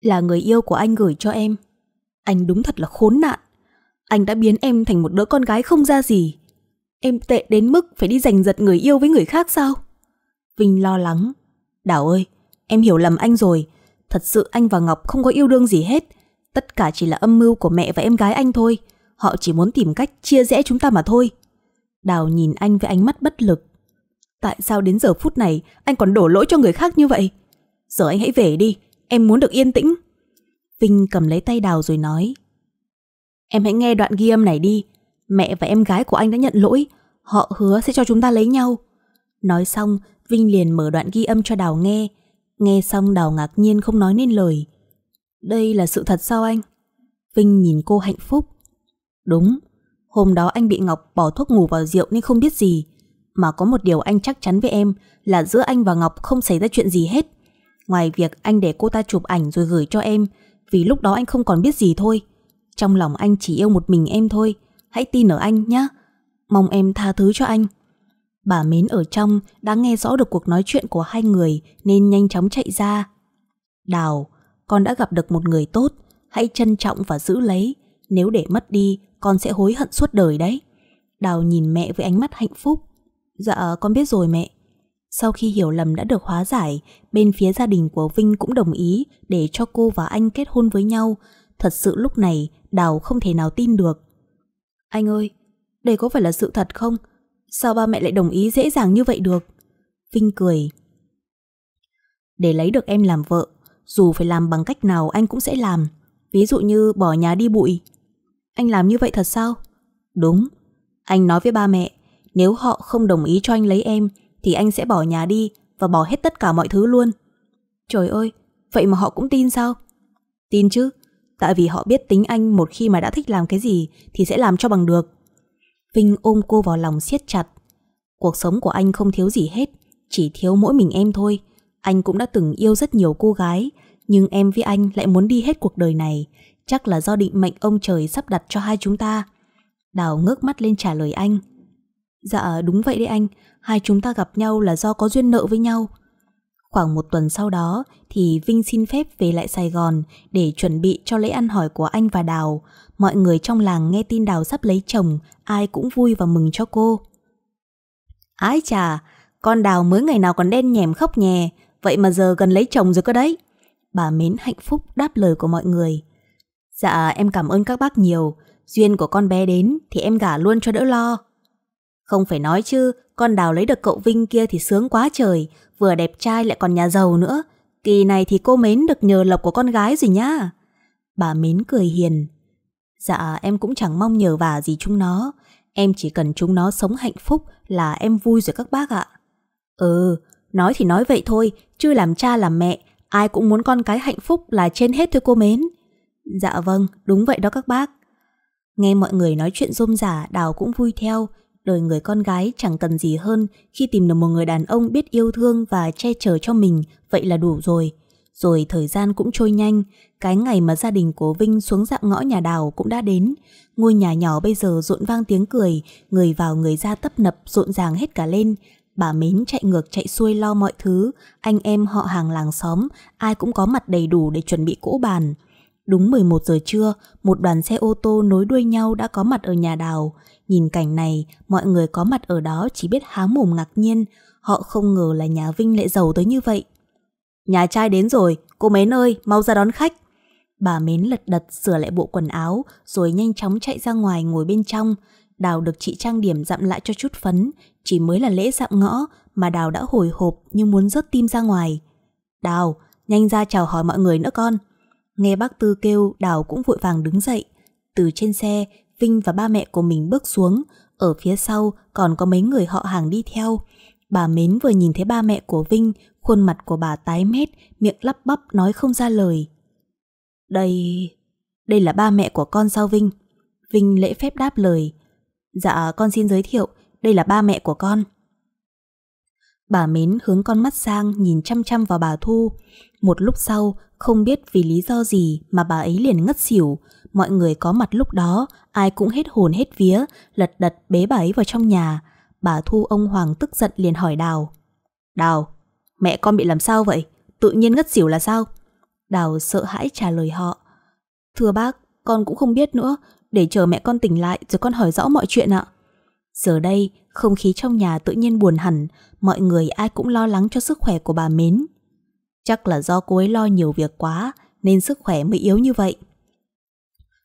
Là người yêu của anh gửi cho em. Anh đúng thật là khốn nạn. Anh đã biến em thành một đứa con gái không ra gì. Em tệ đến mức phải đi giành giật người yêu với người khác sao? Vinh lo lắng. Đào ơi, Em hiểu lầm anh rồi. Thật sự anh và Ngọc không có yêu đương gì hết. Tất cả chỉ là âm mưu của mẹ và em gái anh thôi. Họ chỉ muốn tìm cách chia rẽ chúng ta mà thôi. Đào nhìn anh với ánh mắt bất lực. Tại sao đến giờ phút này Anh còn đổ lỗi cho người khác như vậy? Giờ anh hãy về đi, Em muốn được yên tĩnh. Vinh cầm lấy tay Đào rồi nói. Em hãy nghe đoạn ghi âm này đi. Mẹ và em gái của anh đã nhận lỗi. Họ hứa sẽ cho chúng ta lấy nhau. Nói xong Vinh liền mở đoạn ghi âm cho Đào nghe. Nghe xong Đào ngạc nhiên không nói nên lời. Đây là sự thật sao anh? Vinh nhìn cô hạnh phúc. Đúng, Hôm đó anh bị Ngọc bỏ thuốc ngủ vào rượu nên không biết gì. Mà có một điều anh chắc chắn với em Là giữa anh và Ngọc không xảy ra chuyện gì hết. Ngoài việc anh để cô ta chụp ảnh rồi gửi cho em, Vì lúc đó anh không còn biết gì thôi. Trong lòng anh chỉ yêu một mình em thôi. Hãy tin ở anh nhé Mong em tha thứ cho anh. Bà Mến ở trong đã nghe rõ được cuộc nói chuyện của hai người nên nhanh chóng chạy ra. Đào, con đã gặp được một người tốt, hãy trân trọng và giữ lấy. Nếu để mất đi, con sẽ hối hận suốt đời đấy. Đào nhìn mẹ với ánh mắt hạnh phúc. Dạ, con biết rồi mẹ. Sau khi hiểu lầm đã được hóa giải, bên phía gia đình của Vinh cũng đồng ý để cho cô và anh kết hôn với nhau. Thật sự lúc này, Đào không thể nào tin được. Anh ơi, đây có phải là sự thật không? Sao ba mẹ lại đồng ý dễ dàng như vậy được? Vinh cười. Để lấy được em làm vợ, dù phải làm bằng cách nào anh cũng sẽ làm. Ví dụ như bỏ nhà đi bụi. Anh làm như vậy thật sao? Đúng. Anh nói với ba mẹ, nếu họ không đồng ý cho anh lấy em, thì anh sẽ bỏ nhà đi và bỏ hết tất cả mọi thứ luôn. Trời ơi, vậy mà họ cũng tin sao? Tin chứ, tại vì họ biết tính anh một khi mà đã thích làm cái gì thì sẽ làm cho bằng được. Vinh ôm cô vào lòng siết chặt. Cuộc sống của anh không thiếu gì hết, chỉ thiếu mỗi mình em thôi. Anh cũng đã từng yêu rất nhiều cô gái, nhưng em với anh lại muốn đi hết cuộc đời này. Chắc là do định mệnh ông trời sắp đặt cho hai chúng ta. Đào ngước mắt lên trả lời anh. Dạ đúng vậy đấy anh, hai chúng ta gặp nhau là do có duyên nợ với nhau. Khoảng một tuần sau đó thì Vinh xin phép về lại Sài Gòn để chuẩn bị cho lễ ăn hỏi của anh và Đào. Mọi người trong làng nghe tin Đào sắp lấy chồng, ai cũng vui và mừng cho cô. Ái chà, con Đào mới ngày nào còn đen nhèm khóc nhè, vậy mà giờ gần lấy chồng rồi cơ đấy. Bà Mến hạnh phúc đáp lời của mọi người. Dạ em cảm ơn các bác nhiều, duyên của con bé đến thì em gả luôn cho đỡ lo. Không phải nói chứ, con Đào lấy được cậu Vinh kia thì sướng quá trời, vừa đẹp trai lại còn nhà giàu nữa. Kỳ này thì cô Mến được nhờ lộc của con gái rồi nhá. Bà Mến cười hiền. Dạ em cũng chẳng mong nhờ vả gì chúng nó. Em chỉ cần chúng nó sống hạnh phúc là em vui rồi các bác ạ. Ừ, nói thì nói vậy thôi, chứ làm cha làm mẹ, ai cũng muốn con cái hạnh phúc là trên hết thôi cô Mến. Dạ vâng, đúng vậy đó các bác. Nghe mọi người nói chuyện rôm rả, Đào cũng vui theo, Đời người con gái chẳng cần gì hơn khi tìm được một người đàn ông biết yêu thương và che chở cho mình, vậy là đủ rồi. Rồi thời gian cũng trôi nhanh, cái ngày mà gia đình của Vinh xuống dạng ngõ nhà đào cũng đã đến. Ngôi nhà nhỏ bây giờ rộn vang tiếng cười, người vào người ra tấp nập rộn ràng hết cả lên. Bà Mến chạy ngược chạy xuôi lo mọi thứ, anh em họ hàng làng xóm, ai cũng có mặt đầy đủ để chuẩn bị cỗ bàn. Đúng 11 giờ trưa, một đoàn xe ô tô nối đuôi nhau đã có mặt ở nhà đào. Nhìn cảnh này, mọi người có mặt ở đó chỉ biết há mồm ngạc nhiên. Họ không ngờ là nhà Vinh lại giàu tới như vậy. Nhà trai đến rồi, cô Mến ơi, mau ra đón khách. Bà Mến lật đật sửa lại bộ quần áo, rồi nhanh chóng chạy ra ngoài ngồi bên trong. Đào được chị trang điểm dặm lại cho chút phấn, chỉ mới là lễ dặm ngõ mà Đào đã hồi hộp như muốn rớt tim ra ngoài. Đào, nhanh ra chào hỏi mọi người nữa con. Nghe bác Tư kêu, Đào cũng vội vàng đứng dậy. Từ trên xe, Vinh và ba mẹ của mình bước xuống, ở phía sau còn có mấy người họ hàng đi theo. Bà Mến vừa nhìn thấy ba mẹ của Vinh, khuôn mặt của bà tái mét, miệng lắp bắp nói không ra lời. Đây... đây là ba mẹ của con sao Vinh? Vinh lễ phép đáp lời. Dạ con xin giới thiệu, đây là ba mẹ của con. Bà Mến hướng con mắt sang nhìn chăm chăm vào bà Thu. Một lúc sau, không biết vì lý do gì mà bà ấy liền ngất xỉu. Mọi người có mặt lúc đó, ai cũng hết hồn hết vía, lật đật bế bà ấy vào trong nhà. Bà Thu ông Hoàng tức giận liền hỏi Đào. Đào, mẹ con bị làm sao vậy? Tự nhiên ngất xỉu là sao? Đào sợ hãi trả lời họ. Thưa bác, con cũng không biết nữa, để chờ mẹ con tỉnh lại rồi con hỏi rõ mọi chuyện ạ. Giờ đây, không khí trong nhà tự nhiên buồn hẳn, mọi người ai cũng lo lắng cho sức khỏe của bà Mến. Chắc là do cô ấy lo nhiều việc quá nên sức khỏe mới yếu như vậy.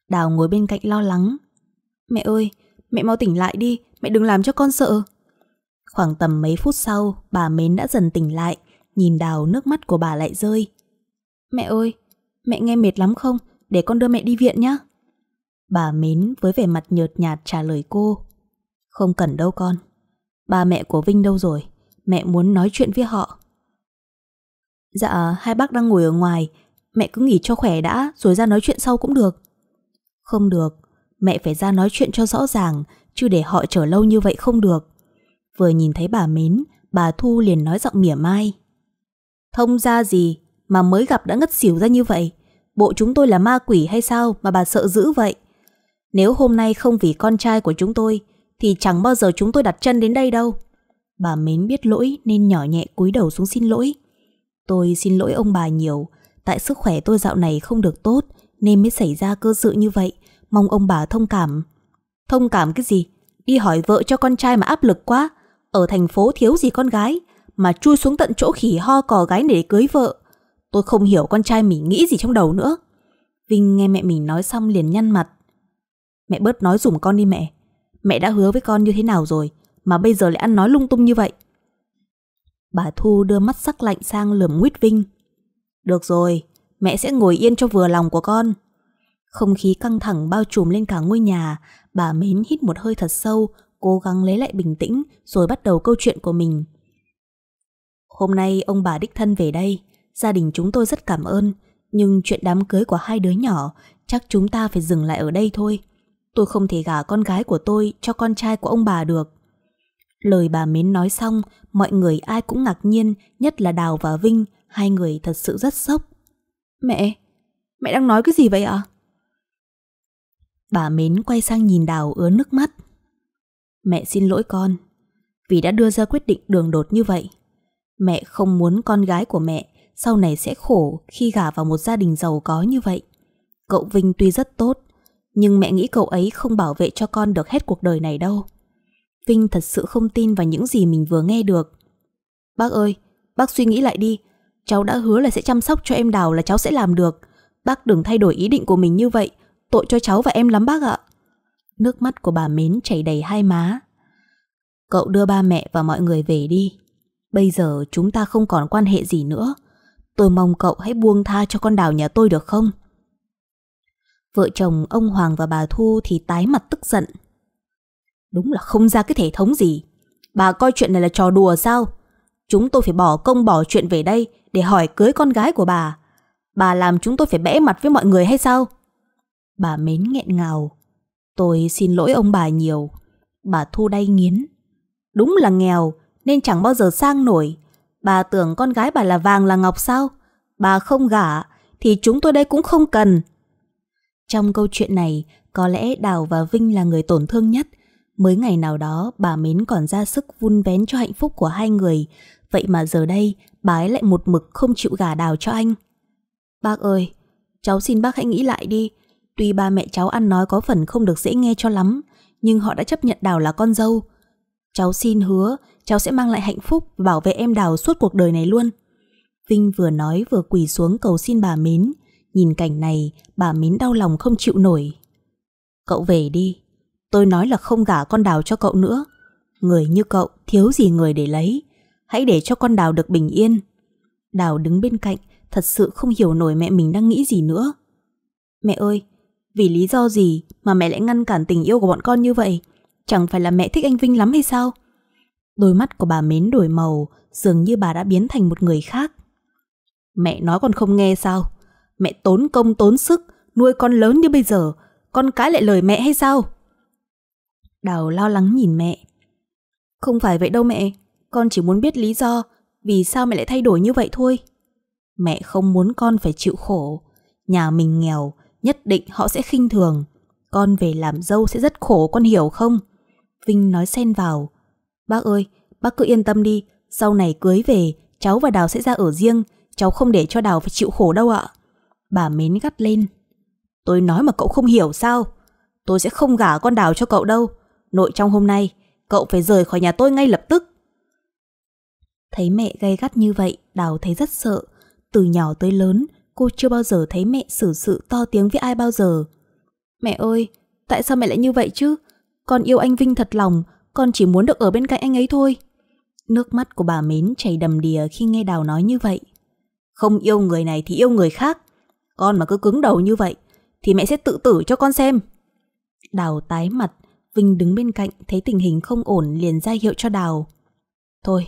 Đào ngồi bên cạnh lo lắng. Mẹ ơi, mẹ mau tỉnh lại đi, mẹ đừng làm cho con sợ. Khoảng tầm mấy phút sau, bà Mến đã dần tỉnh lại, nhìn Đào nước mắt của bà lại rơi. Mẹ ơi, mẹ nghe mệt lắm không? Để con đưa mẹ đi viện nhé. Bà Mến với vẻ mặt nhợt nhạt trả lời cô. Không cần đâu con. Ba mẹ của Vinh đâu rồi? Mẹ muốn nói chuyện với họ. Dạ, hai bác đang ngồi ở ngoài. Mẹ cứ nghỉ cho khỏe đã, rồi ra nói chuyện sau cũng được. Không được, mẹ phải ra nói chuyện cho rõ ràng, chứ để họ chờ lâu như vậy không được. Vừa nhìn thấy bà Mến, bà Thu liền nói giọng mỉa mai. Thông ra gì mà mới gặp đã ngất xỉu ra như vậy? Bộ chúng tôi là ma quỷ hay sao mà bà sợ dữ vậy? Nếu hôm nay không vì con trai của chúng tôi, thì chẳng bao giờ chúng tôi đặt chân đến đây đâu. Bà Mến biết lỗi nên nhỏ nhẹ cúi đầu xuống xin lỗi. Tôi xin lỗi ông bà nhiều, tại sức khỏe tôi dạo này không được tốt nên mới xảy ra cơ sự như vậy, mong ông bà thông cảm. Thông cảm cái gì? Đi hỏi vợ cho con trai mà áp lực quá, ở thành phố thiếu gì con gái, mà chui xuống tận chỗ khỉ ho cò gái để cưới vợ. Tôi không hiểu con trai mình nghĩ gì trong đầu nữa. Vinh nghe mẹ mình nói xong liền nhăn mặt. Mẹ bớt nói dùm con đi mẹ. Mẹ đã hứa với con như thế nào rồi mà bây giờ lại ăn nói lung tung như vậy. Bà Thu đưa mắt sắc lạnh sang lườm Nguyết Vinh. Được rồi, mẹ sẽ ngồi yên cho vừa lòng của con. Không khí căng thẳng bao trùm lên cả ngôi nhà, bà Mến hít một hơi thật sâu, cố gắng lấy lại bình tĩnh rồi bắt đầu câu chuyện của mình. Hôm nay ông bà đích thân về đây, gia đình chúng tôi rất cảm ơn, nhưng chuyện đám cưới của hai đứa nhỏ chắc chúng ta phải dừng lại ở đây thôi. Tôi không thể gả con gái của tôi cho con trai của ông bà được. Lời bà Mến nói xong, mọi người ai cũng ngạc nhiên, nhất là Đào và Vinh, hai người thật sự rất sốc. Mẹ, mẹ đang nói cái gì vậy ạ? Bà Mến quay sang nhìn Đào ứa nước mắt. Mẹ xin lỗi con, vì đã đưa ra quyết định đường đột như vậy. Mẹ không muốn con gái của mẹ sau này sẽ khổ khi gả vào một gia đình giàu có như vậy. Cậu Vinh tuy rất tốt, nhưng mẹ nghĩ cậu ấy không bảo vệ cho con được hết cuộc đời này đâu. Vinh thật sự không tin vào những gì mình vừa nghe được. Bác ơi, bác suy nghĩ lại đi. Cháu đã hứa là sẽ chăm sóc cho em Đào là cháu sẽ làm được. Bác đừng thay đổi ý định của mình như vậy. Tội cho cháu và em lắm, bác ạ. Nước mắt của bà Mến chảy đầy hai má. Cậu đưa ba mẹ và mọi người về đi. Bây giờ chúng ta không còn quan hệ gì nữa. Tôi mong cậu hãy buông tha cho con Đào nhà tôi được không? Vợ chồng ông Hoàng và bà Thu thì tái mặt tức giận. Đúng là không ra cái thể thống gì. Bà coi chuyện này là trò đùa sao? Chúng tôi phải bỏ công bỏ chuyện về đây để hỏi cưới con gái của bà. Bà làm chúng tôi phải bẽ mặt với mọi người hay sao? Bà mến nghẹn ngào. Tôi xin lỗi ông bà nhiều. Bà Thu đay nghiến. Đúng là nghèo nên chẳng bao giờ sang nổi. Bà tưởng con gái bà là vàng là ngọc sao? Bà không gả, thì chúng tôi đây cũng không cần. Trong câu chuyện này, có lẽ Đào và Vinh là người tổn thương nhất. Mới ngày nào đó, bà Mến còn ra sức vun vén cho hạnh phúc của hai người. Vậy mà giờ đây, bà ấy lại một mực không chịu gả Đào cho anh. Bác ơi, cháu xin bác hãy nghĩ lại đi. Tuy ba mẹ cháu ăn nói có phần không được dễ nghe cho lắm, nhưng họ đã chấp nhận Đào là con dâu. Cháu xin hứa, cháu sẽ mang lại hạnh phúc và bảo vệ em Đào suốt cuộc đời này luôn. Vinh vừa nói vừa quỳ xuống cầu xin bà Mến. Nhìn cảnh này, bà Mến đau lòng không chịu nổi. Cậu về đi. Tôi nói là không gả con Đào cho cậu nữa. Người như cậu thiếu gì người để lấy. Hãy để cho con Đào được bình yên. Đào đứng bên cạnh, thật sự không hiểu nổi mẹ mình đang nghĩ gì nữa. Mẹ ơi, vì lý do gì mà mẹ lại ngăn cản tình yêu của bọn con như vậy? Chẳng phải là mẹ thích anh Vinh lắm hay sao? Đôi mắt của bà mến đổi màu, dường như bà đã biến thành một người khác. Mẹ nói còn không nghe sao? Mẹ tốn công tốn sức, nuôi con lớn như bây giờ, con cái lại lời mẹ hay sao? Đào lo lắng nhìn mẹ. Không phải vậy đâu mẹ, con chỉ muốn biết lý do vì sao mẹ lại thay đổi như vậy thôi. Mẹ không muốn con phải chịu khổ. Nhà mình nghèo, nhất định họ sẽ khinh thường. Con về làm dâu sẽ rất khổ, con hiểu không? Vinh nói xen vào. Bác ơi, bác cứ yên tâm đi, sau này cưới về, cháu và Đào sẽ ra ở riêng, cháu không để cho Đào phải chịu khổ đâu ạ. Bà mến gắt lên. Tôi nói mà cậu không hiểu sao? Tôi sẽ không gả con Đào cho cậu đâu. Nội trong hôm nay, cậu phải rời khỏi nhà tôi ngay lập tức. Thấy mẹ gay gắt như vậy, Đào thấy rất sợ. Từ nhỏ tới lớn, cô chưa bao giờ thấy mẹ xử sự to tiếng với ai bao giờ. Mẹ ơi, tại sao mẹ lại như vậy chứ? Con yêu anh Vinh thật lòng, con chỉ muốn được ở bên cạnh anh ấy thôi. Nước mắt của bà Mến chảy đầm đìa khi nghe Đào nói như vậy. Không yêu người này thì yêu người khác. Con mà cứ cứng đầu như vậy, thì mẹ sẽ tự tử cho con xem. Đào tái mặt, Vinh đứng bên cạnh thấy tình hình không ổn liền ra hiệu cho Đào. Thôi,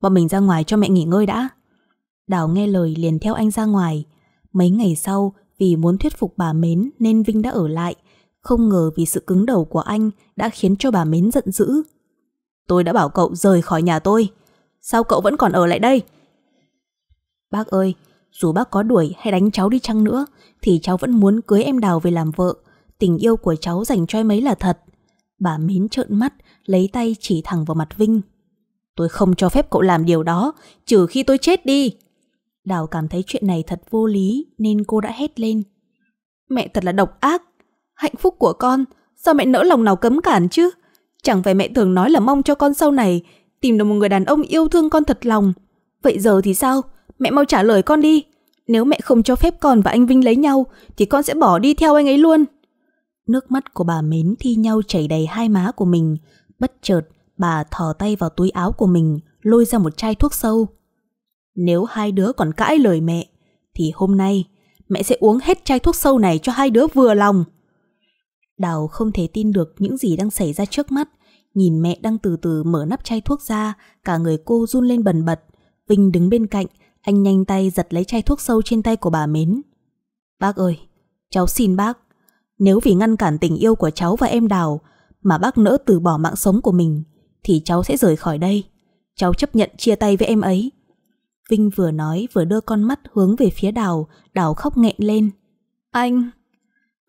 bọn mình ra ngoài cho mẹ nghỉ ngơi đã. Đào nghe lời liền theo anh ra ngoài. Mấy ngày sau, vì muốn thuyết phục bà Mến nên Vinh đã ở lại. Không ngờ vì sự cứng đầu của anh đã khiến cho bà Mến giận dữ. Tôi đã bảo cậu rời khỏi nhà tôi. Sao cậu vẫn còn ở lại đây? Bác ơi, dù bác có đuổi hay đánh cháu đi chăng nữa thì cháu vẫn muốn cưới em Đào về làm vợ. Tình yêu của cháu dành cho em ấy là thật. Bà Mến trợn mắt, lấy tay chỉ thẳng vào mặt Vinh. Tôi không cho phép cậu làm điều đó, trừ khi tôi chết đi. Đào cảm thấy chuyện này thật vô lý nên cô đã hét lên. Mẹ thật là độc ác. Hạnh phúc của con, sao mẹ nỡ lòng nào cấm cản chứ? Chẳng phải mẹ thường nói là mong cho con sau này tìm được một người đàn ông yêu thương con thật lòng. Vậy giờ thì sao? Mẹ mau trả lời con đi. Nếu mẹ không cho phép con và anh Vinh lấy nhau thì con sẽ bỏ đi theo anh ấy luôn. Nước mắt của bà mến thi nhau chảy đầy hai má của mình. Bất chợt, bà thò tay vào túi áo của mình, lôi ra một chai thuốc sâu. Nếu hai đứa còn cãi lời mẹ, thì hôm nay mẹ sẽ uống hết chai thuốc sâu này cho hai đứa vừa lòng. Đào không thể tin được những gì đang xảy ra trước mắt. Nhìn mẹ đang từ từ mở nắp chai thuốc ra, cả người cô run lên bần bật. Vinh đứng bên cạnh, anh nhanh tay giật lấy chai thuốc sâu trên tay của bà Mến. Bác ơi, cháu xin bác, nếu vì ngăn cản tình yêu của cháu và em Đào mà bác nỡ từ bỏ mạng sống của mình, thì cháu sẽ rời khỏi đây. Cháu chấp nhận chia tay với em ấy. Vinh vừa nói vừa đưa con mắt hướng về phía Đào, Đào khóc nghẹn lên. Anh...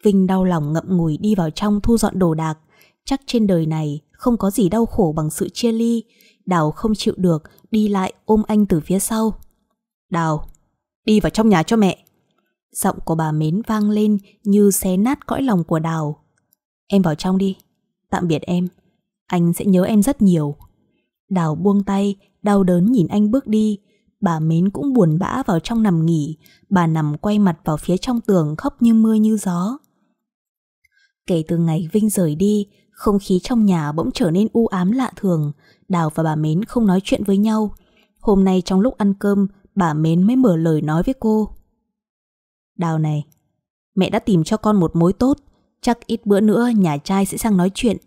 Vinh đau lòng ngậm ngùi đi vào trong thu dọn đồ đạc. Chắc trên đời này không có gì đau khổ bằng sự chia ly. Đào không chịu được, đi lại ôm anh từ phía sau. Đào, đi vào trong nhà cho mẹ. Giọng của bà Mến vang lên như xé nát cõi lòng của Đào. Em vào trong đi. Tạm biệt em. Anh sẽ nhớ em rất nhiều. Đào buông tay, đau đớn nhìn anh bước đi. Bà Mến cũng buồn bã vào trong nằm nghỉ. Bà nằm quay mặt vào phía trong tường khóc như mưa như gió. Kể từ ngày Vinh rời đi, không khí trong nhà bỗng trở nên u ám lạ thường. Đào và bà Mến không nói chuyện với nhau. Hôm nay trong lúc ăn cơm, bà Mến mới mở lời nói với cô. Đào này, mẹ đã tìm cho con một mối tốt, chắc ít bữa nữa nhà trai sẽ sang nói chuyện.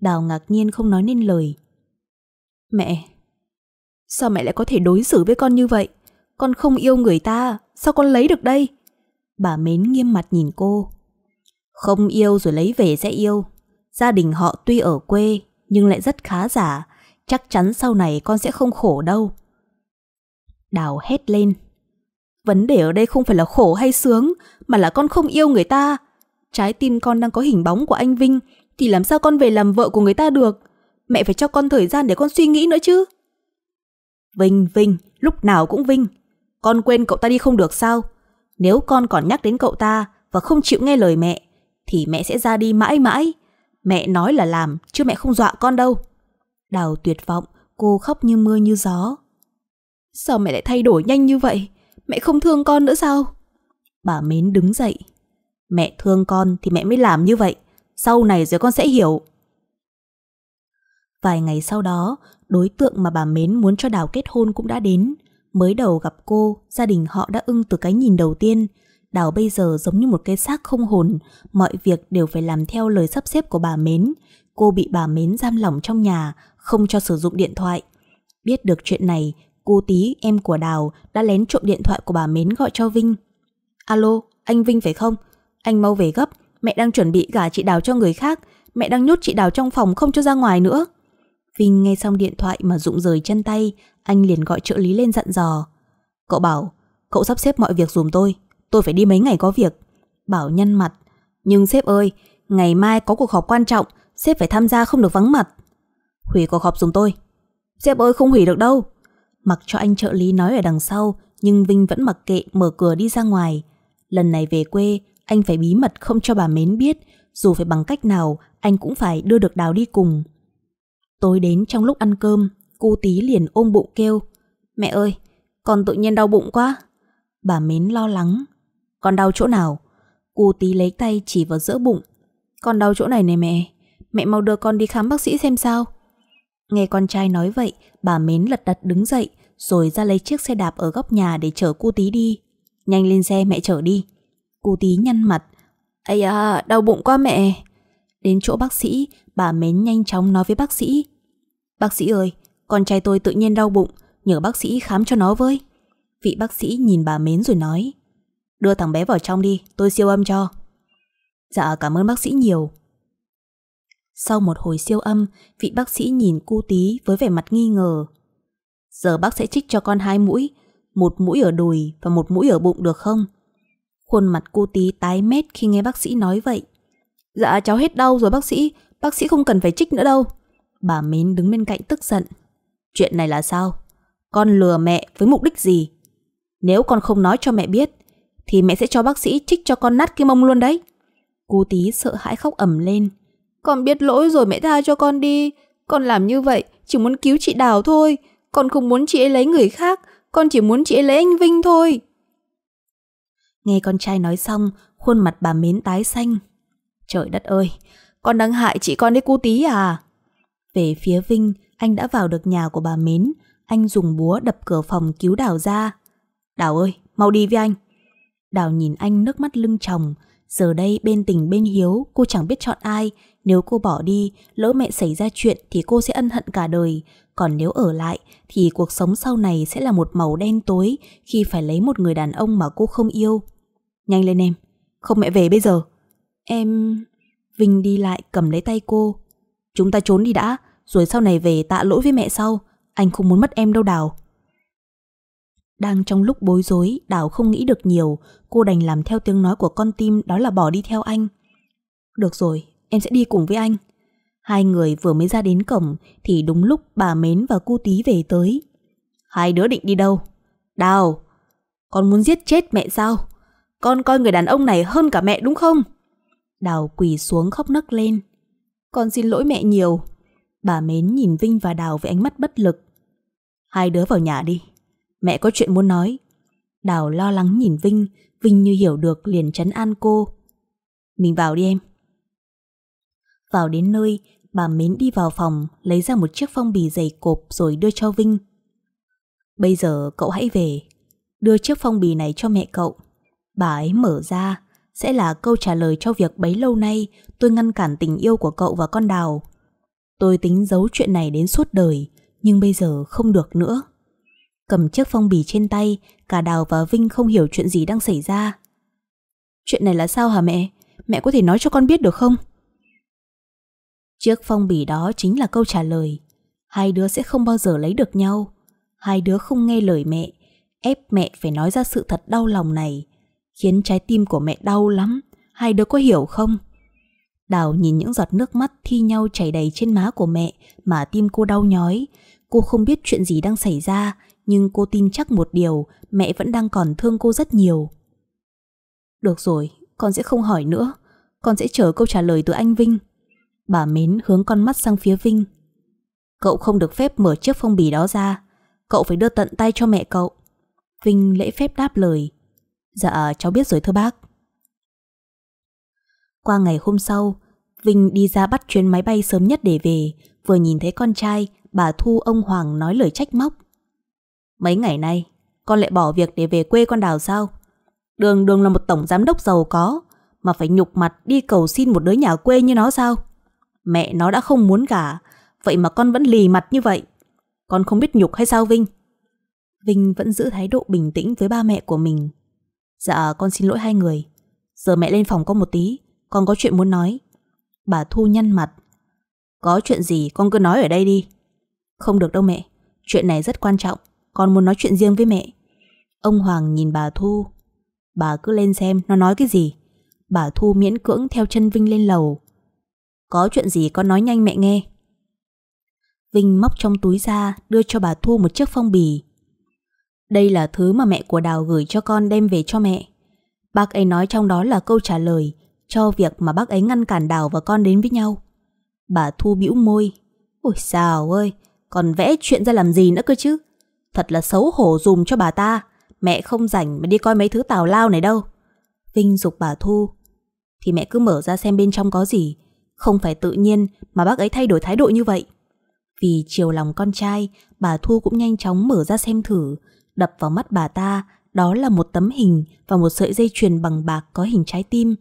Đào ngạc nhiên không nói nên lời. Mẹ, sao mẹ lại có thể đối xử với con như vậy? Con không yêu người ta, sao con lấy được đây? Bà Mến nghiêm mặt nhìn cô. Không yêu rồi lấy về sẽ yêu. Gia đình họ tuy ở quê nhưng lại rất khá giả, chắc chắn sau này con sẽ không khổ đâu. Đào hét lên. Vấn đề ở đây không phải là khổ hay sướng, mà là con không yêu người ta. Trái tim con đang có hình bóng của anh Vinh, thì làm sao con về làm vợ của người ta được? Mẹ phải cho con thời gian để con suy nghĩ nữa chứ. Vinh, Vinh, lúc nào cũng Vinh. Con quên cậu ta đi không được sao? Nếu con còn nhắc đến cậu ta và không chịu nghe lời mẹ, thì mẹ sẽ ra đi mãi mãi. Mẹ nói là làm, chứ mẹ không dọa con đâu. Đào tuyệt vọng, cô khóc như mưa như gió. Sao mẹ lại thay đổi nhanh như vậy? Mẹ không thương con nữa sao? Bà Mến đứng dậy. Mẹ thương con thì mẹ mới làm như vậy. Sau này rồi con sẽ hiểu. Vài ngày sau đó, đối tượng mà bà Mến muốn cho Đào kết hôn cũng đã đến. Mới đầu gặp cô, gia đình họ đã ưng từ cái nhìn đầu tiên. Đào bây giờ giống như một cái xác không hồn, mọi việc đều phải làm theo lời sắp xếp của bà Mến. Cô bị bà Mến giam lỏng trong nhà, không cho sử dụng điện thoại. Biết được chuyện này, cô tí em của Đào đã lén trộm điện thoại của bà Mến gọi cho Vinh. Alo, anh Vinh phải không? Anh mau về gấp, mẹ đang chuẩn bị gả chị Đào cho người khác, mẹ đang nhốt chị Đào trong phòng không cho ra ngoài nữa. Vinh nghe xong điện thoại mà rụng rời chân tay, anh liền gọi trợ lý lên dặn dò. Cậu bảo, cậu sắp xếp mọi việc dùm tôi, tôi phải đi mấy ngày có việc. Bảo nhăn mặt, nhưng sếp ơi, ngày mai có cuộc họp quan trọng, sếp phải tham gia không được vắng mặt. Hủy cuộc họp dùm tôi. Sếp ơi không hủy được đâu. Mặc cho anh trợ lý nói ở đằng sau, nhưng Vinh vẫn mặc kệ mở cửa đi ra ngoài. Lần này về quê, anh phải bí mật không cho bà Mến biết, dù phải bằng cách nào, anh cũng phải đưa được Đào đi cùng. Tối đến trong lúc ăn cơm, cô tí liền ôm bụng kêu, Mẹ ơi, con tự nhiên đau bụng quá. Bà Mến lo lắng. Con đau chỗ nào? Cô tí lấy tay chỉ vào giữa bụng. Con đau chỗ này này mẹ. Mẹ mau đưa con đi khám bác sĩ xem sao. Nghe con trai nói vậy, bà Mến lật đật đứng dậy, rồi ra lấy chiếc xe đạp ở góc nhà để chở cô tí đi. Nhanh lên xe mẹ chở đi. Cô tí nhăn mặt. Ây à, đau bụng quá mẹ. Đến chỗ bác sĩ, bà Mến nhanh chóng nói với bác sĩ. Bác sĩ ơi, con trai tôi tự nhiên đau bụng, nhờ bác sĩ khám cho nó với. Vị bác sĩ nhìn bà Mến rồi nói. Đưa thằng bé vào trong đi, tôi siêu âm cho. Dạ cảm ơn bác sĩ nhiều. Sau một hồi siêu âm, vị bác sĩ nhìn cu tí với vẻ mặt nghi ngờ. Giờ bác sẽ trích cho con hai mũi, một mũi ở đùi và một mũi ở bụng được không? Khuôn mặt cô tí tái mét khi nghe bác sĩ nói vậy. Dạ cháu hết đau rồi bác sĩ, bác sĩ không cần phải trích nữa đâu. Bà Mến đứng bên cạnh tức giận. Chuyện này là sao? Con lừa mẹ với mục đích gì? Nếu con không nói cho mẹ biết, thì mẹ sẽ cho bác sĩ trích cho con nát cái mông luôn đấy. Cô tí sợ hãi khóc ẩm lên. Con biết lỗi rồi mẹ tha cho con đi. Con làm như vậy chỉ muốn cứu chị Đào thôi. Con không muốn chị ấy lấy người khác. Con chỉ muốn chị ấy lấy anh Vinh thôi. Nghe con trai nói xong, khuôn mặt bà mến tái xanh. Trời đất ơi, con đang hại chị con đấy cô tí à? Về phía Vinh, anh đã vào được nhà của bà Mến. Anh dùng búa đập cửa phòng cứu Đào ra. Đào ơi, mau đi với anh. Đào nhìn anh nước mắt lưng tròng. Giờ đây bên tình bên hiếu, cô chẳng biết chọn ai. Nếu cô bỏ đi, lỡ mẹ xảy ra chuyện thì cô sẽ ân hận cả đời. Còn nếu ở lại, thì cuộc sống sau này sẽ là một màu đen tối khi phải lấy một người đàn ông mà cô không yêu. Nhanh lên em, không mẹ về bây giờ. Em... Vinh đi lại cầm lấy tay cô. Chúng ta trốn đi đã, rồi sau này về tạ lỗi với mẹ sau. Anh không muốn mất em đâu Đào. Đang trong lúc bối rối, Đào không nghĩ được nhiều, cô đành làm theo tiếng nói của con tim đó là bỏ đi theo anh. Được rồi, em sẽ đi cùng với anh. Hai người vừa mới ra đến cổng thì đúng lúc bà Mến và cô Tí về tới. Hai đứa định đi đâu? Đào, con muốn giết chết mẹ sao? Con coi người đàn ông này hơn cả mẹ đúng không? Đào quỳ xuống khóc nấc lên. Con xin lỗi mẹ nhiều. Bà Mến nhìn Vinh và Đào với ánh mắt bất lực. Hai đứa vào nhà đi. Mẹ có chuyện muốn nói. Đào lo lắng nhìn Vinh, Vinh như hiểu được liền chấn an cô. Mình vào đi em. Vào đến nơi, bà Mến đi vào phòng, lấy ra một chiếc phong bì dày cộp rồi đưa cho Vinh. Bây giờ cậu hãy về, đưa chiếc phong bì này cho mẹ cậu. Bà ấy mở ra, sẽ là câu trả lời cho việc bấy lâu nay tôi ngăn cản tình yêu của cậu và con đào. Tôi tính giấu chuyện này đến suốt đời, nhưng bây giờ không được nữa. Cầm chiếc phong bì trên tay, cả Đào và Vinh không hiểu chuyện gì đang xảy ra. Chuyện này là sao hả mẹ? Mẹ có thể nói cho con biết được không? Chiếc phong bì đó chính là câu trả lời. Hai đứa sẽ không bao giờ lấy được nhau. Hai đứa không nghe lời mẹ. ép mẹ phải nói ra sự thật đau lòng này, khiến trái tim của mẹ đau lắm, hai đứa có hiểu không? Đào nhìn những giọt nước mắt thi nhau chảy đầy trên má của mẹ mà tim cô đau nhói. Cô không biết chuyện gì đang xảy ra, nhưng cô tin chắc một điều, mẹ vẫn đang còn thương cô rất nhiều. Được rồi, con sẽ không hỏi nữa, con sẽ chờ câu trả lời từ anh Vinh. Bà Mến hướng con mắt sang phía Vinh. Cậu không được phép mở chiếc phong bì đó ra, cậu phải đưa tận tay cho mẹ cậu. Vinh lễ phép đáp lời. Dạ, cháu biết rồi thưa bác. Qua ngày hôm sau, Vinh đi ra bắt chuyến máy bay sớm nhất để về, vừa nhìn thấy con trai, bà Thu ông Hoàng nói lời trách móc. Mấy ngày nay, con lại bỏ việc để về quê con đào sao? Đường đường là một tổng giám đốc giàu có, mà phải nhục mặt đi cầu xin một đứa nhà quê như nó sao? Mẹ nó đã không muốn gả, vậy mà con vẫn lì mặt như vậy. Con không biết nhục hay sao Vinh? Vinh vẫn giữ thái độ bình tĩnh với ba mẹ của mình. Dạ con xin lỗi hai người. Giờ mẹ lên phòng con một tí, con có chuyện muốn nói. Bà Thu nhăn mặt. Có chuyện gì con cứ nói ở đây đi. Không được đâu mẹ, chuyện này rất quan trọng, con muốn nói chuyện riêng với mẹ. Ông Hoàng nhìn bà Thu. Bà cứ lên xem nó nói cái gì. Bà Thu miễn cưỡng theo chân Vinh lên lầu. Có chuyện gì con nói nhanh mẹ nghe. Vinh móc trong túi ra đưa cho bà Thu một chiếc phong bì. Đây là thứ mà mẹ của Đào gửi cho con đem về cho mẹ. Bác ấy nói trong đó là câu trả lời cho việc mà bác ấy ngăn cản Đào và con đến với nhau. Bà Thu bĩu môi. Ôi sao ơi, còn vẽ chuyện ra làm gì nữa cơ chứ? Thật là xấu hổ dùm cho bà ta. Mẹ không rảnh mà đi coi mấy thứ tào lao này đâu. Vinh dục bà Thu. Thì mẹ cứ mở ra xem bên trong có gì. Không phải tự nhiên mà bác ấy thay đổi thái độ như vậy. Vì chiều lòng con trai, bà Thu cũng nhanh chóng mở ra xem thử. Đập vào mắt bà ta, đó là một tấm hình và một sợi dây chuyền bằng bạc có hình trái tim.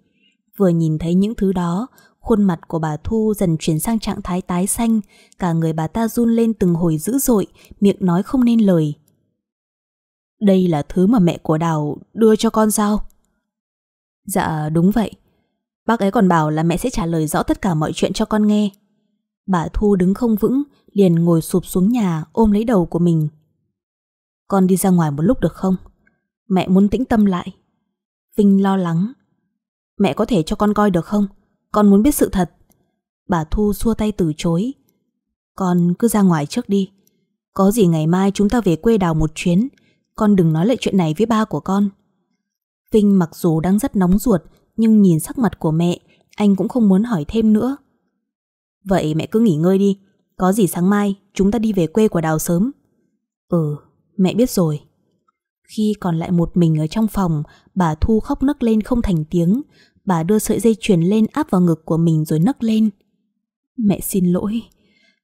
Vừa nhìn thấy những thứ đó, khuôn mặt của bà Thu dần chuyển sang trạng thái tái xanh, cả người bà ta run lên từng hồi dữ dội, miệng nói không nên lời. Đây là thứ mà mẹ của Đào đưa cho con sao? Dạ đúng vậy. Bác ấy còn bảo là mẹ sẽ trả lời rõ tất cả mọi chuyện cho con nghe. Bà Thu đứng không vững, liền ngồi sụp xuống nhà ôm lấy đầu của mình. Con đi ra ngoài một lúc được không? Mẹ muốn tĩnh tâm lại. Vinh lo lắng. Mẹ có thể cho con coi được không? Con muốn biết sự thật. Bà Thu xua tay từ chối. Con cứ ra ngoài trước đi. Có gì ngày mai chúng ta về quê đào một chuyến. Con đừng nói lại chuyện này với ba của con. Vinh mặc dù đang rất nóng ruột, nhưng nhìn sắc mặt của mẹ, anh cũng không muốn hỏi thêm nữa. Vậy mẹ cứ nghỉ ngơi đi. Có gì sáng mai chúng ta đi về quê của Đào sớm. Ừ, mẹ biết rồi. Khi còn lại một mình ở trong phòng, bà Thu khóc nấc lên không thành tiếng. Bà đưa sợi dây chuyền lên áp vào ngực của mình rồi nấc lên. Mẹ xin lỗi.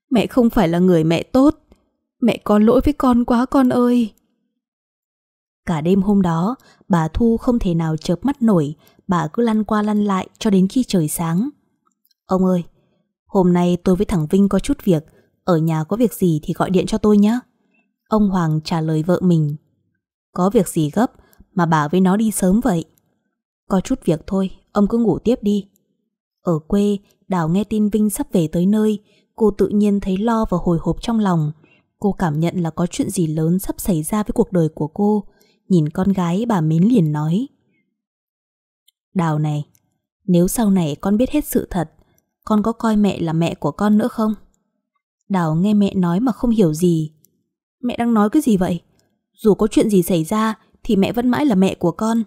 Mẹ không phải là người mẹ tốt. Mẹ có lỗi với con quá con ơi. Cả đêm hôm đó, bà Thu không thể nào chợp mắt nổi, bà cứ lăn qua lăn lại cho đến khi trời sáng. Ông ơi, hôm nay tôi với thằng Vinh có chút việc, ở nhà có việc gì thì gọi điện cho tôi nhé. Ông Hoàng trả lời vợ mình. Có việc gì gấp mà bảo với nó đi sớm vậy? Có chút việc thôi, ông cứ ngủ tiếp đi. Ở quê, Đào nghe tin Vinh sắp về tới nơi, cô tự nhiên thấy lo và hồi hộp trong lòng. Cô cảm nhận là có chuyện gì lớn sắp xảy ra với cuộc đời của cô. Nhìn con gái bà Mến liền nói. Đào này, nếu sau này con biết hết sự thật, con có coi mẹ là mẹ của con nữa không? Đào nghe mẹ nói mà không hiểu gì. Mẹ đang nói cái gì vậy? Dù có chuyện gì xảy ra thì mẹ vẫn mãi là mẹ của con.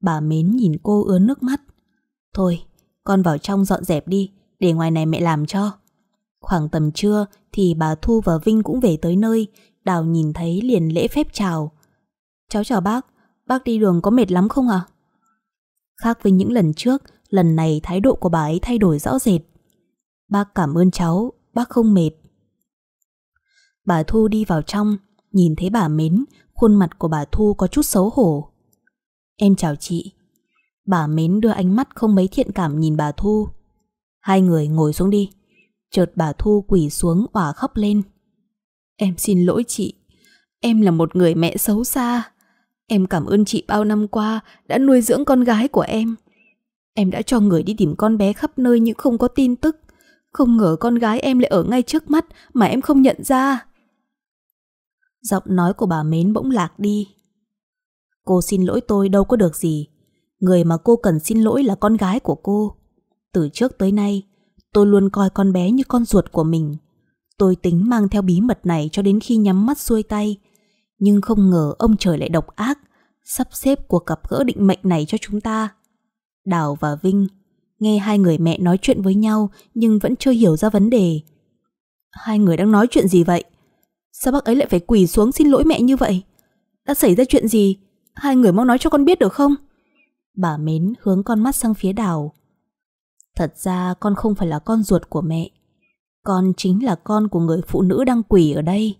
Bà Mến nhìn cô ướn nước mắt. Thôi, con vào trong dọn dẹp đi, để ngoài này mẹ làm cho. Khoảng tầm trưa thì bà Thu và Vinh cũng về tới nơi, Đào nhìn thấy liền lễ phép chào. Cháu chào bác, bác đi đường có mệt lắm không ạ? À? Khác với những lần trước, lần này thái độ của bà ấy thay đổi rõ rệt. Bác cảm ơn cháu, bác không mệt. Bà Thu đi vào trong, nhìn thấy bà Mến, khuôn mặt của bà Thu có chút xấu hổ. Em chào chị. Bà Mến đưa ánh mắt không mấy thiện cảm nhìn bà Thu. Hai người ngồi xuống đi. Chợt bà Thu quỳ xuống òa khóc lên. Em xin lỗi chị. Em là một người mẹ xấu xa. Em cảm ơn chị bao năm qua đã nuôi dưỡng con gái của em. Em đã cho người đi tìm con bé khắp nơi nhưng không có tin tức. Không ngờ con gái em lại ở ngay trước mắt mà em không nhận ra. Giọng nói của bà Mến bỗng lạc đi. Cô xin lỗi tôi đâu có được gì. Người mà cô cần xin lỗi là con gái của cô. Từ trước tới nay, tôi luôn coi con bé như con ruột của mình. Tôi tính mang theo bí mật này cho đến khi nhắm mắt xuôi tay. Nhưng không ngờ ông trời lại độc ác, sắp xếp cuộc gặp gỡ định mệnh này cho chúng ta. Đào và Vinh nghe hai người mẹ nói chuyện với nhau nhưng vẫn chưa hiểu ra vấn đề. Hai người đang nói chuyện gì vậy? Sao bác ấy lại phải quỳ xuống xin lỗi mẹ như vậy? Đã xảy ra chuyện gì? Hai người mau nói cho con biết được không? Bà Mến hướng con mắt sang phía Đào. Thật ra con không phải là con ruột của mẹ. Con chính là con của người phụ nữ đang quỳ ở đây.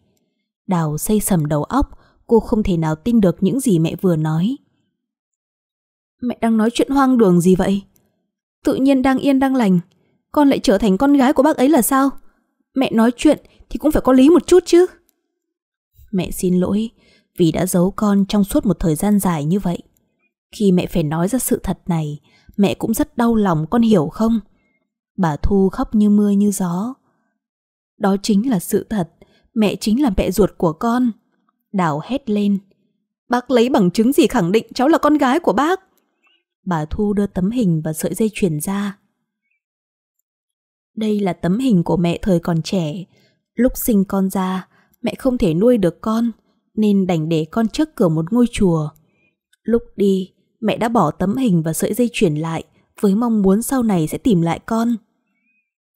Đào xây sầm đầu óc, cô không thể nào tin được những gì mẹ vừa nói. Mẹ đang nói chuyện hoang đường gì vậy? Tự nhiên đang yên đang lành, con lại trở thành con gái của bác ấy là sao? Mẹ nói chuyện thì cũng phải có lý một chút chứ. Mẹ xin lỗi vì đã giấu con trong suốt một thời gian dài như vậy. Khi mẹ phải nói ra sự thật này, mẹ cũng rất đau lòng con hiểu không? Bà Thu khóc như mưa như gió. Đó chính là sự thật, mẹ chính là mẹ ruột của con. Đào hét lên. Bác lấy bằng chứng gì khẳng định cháu là con gái của bác? Bà Thu đưa tấm hình và sợi dây chuyền ra. Đây là tấm hình của mẹ thời còn trẻ. Lúc sinh con ra, mẹ không thể nuôi được con, nên đành để con trước cửa một ngôi chùa. Lúc đi, mẹ đã bỏ tấm hình và sợi dây chuyển lại với mong muốn sau này sẽ tìm lại con.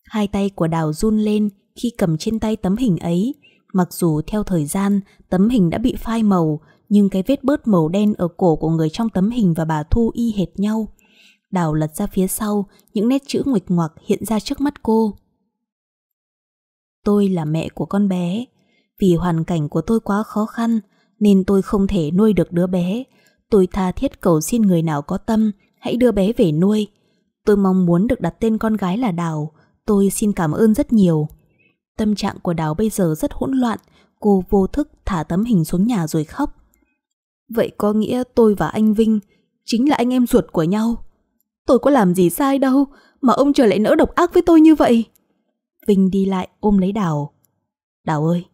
Hai tay của Đào run lên khi cầm trên tay tấm hình ấy. Mặc dù theo thời gian, tấm hình đã bị phai màu, nhưng cái vết bớt màu đen ở cổ của người trong tấm hình và bà Thu y hệt nhau. Đào lật ra phía sau, những nét chữ nguệch ngoạc hiện ra trước mắt cô. Tôi là mẹ của con bé. Vì hoàn cảnh của tôi quá khó khăn, nên tôi không thể nuôi được đứa bé. Tôi tha thiết cầu xin người nào có tâm, hãy đưa bé về nuôi. Tôi mong muốn được đặt tên con gái là Đào. Tôi xin cảm ơn rất nhiều. Tâm trạng của Đào bây giờ rất hỗn loạn, cô vô thức thả tấm hình xuống nhà rồi khóc. Vậy có nghĩa tôi và anh Vinh chính là anh em ruột của nhau. Tôi có làm gì sai đâu mà ông trời lại nỡ độc ác với tôi như vậy. Vinh đi lại ôm lấy Đào. Đào ơi,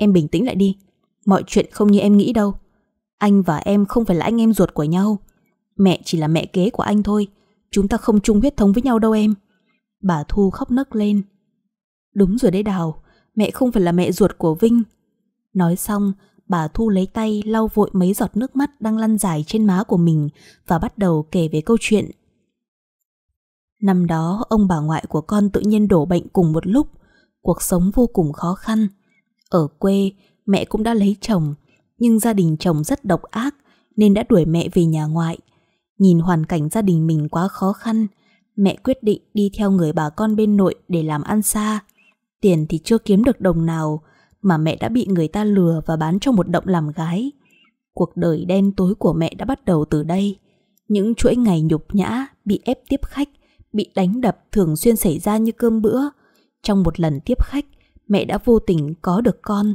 em bình tĩnh lại đi. Mọi chuyện không như em nghĩ đâu. Anh và em không phải là anh em ruột của nhau. Mẹ chỉ là mẹ kế của anh thôi. Chúng ta không chung huyết thống với nhau đâu em. Bà Thu khóc nấc lên. Đúng rồi đấy Đào, mẹ không phải là mẹ ruột của Vinh. Nói xong, bà Thu lấy tay lau vội mấy giọt nước mắt đang lăn dài trên má của mình và bắt đầu kể về câu chuyện. Năm đó, ông bà ngoại của con tự nhiên đổ bệnh cùng một lúc, cuộc sống vô cùng khó khăn. Ở quê, mẹ cũng đã lấy chồng, nhưng gia đình chồng rất độc ác nên đã đuổi mẹ về nhà ngoại. Nhìn hoàn cảnh gia đình mình quá khó khăn, mẹ quyết định đi theo người bà con bên nội để làm ăn xa. Tiền thì chưa kiếm được đồng nào, mà mẹ đã bị người ta lừa và bán cho một động làm gái. Cuộc đời đen tối của mẹ đã bắt đầu từ đây. Những chuỗi ngày nhục nhã, bị ép tiếp khách, bị đánh đập thường xuyên xảy ra như cơm bữa. Trong một lần tiếp khách, mẹ đã vô tình có được con.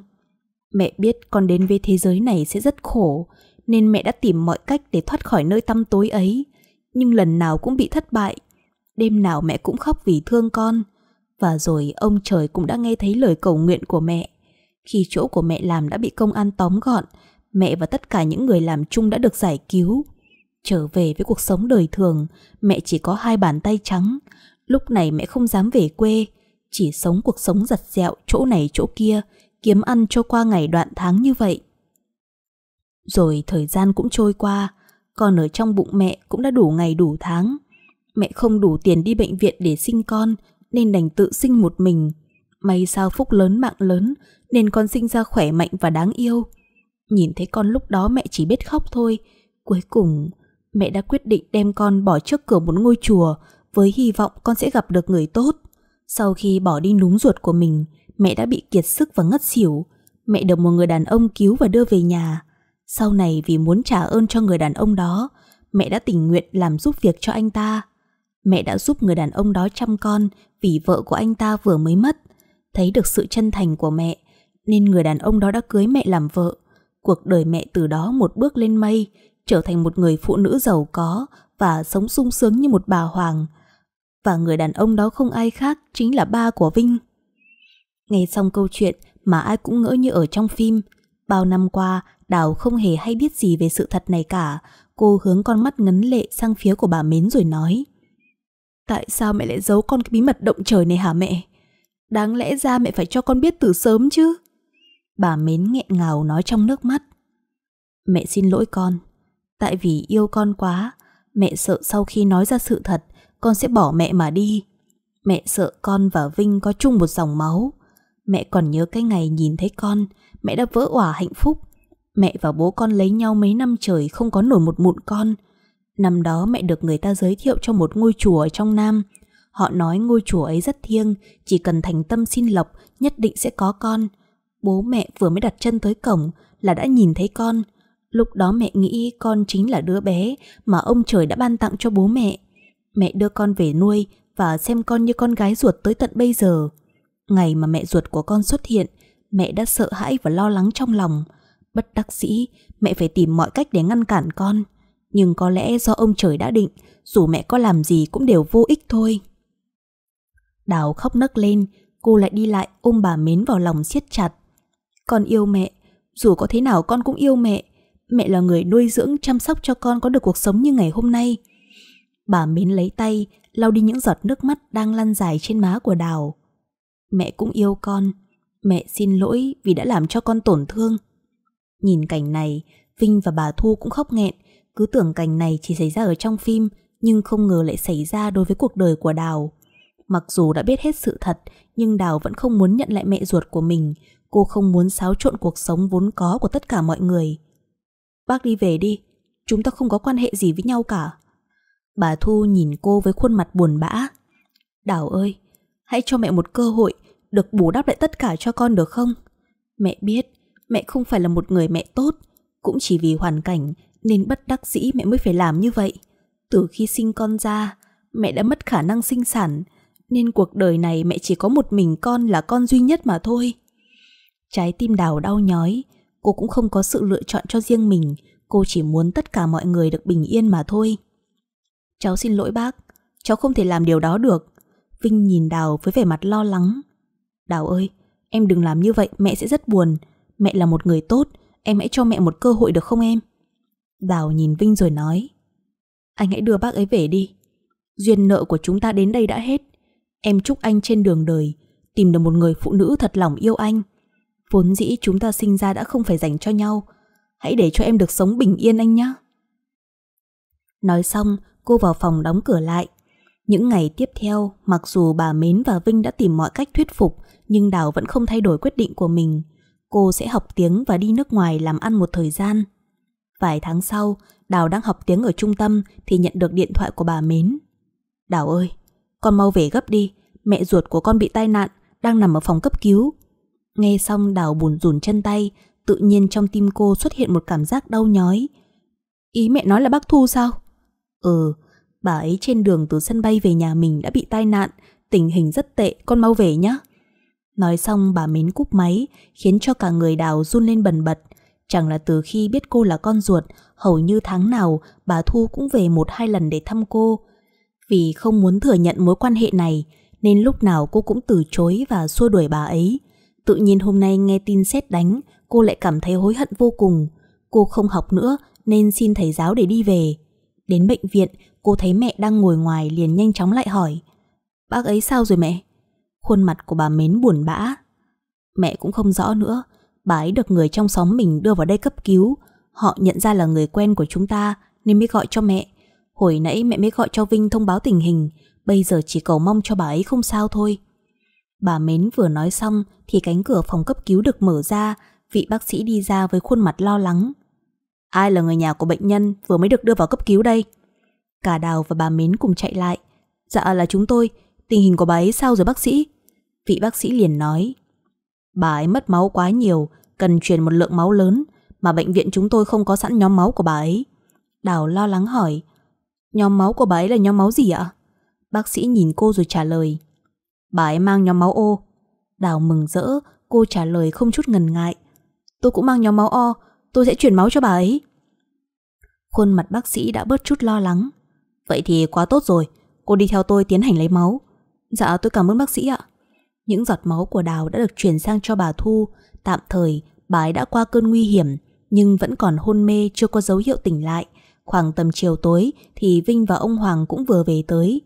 Mẹ biết con đến với thế giới này sẽ rất khổ, nên mẹ đã tìm mọi cách để thoát khỏi nơi tăm tối ấy. Nhưng lần nào cũng bị thất bại. Đêm nào mẹ cũng khóc vì thương con. Và rồi ông trời cũng đã nghe thấy lời cầu nguyện của mẹ. Khi chỗ của mẹ làm đã bị công an tóm gọn, mẹ và tất cả những người làm chung đã được giải cứu. Trở về với cuộc sống đời thường, mẹ chỉ có hai bàn tay trắng. Lúc này mẹ không dám về quê, chỉ sống cuộc sống giật dẹo chỗ này chỗ kia, kiếm ăn cho qua ngày đoạn tháng như vậy. Rồi thời gian cũng trôi qua, con ở trong bụng mẹ cũng đã đủ ngày đủ tháng. Mẹ không đủ tiền đi bệnh viện để sinh con, nên đành tự sinh một mình. May sao phúc lớn mạng lớn, nên con sinh ra khỏe mạnh và đáng yêu. Nhìn thấy con lúc đó mẹ chỉ biết khóc thôi. Cuối cùng, mẹ đã quyết định đem con bỏ trước cửa một ngôi chùa với hy vọng con sẽ gặp được người tốt. Sau khi bỏ đi núm ruột của mình, mẹ đã bị kiệt sức và ngất xỉu. Mẹ được một người đàn ông cứu và đưa về nhà. Sau này vì muốn trả ơn cho người đàn ông đó, mẹ đã tình nguyện làm giúp việc cho anh ta. Mẹ đã giúp người đàn ông đó chăm con vì vợ của anh ta vừa mới mất. Thấy được sự chân thành của mẹ, nên người đàn ông đó đã cưới mẹ làm vợ. Cuộc đời mẹ từ đó một bước lên mây, trở thành một người phụ nữ giàu có và sống sung sướng như một bà hoàng. Và người đàn ông đó không ai khác chính là ba của Vinh. Nghe xong câu chuyện mà ai cũng ngỡ như ở trong phim, Bao năm qua, Đào không hề hay biết gì về sự thật này cả. Cô hướng con mắt ngấn lệ sang phía của bà Mến rồi nói. Tại sao mẹ lại giấu con cái bí mật động trời này hả mẹ? Đáng lẽ ra mẹ phải cho con biết từ sớm chứ. Bà Mến nghẹn ngào nói trong nước mắt. Mẹ xin lỗi con. Tại vì yêu con quá, mẹ sợ sau khi nói ra sự thật, con sẽ bỏ mẹ mà đi. Mẹ sợ con và Vinh có chung một dòng máu. Mẹ còn nhớ cái ngày nhìn thấy con, mẹ đã vỡ òa hạnh phúc. Mẹ và bố con lấy nhau mấy năm trời không có nổi một mụn con. Năm đó mẹ được người ta giới thiệu cho một ngôi chùa ở trong Nam. Họ nói ngôi chùa ấy rất thiêng, chỉ cần thành tâm xin lộc, nhất định sẽ có con. Bố mẹ vừa mới đặt chân tới cổng là đã nhìn thấy con. Lúc đó mẹ nghĩ con chính là đứa bé mà ông trời đã ban tặng cho bố mẹ. Mẹ đưa con về nuôi và xem con như con gái ruột tới tận bây giờ. Ngày mà mẹ ruột của con xuất hiện, mẹ đã sợ hãi và lo lắng trong lòng. Bất đắc dĩ, mẹ phải tìm mọi cách để ngăn cản con. Nhưng có lẽ do ông trời đã định, dù mẹ có làm gì cũng đều vô ích thôi. Đào khóc nấc lên, cô lại đi lại ôm bà Mến vào lòng siết chặt. Con yêu mẹ, dù có thế nào con cũng yêu mẹ. Mẹ là người nuôi dưỡng chăm sóc cho con có được cuộc sống như ngày hôm nay. Bà Mến lấy tay, lau đi những giọt nước mắt đang lăn dài trên má của Đào. Mẹ cũng yêu con, mẹ xin lỗi vì đã làm cho con tổn thương. Nhìn cảnh này, Vinh và bà Thu cũng khóc nghẹn, cứ tưởng cảnh này chỉ xảy ra ở trong phim, nhưng không ngờ lại xảy ra đối với cuộc đời của Đào. Mặc dù đã biết hết sự thật, nhưng Đào vẫn không muốn nhận lại mẹ ruột của mình, cô không muốn xáo trộn cuộc sống vốn có của tất cả mọi người. Bác đi về đi, chúng ta không có quan hệ gì với nhau cả. Bà Thu nhìn cô với khuôn mặt buồn bã. Đào ơi, hãy cho mẹ một cơ hội được bù đắp lại tất cả cho con được không? Mẹ biết, mẹ không phải là một người mẹ tốt, cũng chỉ vì hoàn cảnh nên bất đắc dĩ mẹ mới phải làm như vậy. Từ khi sinh con ra, mẹ đã mất khả năng sinh sản, nên cuộc đời này mẹ chỉ có một mình con là con duy nhất mà thôi. Trái tim đào đau nhói, cô cũng không có sự lựa chọn cho riêng mình, cô chỉ muốn tất cả mọi người được bình yên mà thôi. Cháu xin lỗi bác, cháu không thể làm điều đó được. Vinh nhìn Đào với vẻ mặt lo lắng. Đào ơi, em đừng làm như vậy, mẹ sẽ rất buồn. Mẹ là một người tốt, em hãy cho mẹ một cơ hội được không em? Đào nhìn Vinh rồi nói. Anh hãy đưa bác ấy về đi. Duyên nợ của chúng ta đến đây đã hết. Em chúc anh trên đường đời tìm được một người phụ nữ thật lòng yêu anh. Vốn dĩ chúng ta sinh ra đã không phải dành cho nhau. Hãy để cho em được sống bình yên anh nhé. Nói xong, cô vào phòng đóng cửa lại. Những ngày tiếp theo, mặc dù bà Mến và Vinh đã tìm mọi cách thuyết phục, nhưng Đào vẫn không thay đổi quyết định của mình. Cô sẽ học tiếng và đi nước ngoài làm ăn một thời gian. Vài tháng sau, Đào đang học tiếng ở trung tâm thì nhận được điện thoại của bà Mến. Đào ơi, con mau về gấp đi, mẹ ruột của con bị tai nạn, đang nằm ở phòng cấp cứu. Nghe xong Đào buồn rùn chân tay, tự nhiên trong tim cô xuất hiện một cảm giác đau nhói. Ý mẹ nói là bác Thu sao? Ừ, bà ấy trên đường từ sân bay về nhà mình đã bị tai nạn, tình hình rất tệ, con mau về nhé. Nói xong bà mến cúp máy, khiến cho cả người đào run lên bần bật. Chẳng là từ khi biết cô là con ruột, hầu như tháng nào bà Thu cũng về một hai lần để thăm cô. Vì không muốn thừa nhận mối quan hệ này, nên lúc nào cô cũng từ chối và xua đuổi bà ấy. Tự nhiên hôm nay nghe tin xét đánh, cô lại cảm thấy hối hận vô cùng. Cô không học nữa nên xin thầy giáo để đi về. Đến bệnh viện, cô thấy mẹ đang ngồi ngoài liền nhanh chóng lại hỏi. Bác ấy sao rồi mẹ? Khuôn mặt của bà mến buồn bã. Mẹ cũng không rõ nữa, bà ấy được người trong xóm mình đưa vào đây cấp cứu. Họ nhận ra là người quen của chúng ta nên mới gọi cho mẹ. Hồi nãy mẹ mới gọi cho Vinh thông báo tình hình, bây giờ chỉ cầu mong cho bà ấy không sao thôi. Bà Mến vừa nói xong thì cánh cửa phòng cấp cứu được mở ra, vị bác sĩ đi ra với khuôn mặt lo lắng. Ai là người nhà của bệnh nhân vừa mới được đưa vào cấp cứu đây? Cả Đào và bà Mến cùng chạy lại. Dạ là chúng tôi, tình hình của bà ấy sao rồi bác sĩ? Vị bác sĩ liền nói. Bà ấy mất máu quá nhiều, cần truyền một lượng máu lớn, mà bệnh viện chúng tôi không có sẵn nhóm máu của bà ấy. Đào lo lắng hỏi. Nhóm máu của bà ấy là nhóm máu gì ạ? Bác sĩ nhìn cô rồi trả lời. Bà ấy mang nhóm máu O. Đào mừng rỡ, cô trả lời không chút ngần ngại. Tôi cũng mang nhóm máu O, tôi sẽ chuyển máu cho bà ấy. Khuôn mặt bác sĩ đã bớt chút lo lắng. Vậy thì quá tốt rồi, cô đi theo tôi tiến hành lấy máu. Dạ tôi cảm ơn bác sĩ ạ. Những giọt máu của Đào đã được chuyển sang cho bà Thu, tạm thời bà ấy đã qua cơn nguy hiểm nhưng vẫn còn hôn mê chưa có dấu hiệu tỉnh lại. Khoảng tầm chiều tối thì Vinh và ông Hoàng cũng vừa về tới.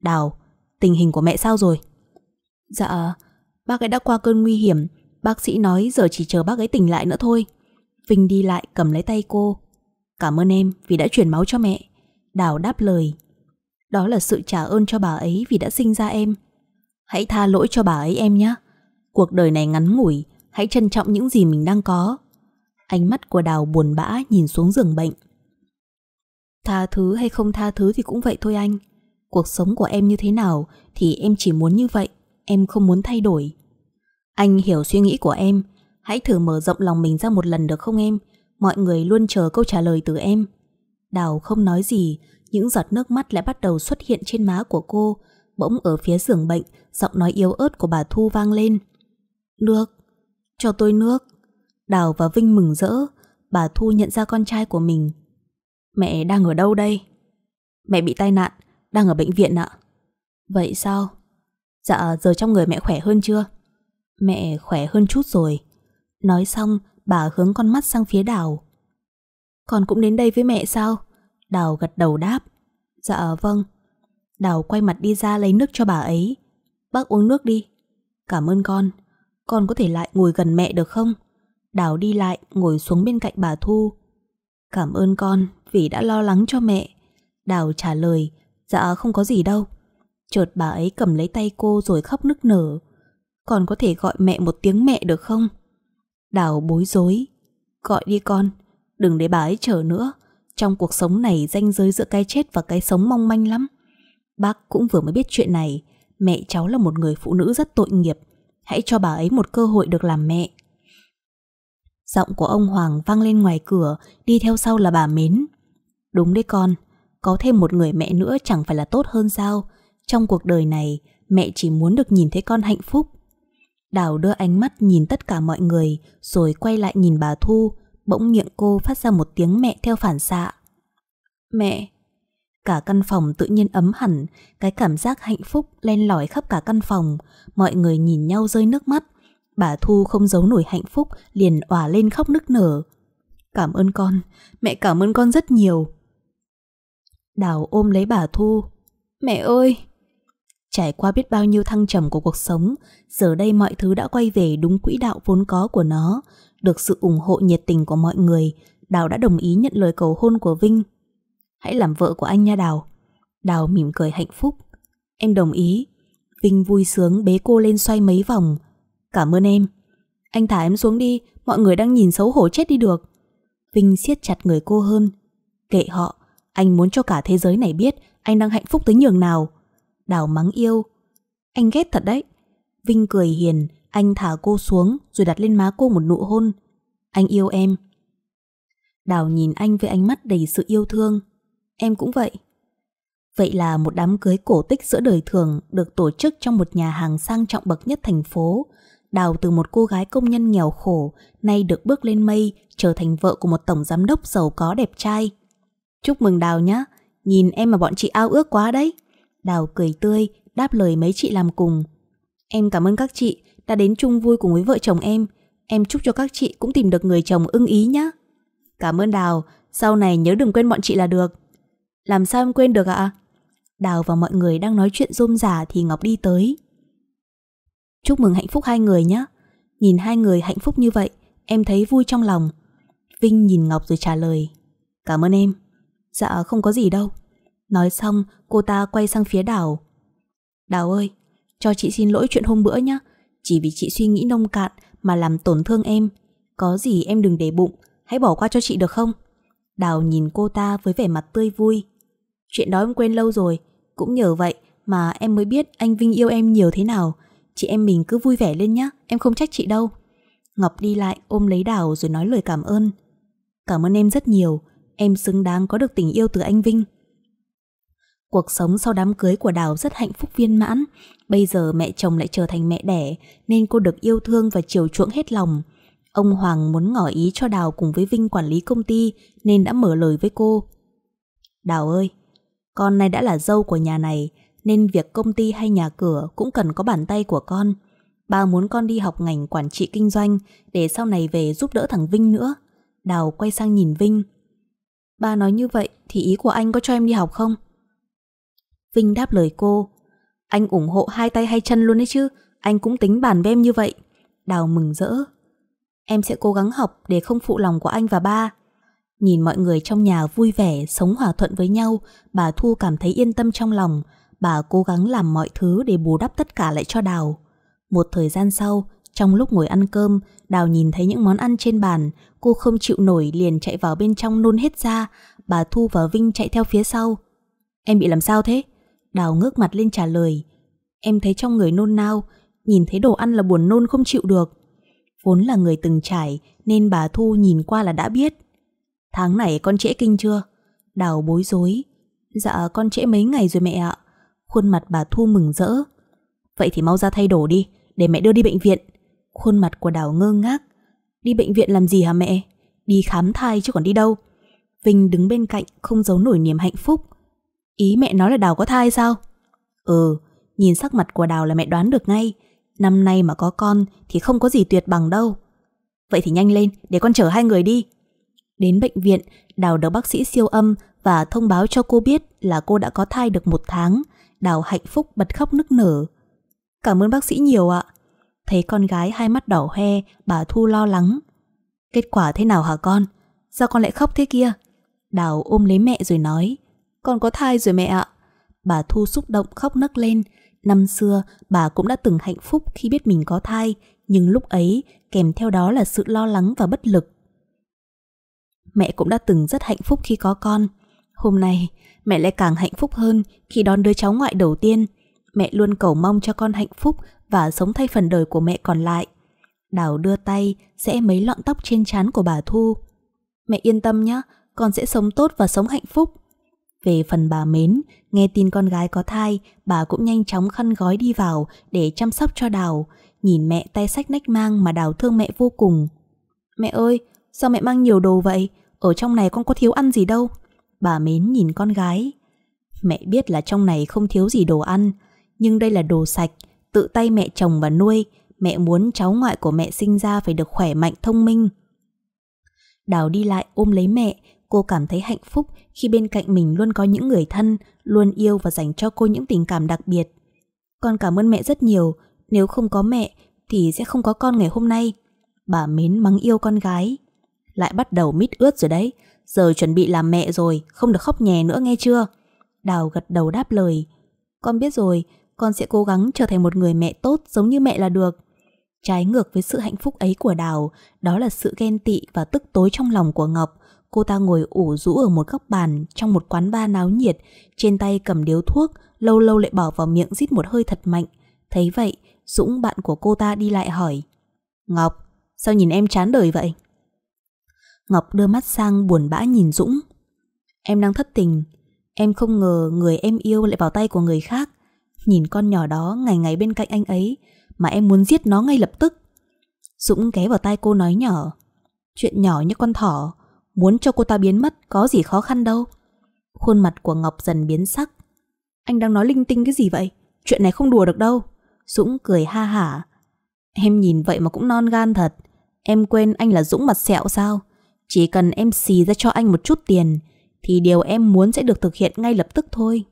Đào, tình hình của mẹ sao rồi? Dạ, bác ấy đã qua cơn nguy hiểm. Bác sĩ nói giờ chỉ chờ bác ấy tỉnh lại nữa thôi. Vinh đi lại cầm lấy tay cô. Cảm ơn em vì đã chuyển máu cho mẹ. Đào đáp lời. Đó là sự trả ơn cho bà ấy vì đã sinh ra em. Hãy tha lỗi cho bà ấy em nhé. Cuộc đời này ngắn ngủi, hãy trân trọng những gì mình đang có. Ánh mắt của Đào buồn bã nhìn xuống giường bệnh. Tha thứ hay không tha thứ thì cũng vậy thôi anh. Cuộc sống của em như thế nào thì em chỉ muốn như vậy, em không muốn thay đổi. Anh hiểu suy nghĩ của em, hãy thử mở rộng lòng mình ra một lần được không em? Mọi người luôn chờ câu trả lời từ em. Đào không nói gì, những giọt nước mắt lại bắt đầu xuất hiện trên má của cô. Bỗng ở phía giường bệnh, giọng nói yếu ớt của bà Thu vang lên. Nước, cho tôi nước. Đào và Vinh mừng rỡ, bà Thu nhận ra con trai của mình. Mẹ đang ở đâu đây? Mẹ bị tai nạn, đang ở bệnh viện ạ. Vậy sao? Dạ, giờ trong người mẹ khỏe hơn chưa? Mẹ khỏe hơn chút rồi. Nói xong, bà hướng con mắt sang phía Đào. Con cũng đến đây với mẹ sao? Đào gật đầu đáp. Dạ vâng. Đào quay mặt đi ra lấy nước cho bà ấy. Bác uống nước đi. Cảm ơn con. Con có thể lại ngồi gần mẹ được không? Đào đi lại ngồi xuống bên cạnh bà Thu. Cảm ơn con vì đã lo lắng cho mẹ. Đào trả lời, dạ không có gì đâu. Chợt bà ấy cầm lấy tay cô rồi khóc nức nở. Con có thể gọi mẹ một tiếng mẹ được không? Đào bối rối. Gọi đi con, đừng để bà ấy chờ nữa. Trong cuộc sống này ranh giới giữa cái chết và cái sống mong manh lắm. Bác cũng vừa mới biết chuyện này. Mẹ cháu là một người phụ nữ rất tội nghiệp. Hãy cho bà ấy một cơ hội được làm mẹ. Giọng của ông Hoàng vang lên ngoài cửa, đi theo sau là bà Mến. Đúng đấy con, có thêm một người mẹ nữa chẳng phải là tốt hơn sao? Trong cuộc đời này, mẹ chỉ muốn được nhìn thấy con hạnh phúc. Đào đưa ánh mắt nhìn tất cả mọi người, rồi quay lại nhìn bà Thu, bỗng miệng cô phát ra một tiếng mẹ theo phản xạ. Mẹ! Cả căn phòng tự nhiên ấm hẳn, cái cảm giác hạnh phúc len lỏi khắp cả căn phòng, mọi người nhìn nhau rơi nước mắt. Bà Thu không giấu nổi hạnh phúc, liền òa lên khóc nức nở. Cảm ơn con, mẹ cảm ơn con rất nhiều. Đào ôm lấy bà Thu. Mẹ ơi! Trải qua biết bao nhiêu thăng trầm của cuộc sống, giờ đây mọi thứ đã quay về đúng quỹ đạo vốn có của nó. Được sự ủng hộ nhiệt tình của mọi người, Đào đã đồng ý nhận lời cầu hôn của Vinh. Hãy làm vợ của anh nha Đào. Đào mỉm cười hạnh phúc. Em đồng ý. Vinh vui sướng bế cô lên xoay mấy vòng. Cảm ơn em. Anh thả em xuống đi, mọi người đang nhìn xấu hổ chết đi được. Vinh siết chặt người cô hơn. Kệ họ, anh muốn cho cả thế giới này biết anh đang hạnh phúc tới nhường nào. Đào mắng yêu. Anh ghét thật đấy. Vinh cười hiền, anh thả cô xuống rồi đặt lên má cô một nụ hôn. Anh yêu em. Đào nhìn anh với ánh mắt đầy sự yêu thương. Em cũng vậy. Vậy là một đám cưới cổ tích giữa đời thường được tổ chức trong một nhà hàng sang trọng bậc nhất thành phố. Đào từ một cô gái công nhân nghèo khổ, nay được bước lên mây, trở thành vợ của một tổng giám đốc giàu có đẹp trai. Chúc mừng Đào nhé, nhìn em mà bọn chị ao ước quá đấy. Đào cười tươi, đáp lời mấy chị làm cùng. Em cảm ơn các chị đã đến chung vui cùng với vợ chồng em. Em chúc cho các chị cũng tìm được người chồng ưng ý nhé. Cảm ơn Đào, sau này nhớ đừng quên bọn chị là được. Làm sao em quên được ạ? Đào và mọi người đang nói chuyện rôm rả thì Ngọc đi tới. Chúc mừng hạnh phúc hai người nhé. Nhìn hai người hạnh phúc như vậy, em thấy vui trong lòng. Vinh nhìn Ngọc rồi trả lời. Cảm ơn em. Dạ không có gì đâu. Nói xong, cô ta quay sang phía Đào. Đào ơi, cho chị xin lỗi chuyện hôm bữa nhé. Chỉ vì chị suy nghĩ nông cạn mà làm tổn thương em. Có gì em đừng để bụng, hãy bỏ qua cho chị được không? Đào nhìn cô ta với vẻ mặt tươi vui. Chuyện đó em quên lâu rồi, cũng nhờ vậy mà em mới biết anh Vinh yêu em nhiều thế nào. Chị em mình cứ vui vẻ lên nhé, em không trách chị đâu. Ngọc đi lại ôm lấy Đào rồi nói lời cảm ơn. Cảm ơn em rất nhiều, em xứng đáng có được tình yêu từ anh Vinh. Cuộc sống sau đám cưới của Đào rất hạnh phúc viên mãn. Bây giờ mẹ chồng lại trở thành mẹ đẻ nên cô được yêu thương và chiều chuộng hết lòng. Ông Hoàng muốn ngỏ ý cho Đào cùng với Vinh quản lý công ty nên đã mở lời với cô. Đào ơi, con này đã là dâu của nhà này nên việc công ty hay nhà cửa cũng cần có bàn tay của con. Ba muốn con đi học ngành quản trị kinh doanh để sau này về giúp đỡ thằng Vinh nữa. Đào quay sang nhìn Vinh. Ba nói như vậy thì ý của anh có cho em đi học không? Vinh đáp lời cô. Anh ủng hộ hai tay hai chân luôn đấy chứ. Anh cũng tính bản với em như vậy. Đào mừng rỡ. Em sẽ cố gắng học để không phụ lòng của anh và ba. Nhìn mọi người trong nhà vui vẻ, sống hòa thuận với nhau, bà Thu cảm thấy yên tâm trong lòng. Bà cố gắng làm mọi thứ để bù đắp tất cả lại cho Đào. Một thời gian sau, trong lúc ngồi ăn cơm, Đào nhìn thấy những món ăn trên bàn, cô không chịu nổi liền chạy vào bên trong nôn hết ra, bà Thu và Vinh chạy theo phía sau. Em bị làm sao thế? Đào ngước mặt lên trả lời. Em thấy trong người nôn nao, nhìn thấy đồ ăn là buồn nôn không chịu được. Vốn là người từng trải nên bà Thu nhìn qua là đã biết. Tháng này con trễ kinh chưa? Đào bối rối. Dạ con trễ mấy ngày rồi mẹ ạ. Khuôn mặt bà Thu mừng rỡ. Vậy thì mau ra thay đồ đi, để mẹ đưa đi bệnh viện. Khuôn mặt của Đào ngơ ngác. Đi bệnh viện làm gì hả mẹ? Đi khám thai chứ còn đi đâu. Vinh đứng bên cạnh không giấu nổi niềm hạnh phúc. Ý mẹ nói là Đào có thai sao? Ừ, nhìn sắc mặt của Đào là mẹ đoán được ngay. Năm nay mà có con thì không có gì tuyệt bằng đâu. Vậy thì nhanh lên, để con chở hai người đi. Đến bệnh viện, Đào được bác sĩ siêu âm và thông báo cho cô biết là cô đã có thai được một tháng. Đào hạnh phúc bật khóc nức nở. Cảm ơn bác sĩ nhiều ạ. Thấy con gái hai mắt đỏ hoe, bà Thu lo lắng. Kết quả thế nào hả con? Sao con lại khóc thế kia? Đào ôm lấy mẹ rồi nói. Con có thai rồi mẹ ạ. Bà Thu xúc động khóc nấc lên. Năm xưa, bà cũng đã từng hạnh phúc khi biết mình có thai, nhưng lúc ấy, kèm theo đó là sự lo lắng và bất lực. Mẹ cũng đã từng rất hạnh phúc khi có con. Hôm nay, mẹ lại càng hạnh phúc hơn khi đón đứa cháu ngoại đầu tiên. Mẹ luôn cầu mong cho con hạnh phúc và sống thay phần đời của mẹ còn lại. Đào đưa tay, sẽ mấy lọn tóc trên trán của bà Thu. Mẹ yên tâm nhé, con sẽ sống tốt và sống hạnh phúc. Về phần bà Mến, nghe tin con gái có thai, bà cũng nhanh chóng khăn gói đi vào để chăm sóc cho Đào. Nhìn mẹ tay sách nách mang mà Đào thương mẹ vô cùng. Mẹ ơi, sao mẹ mang nhiều đồ vậy? Ở trong này con có thiếu ăn gì đâu. Bà Mến nhìn con gái. Mẹ biết là trong này không thiếu gì đồ ăn, nhưng đây là đồ sạch, tự tay mẹ chồng và nuôi. Mẹ muốn cháu ngoại của mẹ sinh ra phải được khỏe mạnh thông minh. Đào đi lại ôm lấy mẹ, cô cảm thấy hạnh phúc khi bên cạnh mình luôn có những người thân, luôn yêu và dành cho cô những tình cảm đặc biệt. Con cảm ơn mẹ rất nhiều, nếu không có mẹ thì sẽ không có con ngày hôm nay. Bà mến mắng yêu con gái. Lại bắt đầu mít ướt rồi đấy, giờ chuẩn bị làm mẹ rồi, không được khóc nhè nữa nghe chưa? Đào gật đầu đáp lời. Con biết rồi, con sẽ cố gắng trở thành một người mẹ tốt giống như mẹ là được. Trái ngược với sự hạnh phúc ấy của Đào, đó là sự ghen tị và tức tối trong lòng của Ngọc. Cô ta ngồi ủ rũ ở một góc bàn trong một quán bar náo nhiệt, trên tay cầm điếu thuốc, lâu lâu lại bỏ vào miệng rít một hơi thật mạnh. Thấy vậy, Dũng bạn của cô ta đi lại hỏi. Ngọc, sao nhìn em chán đời vậy? Ngọc đưa mắt sang buồn bã nhìn Dũng. Em đang thất tình, em không ngờ người em yêu lại vào tay của người khác. Nhìn con nhỏ đó ngày ngày bên cạnh anh ấy, mà em muốn giết nó ngay lập tức. Dũng ghé vào tai cô nói nhỏ. Chuyện nhỏ như con thỏ, muốn cho cô ta biến mất có gì khó khăn đâu. Khuôn mặt của Ngọc dần biến sắc. Anh đang nói linh tinh cái gì vậy? Chuyện này không đùa được đâu. Dũng cười ha hả. Em nhìn vậy mà cũng non gan thật. Em quên anh là Dũng mặt sẹo sao? Chỉ cần em xì ra cho anh một chút tiền thì điều em muốn sẽ được thực hiện ngay lập tức thôi.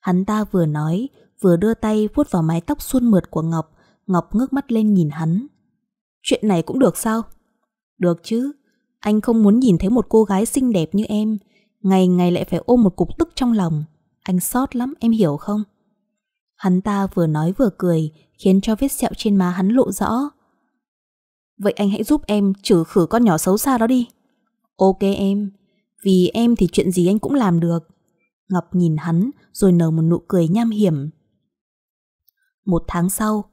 Hắn ta vừa nói, vừa đưa tay vuốt vào mái tóc suôn mượt của Ngọc, Ngọc ngước mắt lên nhìn hắn. Chuyện này cũng được sao? Được chứ, anh không muốn nhìn thấy một cô gái xinh đẹp như em, ngày ngày lại phải ôm một cục tức trong lòng. Anh sót lắm, em hiểu không? Hắn ta vừa nói vừa cười, khiến cho vết sẹo trên má hắn lộ rõ. Vậy anh hãy giúp em trừ khử con nhỏ xấu xa đó đi. Ok em, vì em thì chuyện gì anh cũng làm được. Ngọc nhìn hắn rồi nở một nụ cười nham hiểm. Một tháng sau,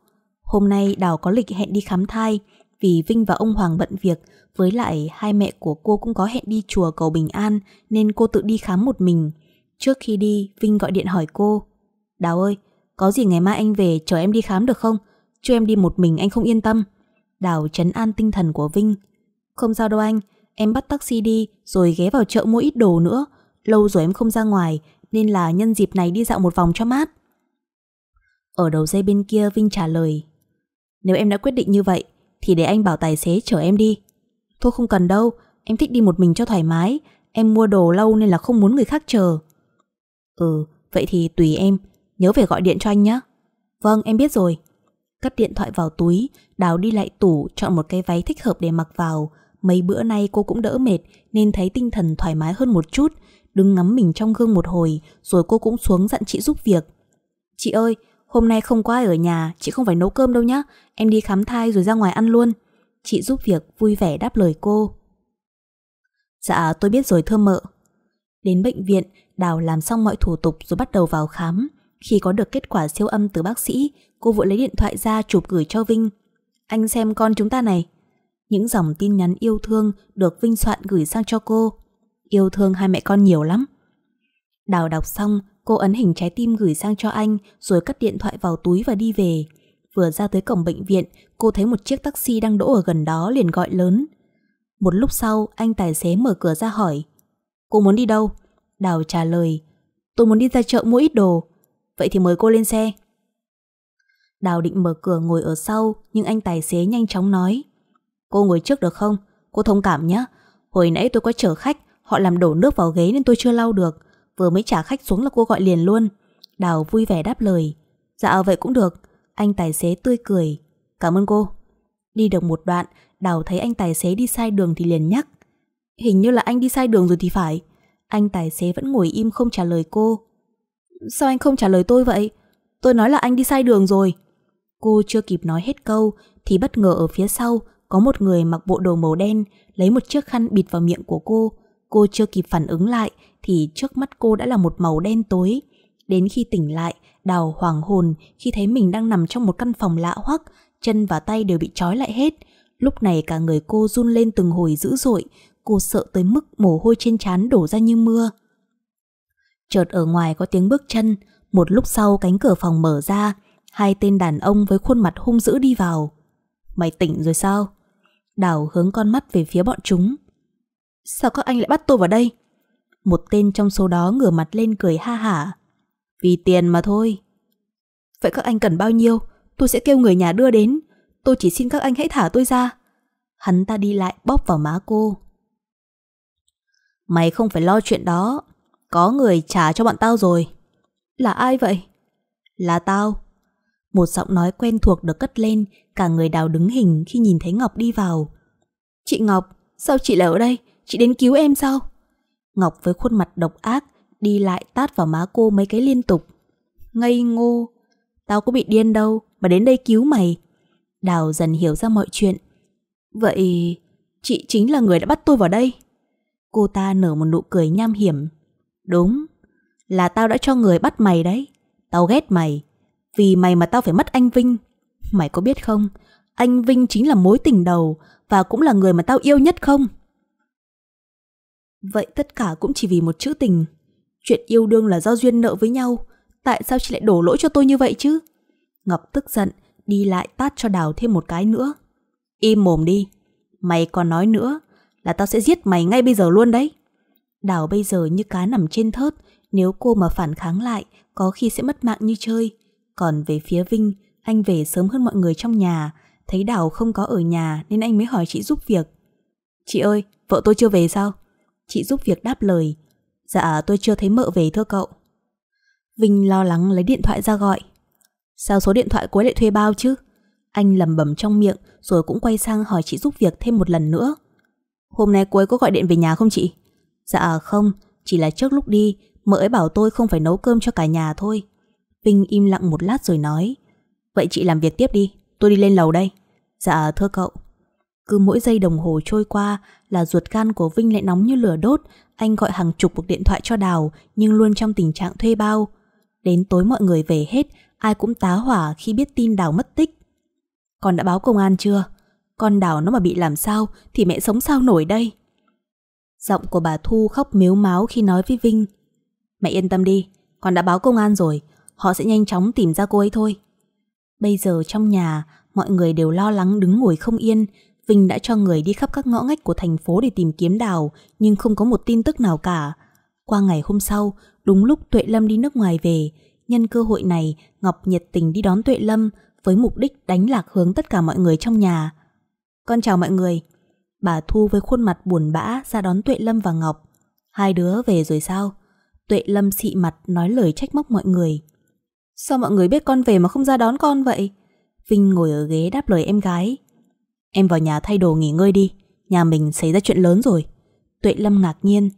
hôm nay Đào có lịch hẹn đi khám thai vì Vinh và ông Hoàng bận việc với lại hai mẹ của cô cũng có hẹn đi chùa cầu bình an nên cô tự đi khám một mình. Trước khi đi, Vinh gọi điện hỏi cô. Đào ơi, có gì ngày mai anh về chờ em đi khám được không? Cho em đi một mình anh không yên tâm. Đào chấn an tinh thần của Vinh. Không sao đâu anh, em bắt taxi đi rồi ghé vào chợ mua ít đồ nữa. Lâu rồi em không ra ngoài nên là nhân dịp này đi dạo một vòng cho mát. Ở đầu dây bên kia Vinh trả lời Nếu em đã quyết định như vậy Thì để anh bảo tài xế chở em đi Thôi không cần đâu, Em thích đi một mình cho thoải mái, Em mua đồ lâu nên là không muốn người khác chờ. Ừ vậy thì tùy em, Nhớ phải gọi điện cho anh nhé Vâng em biết rồi. Cất điện thoại vào túi, Đào đi lại tủ, chọn một cái váy thích hợp để mặc vào. Mấy bữa nay cô cũng đỡ mệt, Nên thấy tinh thần thoải mái hơn một chút. Đứng ngắm mình trong gương một hồi, Rồi cô cũng xuống dặn chị giúp việc. Chị ơi, hôm nay không có ai ở nhà, Chị không phải nấu cơm đâu nhá. Em đi khám thai rồi ra ngoài ăn luôn. Chị giúp việc vui vẻ đáp lời cô. Dạ tôi biết rồi thưa mợ. Đến bệnh viện, Đào làm xong mọi thủ tục rồi bắt đầu vào khám. Khi có được kết quả siêu âm từ bác sĩ, Cô vội lấy điện thoại ra chụp gửi cho Vinh. Anh xem con chúng ta này. Những dòng tin nhắn yêu thương Được Vinh soạn gửi sang cho cô. Yêu thương hai mẹ con nhiều lắm. Đào đọc xong, Cô ấn hình trái tim gửi sang cho anh, Rồi cất điện thoại vào túi và đi về. Vừa ra tới cổng bệnh viện, Cô thấy một chiếc taxi đang đỗ ở gần đó liền gọi lớn. Một lúc sau, Anh tài xế mở cửa ra hỏi, Cô muốn đi đâu? Đào trả lời, Tôi muốn đi ra chợ mua ít đồ. Vậy thì mời cô lên xe. Đào định mở cửa ngồi ở sau, Nhưng anh tài xế nhanh chóng nói, Cô ngồi trước được không? Cô thông cảm nhé Hồi nãy tôi có chở khách, Họ làm đổ nước vào ghế nên tôi chưa lau được. Vừa mới trả khách xuống là cô gọi liền luôn. Đào vui vẻ đáp lời Dạ vậy cũng được. Anh tài xế tươi cười. Cảm ơn cô. Đi được một đoạn, Đào thấy anh tài xế đi sai đường thì liền nhắc. Hình như là anh đi sai đường rồi thì phải. Anh tài xế vẫn ngồi im không trả lời cô. Sao anh không trả lời tôi vậy? Tôi nói là anh đi sai đường rồi. Cô chưa kịp nói hết câu Thì bất ngờ ở phía sau Có một người mặc bộ đồ màu đen Lấy một chiếc khăn bịt vào miệng của cô. Cô chưa kịp phản ứng lại Thì trước mắt cô đã là một màu đen tối. Đến khi tỉnh lại Đào hoàng hồn khi thấy mình đang nằm trong một căn phòng lạ hoắc, Chân và tay đều bị trói lại hết. Lúc này cả người cô run lên từng hồi dữ dội, Cô sợ tới mức mồ hôi trên trán đổ ra như mưa. Chợt ở ngoài có tiếng bước chân, Một lúc sau cánh cửa phòng mở ra, Hai tên đàn ông với khuôn mặt hung dữ đi vào. Mày tỉnh rồi sao? Đào hướng con mắt về phía bọn chúng. Sao các anh lại bắt tôi vào đây? Một tên trong số đó ngửa mặt lên cười ha hả. Vì tiền mà thôi Vậy các anh cần bao nhiêu? Tôi sẽ kêu người nhà đưa đến Tôi chỉ xin các anh hãy thả tôi ra Hắn ta đi lại bóp vào má cô Mày không phải lo chuyện đó Có người trả cho bọn tao rồi Là ai vậy? Là tao Một giọng nói quen thuộc được cất lên Cả người đào đứng hình khi nhìn thấy Ngọc đi vào Chị Ngọc, sao chị lại ở đây? Chị đến cứu em sao? Ngọc với khuôn mặt độc ác Đi lại tát vào má cô mấy cái liên tục. Ngây ngô, Tao có bị điên đâu, Mà đến đây cứu mày. Đào dần hiểu ra mọi chuyện. Vậy chị chính là người đã bắt tôi vào đây. Cô ta nở một nụ cười nham hiểm. Đúng, Là tao đã cho người bắt mày đấy. Tao ghét mày, Vì mày mà tao phải mất anh Vinh. Mày có biết không, Anh Vinh chính là mối tình đầu Và cũng là người mà tao yêu nhất không? Vậy tất cả cũng chỉ vì một chữ tình. Chuyện yêu đương là do duyên nợ với nhau. Tại sao chị lại đổ lỗi cho tôi như vậy chứ? Ngọc tức giận Đi lại tát cho Đào thêm một cái nữa. Im mồm đi. Mày còn nói nữa Là tao sẽ giết mày ngay bây giờ luôn đấy. Đào bây giờ như cá nằm trên thớt Nếu cô mà phản kháng lại Có khi sẽ mất mạng như chơi. Còn về phía Vinh Anh về sớm hơn mọi người trong nhà. Thấy Đào không có ở nhà Nên anh mới hỏi chị giúp việc. Chị ơi, vợ tôi chưa về sao? Chị giúp việc đáp lời Dạ tôi chưa thấy mợ về thưa cậu. Vinh lo lắng lấy điện thoại ra gọi. Sao số điện thoại cuối lại thuê bao chứ? Anh lầm bẩm trong miệng Rồi cũng quay sang hỏi chị giúp việc thêm một lần nữa. Hôm nay cuối có gọi điện về nhà không chị? Dạ không. Chỉ là trước lúc đi Mợ ấy bảo tôi không phải nấu cơm cho cả nhà thôi. Vinh im lặng một lát rồi nói. Vậy chị làm việc tiếp đi Tôi đi lên lầu đây. Dạ thưa cậu. Cứ mỗi giây đồng hồ trôi qua là ruột gan của Vinh lại nóng như lửa đốt, anh gọi hàng chục cuộc điện thoại cho Đào nhưng luôn trong tình trạng thuê bao. Đến tối mọi người về hết, ai cũng tá hỏa khi biết tin Đào mất tích. Con đã báo công an chưa? Con Đào nó mà bị làm sao thì mẹ sống sao nổi đây? Giọng của bà Thu khóc miếu máu khi nói với Vinh. Mẹ yên tâm đi, con đã báo công an rồi, họ sẽ nhanh chóng tìm ra cô ấy thôi. Bây giờ trong nhà, mọi người đều lo lắng đứng ngồi không yên, Vinh đã cho người đi khắp các ngõ ngách của thành phố để tìm kiếm Đào, nhưng không có một tin tức nào cả. Qua ngày hôm sau, đúng lúc Tuệ Lâm đi nước ngoài về, nhân cơ hội này Ngọc nhiệt tình đi đón Tuệ Lâm với mục đích đánh lạc hướng tất cả mọi người trong nhà. Con chào mọi người. Bà Thu với khuôn mặt buồn bã ra đón Tuệ Lâm và Ngọc. Hai đứa về rồi sao? Tuệ Lâm xị mặt nói lời trách móc mọi người. Sao mọi người biết con về mà không ra đón con vậy? Vinh ngồi ở ghế đáp lời em gái. Em vào nhà thay đồ nghỉ ngơi đi. Nhà mình xảy ra chuyện lớn rồi. Tuệ Lâm ngạc nhiên.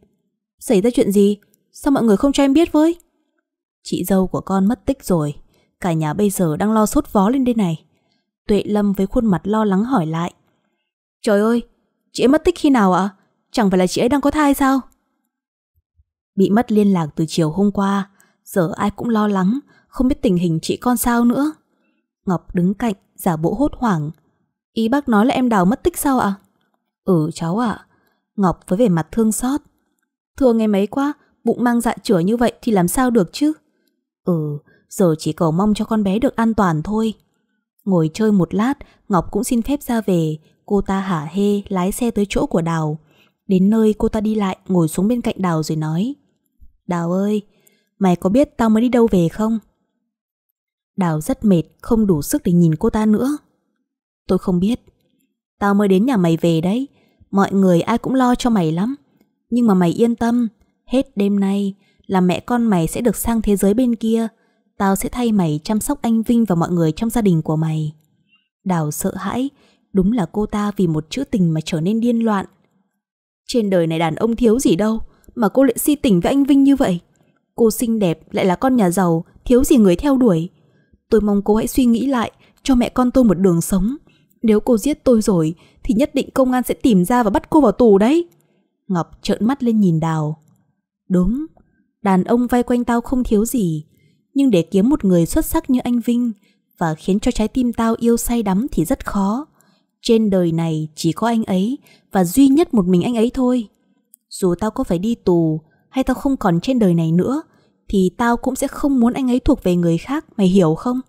Xảy ra chuyện gì? Sao mọi người không cho em biết với? Chị dâu của con mất tích rồi. Cả nhà bây giờ đang lo sốt vó lên đây này. Tuệ Lâm với khuôn mặt lo lắng hỏi lại. Trời ơi, chị ấy mất tích khi nào ạ? Chẳng phải là chị ấy đang có thai sao? Bị mất liên lạc từ chiều hôm qua, giờ ai cũng lo lắng, không biết tình hình chị con sao nữa. Ngọc đứng cạnh, giả bộ hốt hoảng. Ý bác nói là em Đào mất tích sao ạ? Ừ cháu ạ. Ngọc với vẻ mặt thương xót. Thương em ấy quá, bụng mang dạ chửa như vậy thì làm sao được chứ? Ừ, giờ chỉ cầu mong cho con bé được an toàn thôi. Ngồi chơi một lát, Ngọc cũng xin phép ra về, cô ta hả hê lái xe tới chỗ của Đào. Đến nơi cô ta đi lại ngồi xuống bên cạnh Đào rồi nói Đào ơi, mày có biết tao mới đi đâu về không? Đào rất mệt, không đủ sức để nhìn cô ta nữa. Tôi không biết. Tao mới đến nhà mày về đấy. Mọi người ai cũng lo cho mày lắm. Nhưng mà mày yên tâm, hết đêm nay là mẹ con mày sẽ được sang thế giới bên kia. Tao sẽ thay mày chăm sóc anh Vinh và mọi người trong gia đình của mày. Đào sợ hãi, đúng là cô ta vì một chữ tình mà trở nên điên loạn. Trên đời này đàn ông thiếu gì đâu, mà cô lại si tình với anh Vinh như vậy. Cô xinh đẹp lại là con nhà giàu, thiếu gì người theo đuổi. Tôi mong cô hãy suy nghĩ lại, cho mẹ con tôi một đường sống. Nếu cô giết tôi rồi, thì nhất định công an sẽ tìm ra và bắt cô vào tù đấy. Ngọc trợn mắt lên nhìn Đào. Đúng, đàn ông vay quanh tao không thiếu gì, nhưng để kiếm một người xuất sắc như anh Vinh và khiến cho trái tim tao yêu say đắm thì rất khó. Trên đời này chỉ có anh ấy và duy nhất một mình anh ấy thôi. Dù tao có phải đi tù hay tao không còn trên đời này nữa thì tao cũng sẽ không muốn anh ấy thuộc về người khác, mày hiểu không?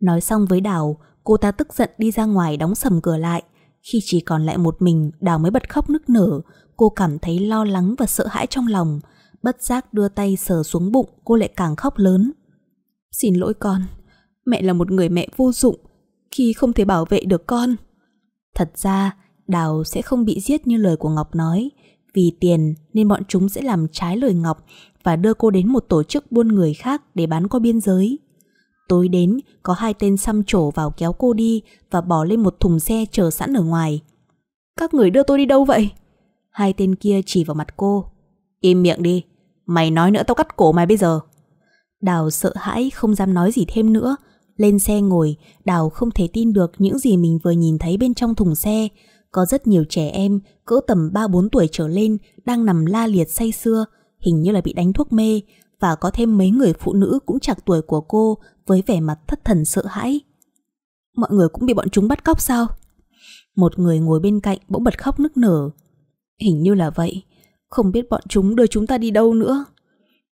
Nói xong với Đào, cô ta tức giận đi ra ngoài đóng sầm cửa lại. Khi chỉ còn lại một mình, Đào mới bật khóc nức nở. Cô cảm thấy lo lắng và sợ hãi trong lòng. Bất giác đưa tay sờ xuống bụng, cô lại càng khóc lớn. Xin lỗi con, mẹ là một người mẹ vô dụng khi không thể bảo vệ được con. Thật ra, Đào sẽ không bị giết như lời của Ngọc nói. Vì tiền nên bọn chúng sẽ làm trái lời Ngọc và đưa cô đến một tổ chức buôn người khác để bán qua biên giới. Tối đến, có hai tên xăm trổ vào kéo cô đi và bỏ lên một thùng xe chờ sẵn ở ngoài. Các người đưa tôi đi đâu vậy? Hai tên kia chỉ vào mặt cô. Im miệng đi, mày nói nữa tao cắt cổ mày bây giờ. Đào sợ hãi không dám nói gì thêm nữa. Lên xe ngồi, Đào không thể tin được những gì mình vừa nhìn thấy bên trong thùng xe. Có rất nhiều trẻ em, cỡ tầm 3-4 tuổi trở lên, đang nằm la liệt say sưa, hình như là bị đánh thuốc mê, và có thêm mấy người phụ nữ cũng chạc tuổi của cô với vẻ mặt thất thần sợ hãi. Mọi người cũng bị bọn chúng bắt cóc sao? Một người ngồi bên cạnh bỗng bật khóc nức nở. Hình như là vậy, không biết bọn chúng đưa chúng ta đi đâu nữa.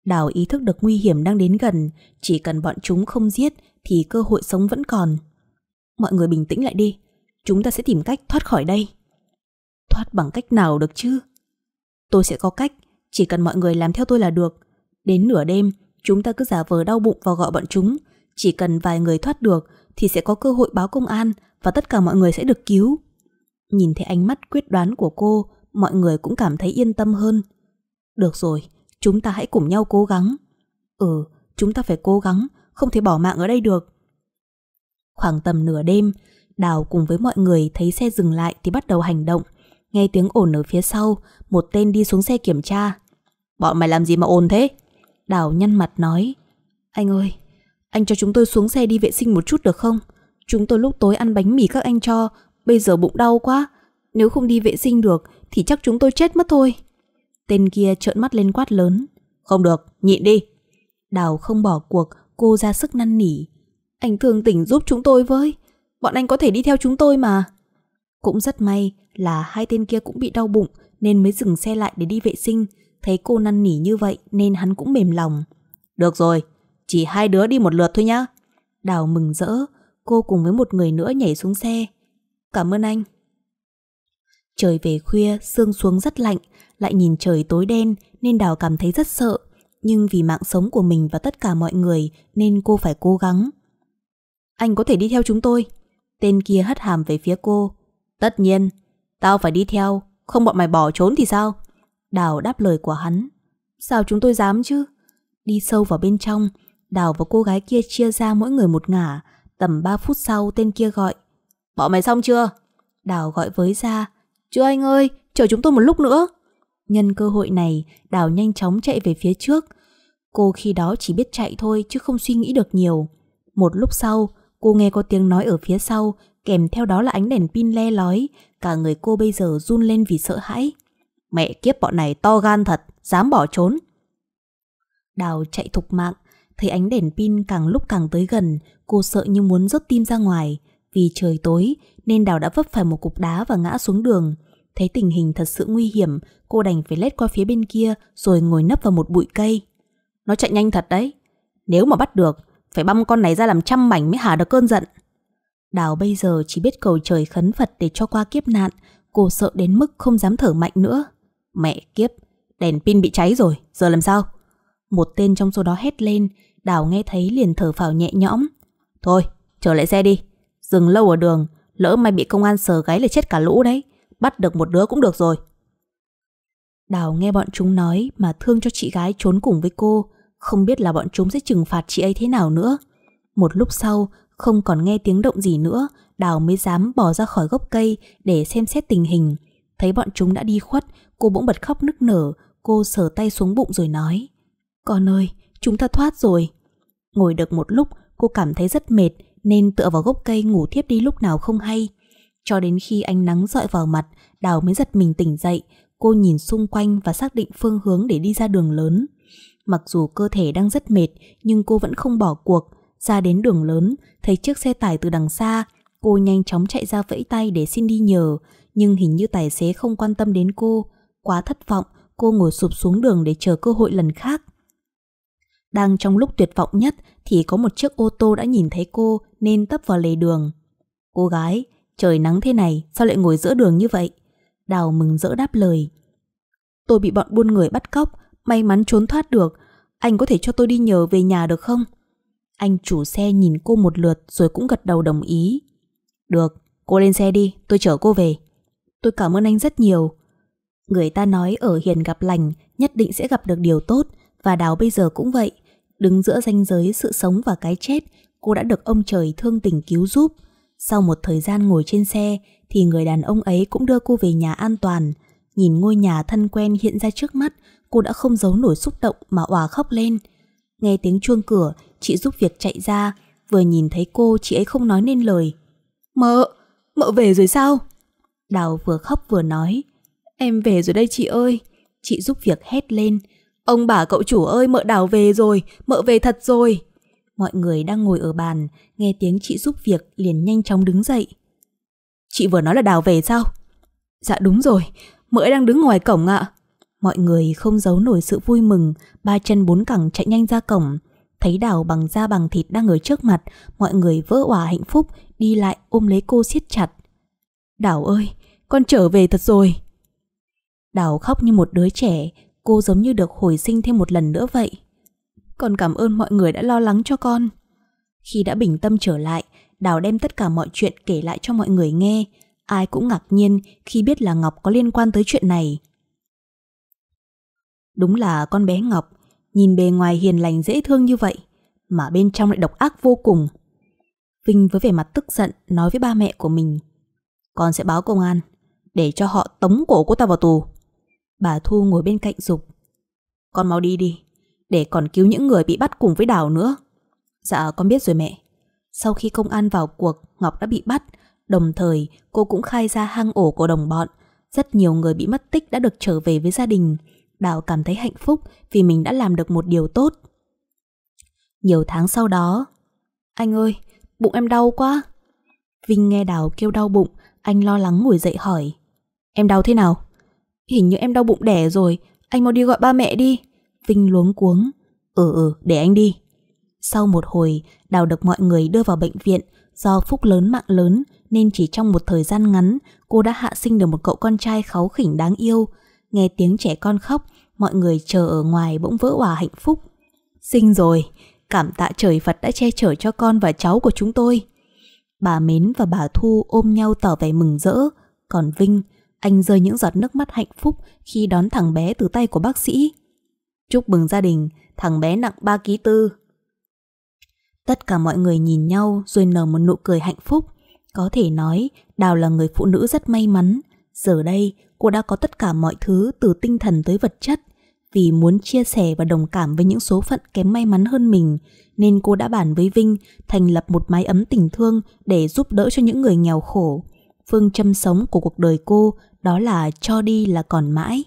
Đào ý thức được nguy hiểm đang đến gần, chỉ cần bọn chúng không giết thì cơ hội sống vẫn còn. Mọi người bình tĩnh lại đi, chúng ta sẽ tìm cách thoát khỏi đây. Thoát bằng cách nào được chứ? Tôi sẽ có cách, chỉ cần mọi người làm theo tôi là được. Đến nửa đêm, chúng ta cứ giả vờ đau bụng và gọi bọn chúng. Chỉ cần vài người thoát được thì sẽ có cơ hội báo công an và tất cả mọi người sẽ được cứu. Nhìn thấy ánh mắt quyết đoán của cô, mọi người cũng cảm thấy yên tâm hơn. Được rồi, chúng ta hãy cùng nhau cố gắng. Ừ, chúng ta phải cố gắng, không thể bỏ mạng ở đây được. Khoảng tầm nửa đêm, Đào cùng với mọi người thấy xe dừng lại thì bắt đầu hành động. Nghe tiếng ồn ở phía sau, một tên đi xuống xe kiểm tra. Bọn mày làm gì mà ồn thế? Đào nhăn mặt nói Anh ơi, anh cho chúng tôi xuống xe đi vệ sinh một chút được không? Chúng tôi lúc tối ăn bánh mì các anh cho Bây giờ bụng đau quá. Nếu không đi vệ sinh được Thì chắc chúng tôi chết mất thôi. Tên kia trợn mắt lên quát lớn Không được, nhịn đi. Đào không bỏ cuộc, cô ra sức năn nỉ Anh thường tỉnh giúp chúng tôi với Bọn anh có thể đi theo chúng tôi mà. Cũng rất may là hai tên kia cũng bị đau bụng Nên mới dừng xe lại để đi vệ sinh. Thấy cô năn nỉ như vậy nên hắn cũng mềm lòng. Được rồi, chỉ hai đứa đi một lượt thôi nhá. Đào mừng rỡ, cô cùng với một người nữa nhảy xuống xe. Cảm ơn anh. Trời về khuya, sương xuống rất lạnh, lại nhìn trời tối đen nên Đào cảm thấy rất sợ. Nhưng vì mạng sống của mình và tất cả mọi người nên cô phải cố gắng. Anh có thể đi theo chúng tôi. Tên kia hất hàm về phía cô. Tất nhiên, tao phải đi theo, không bọn mày bỏ trốn thì sao? Đào đáp lời của hắn. Sao chúng tôi dám chứ? Đi sâu vào bên trong, Đào và cô gái kia chia ra mỗi người một ngả. Tầm 3 phút sau tên kia gọi. Bỏ mày xong chưa? Đào gọi với ra. Chưa anh ơi, chờ chúng tôi một lúc nữa. Nhân cơ hội này, Đào nhanh chóng chạy về phía trước. Cô khi đó chỉ biết chạy thôi chứ không suy nghĩ được nhiều. Một lúc sau, cô nghe có tiếng nói ở phía sau, kèm theo đó là ánh đèn pin le lói. Cả người cô bây giờ run lên vì sợ hãi. Mẹ kiếp bọn này to gan thật, dám bỏ trốn. Đào chạy thục mạng, thấy ánh đèn pin càng lúc càng tới gần, cô sợ như muốn rớt tim ra ngoài. Vì trời tối nên Đào đã vấp phải một cục đá và ngã xuống đường. Thấy tình hình thật sự nguy hiểm, cô đành phải lết qua phía bên kia rồi ngồi nấp vào một bụi cây. Nó chạy nhanh thật đấy. Nếu mà bắt được, phải băm con này ra làm trăm mảnh mới hả được cơn giận. Đào bây giờ chỉ biết cầu trời khấn Phật để cho qua kiếp nạn, cô sợ đến mức không dám thở mạnh nữa. Mẹ kiếp, đèn pin bị cháy rồi, giờ làm sao? Một tên trong số đó hét lên, Đào nghe thấy liền thở phào nhẹ nhõm. Thôi, trở lại xe đi. Dừng lâu ở đường, lỡ may bị công an sờ gáy là chết cả lũ đấy. Bắt được một đứa cũng được rồi. Đào nghe bọn chúng nói mà thương cho chị gái trốn cùng với cô, không biết là bọn chúng sẽ trừng phạt chị ấy thế nào nữa. Một lúc sau, không còn nghe tiếng động gì nữa, Đào mới dám bỏ ra khỏi gốc cây để xem xét tình hình. Thấy bọn chúng đã đi khuất, cô bỗng bật khóc nức nở, cô sờ tay xuống bụng rồi nói Con ơi, chúng ta thoát rồi. Ngồi được một lúc, cô cảm thấy rất mệt nên tựa vào gốc cây ngủ thiếp đi lúc nào không hay. Cho đến khi ánh nắng dọi vào mặt, Đào mới giật mình tỉnh dậy, cô nhìn xung quanh và xác định phương hướng để đi ra đường lớn. Mặc dù cơ thể đang rất mệt, nhưng cô vẫn không bỏ cuộc. Ra đến đường lớn, thấy chiếc xe tải từ đằng xa, cô nhanh chóng chạy ra vẫy tay để xin đi nhờ, nhưng hình như tài xế không quan tâm đến cô. Quá thất vọng, cô ngồi sụp xuống đường để chờ cơ hội lần khác. Đang trong lúc tuyệt vọng nhất thì có một chiếc ô tô đã nhìn thấy cô nên tấp vào lề đường. Cô gái, trời nắng thế này sao lại ngồi giữa đường như vậy? Đào mừng rỡ đáp lời. Tôi bị bọn buôn người bắt cóc, may mắn trốn thoát được. Anh có thể cho tôi đi nhờ về nhà được không? Anh chủ xe nhìn cô một lượt rồi cũng gật đầu đồng ý. Được, cô lên xe đi, tôi chở cô về. Tôi cảm ơn anh rất nhiều. Người ta nói ở hiền gặp lành nhất định sẽ gặp được điều tốt và Đào bây giờ cũng vậy. Đứng giữa ranh giới sự sống và cái chết, cô đã được ông trời thương tình cứu giúp. Sau một thời gian ngồi trên xe thì người đàn ông ấy cũng đưa cô về nhà an toàn. Nhìn ngôi nhà thân quen hiện ra trước mắt, cô đã không giấu nổi xúc động mà òa khóc lên. Nghe tiếng chuông cửa, chị giúp việc chạy ra, vừa nhìn thấy cô chị ấy không nói nên lời. Mợ, mợ về rồi sao? Đào vừa khóc vừa nói. Em về rồi đây chị ơi. Chị giúp việc hét lên. Ông bà cậu chủ ơi mợ Đào về rồi, mợ về thật rồi. Mọi người đang ngồi ở bàn, nghe tiếng chị giúp việc liền nhanh chóng đứng dậy. Chị vừa nói là Đào về sao? Dạ đúng rồi, mợ đang đứng ngoài cổng ạ. Mọi người không giấu nổi sự vui mừng, ba chân bốn cẳng chạy nhanh ra cổng. Thấy Đào bằng da bằng thịt đang ở trước mặt, mọi người vỡ òa hạnh phúc, đi lại ôm lấy cô siết chặt. Đào ơi, con trở về thật rồi. Đào khóc như một đứa trẻ, cô giống như được hồi sinh thêm một lần nữa vậy. Con cảm ơn mọi người đã lo lắng cho con. Khi đã bình tâm trở lại, Đào đem tất cả mọi chuyện kể lại cho mọi người nghe. Ai cũng ngạc nhiên khi biết là Ngọc có liên quan tới chuyện này. Đúng là con bé Ngọc, nhìn bề ngoài hiền lành dễ thương như vậy, mà bên trong lại độc ác vô cùng. Vinh với vẻ mặt tức giận nói với ba mẹ của mình. Con sẽ báo công an, để cho họ tống cổ cô ta vào tù. Bà Thu ngồi bên cạnh dục Con mau đi đi, để còn cứu những người bị bắt cùng với Đào nữa. Dạ con biết rồi mẹ. Sau khi công an vào cuộc, Ngọc đã bị bắt, đồng thời cô cũng khai ra hang ổ của đồng bọn. Rất nhiều người bị mất tích đã được trở về với gia đình. Đào cảm thấy hạnh phúc vì mình đã làm được một điều tốt. Nhiều tháng sau đó, anh ơi, bụng em đau quá. Vinh nghe Đào kêu đau bụng, anh lo lắng ngồi dậy hỏi. Em đau thế nào? Hình như em đau bụng đẻ rồi, anh mau đi gọi ba mẹ đi. Vinh luống cuống. Ừ ừ, để anh đi. Sau một hồi, Đào được mọi người đưa vào bệnh viện. Do phúc lớn mạng lớn nên chỉ trong một thời gian ngắn, cô đã hạ sinh được một cậu con trai kháu khỉnh đáng yêu. Nghe tiếng trẻ con khóc, mọi người chờ ở ngoài bỗng vỡ hòa hạnh phúc. Sinh rồi, cảm tạ trời Phật đã che chở cho con và cháu của chúng tôi. Bà Mến và bà Thu ôm nhau tỏ vẻ mừng rỡ, còn Vinh, anh rơi những giọt nước mắt hạnh phúc khi đón thằng bé từ tay của bác sĩ. Chúc mừng gia đình, thằng bé nặng 3 kg tư. Tất cả mọi người nhìn nhau rồi nở một nụ cười hạnh phúc. Có thể nói, Đào là người phụ nữ rất may mắn. Giờ đây, cô đã có tất cả mọi thứ từ tinh thần tới vật chất. Vì muốn chia sẻ và đồng cảm với những số phận kém may mắn hơn mình, nên cô đã bàn với Vinh thành lập một mái ấm tình thương để giúp đỡ cho những người nghèo khổ. Phương châm sống của cuộc đời cô đó là cho đi là còn mãi.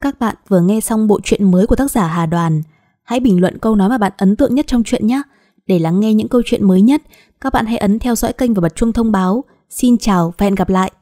Các bạn vừa nghe xong bộ truyện mới của tác giả Hà Đoàn. Hãy bình luận câu nói mà bạn ấn tượng nhất trong truyện nhé. Để lắng nghe những câu chuyện mới nhất, các bạn hãy ấn theo dõi kênh và bật chuông thông báo. Xin chào và hẹn gặp lại!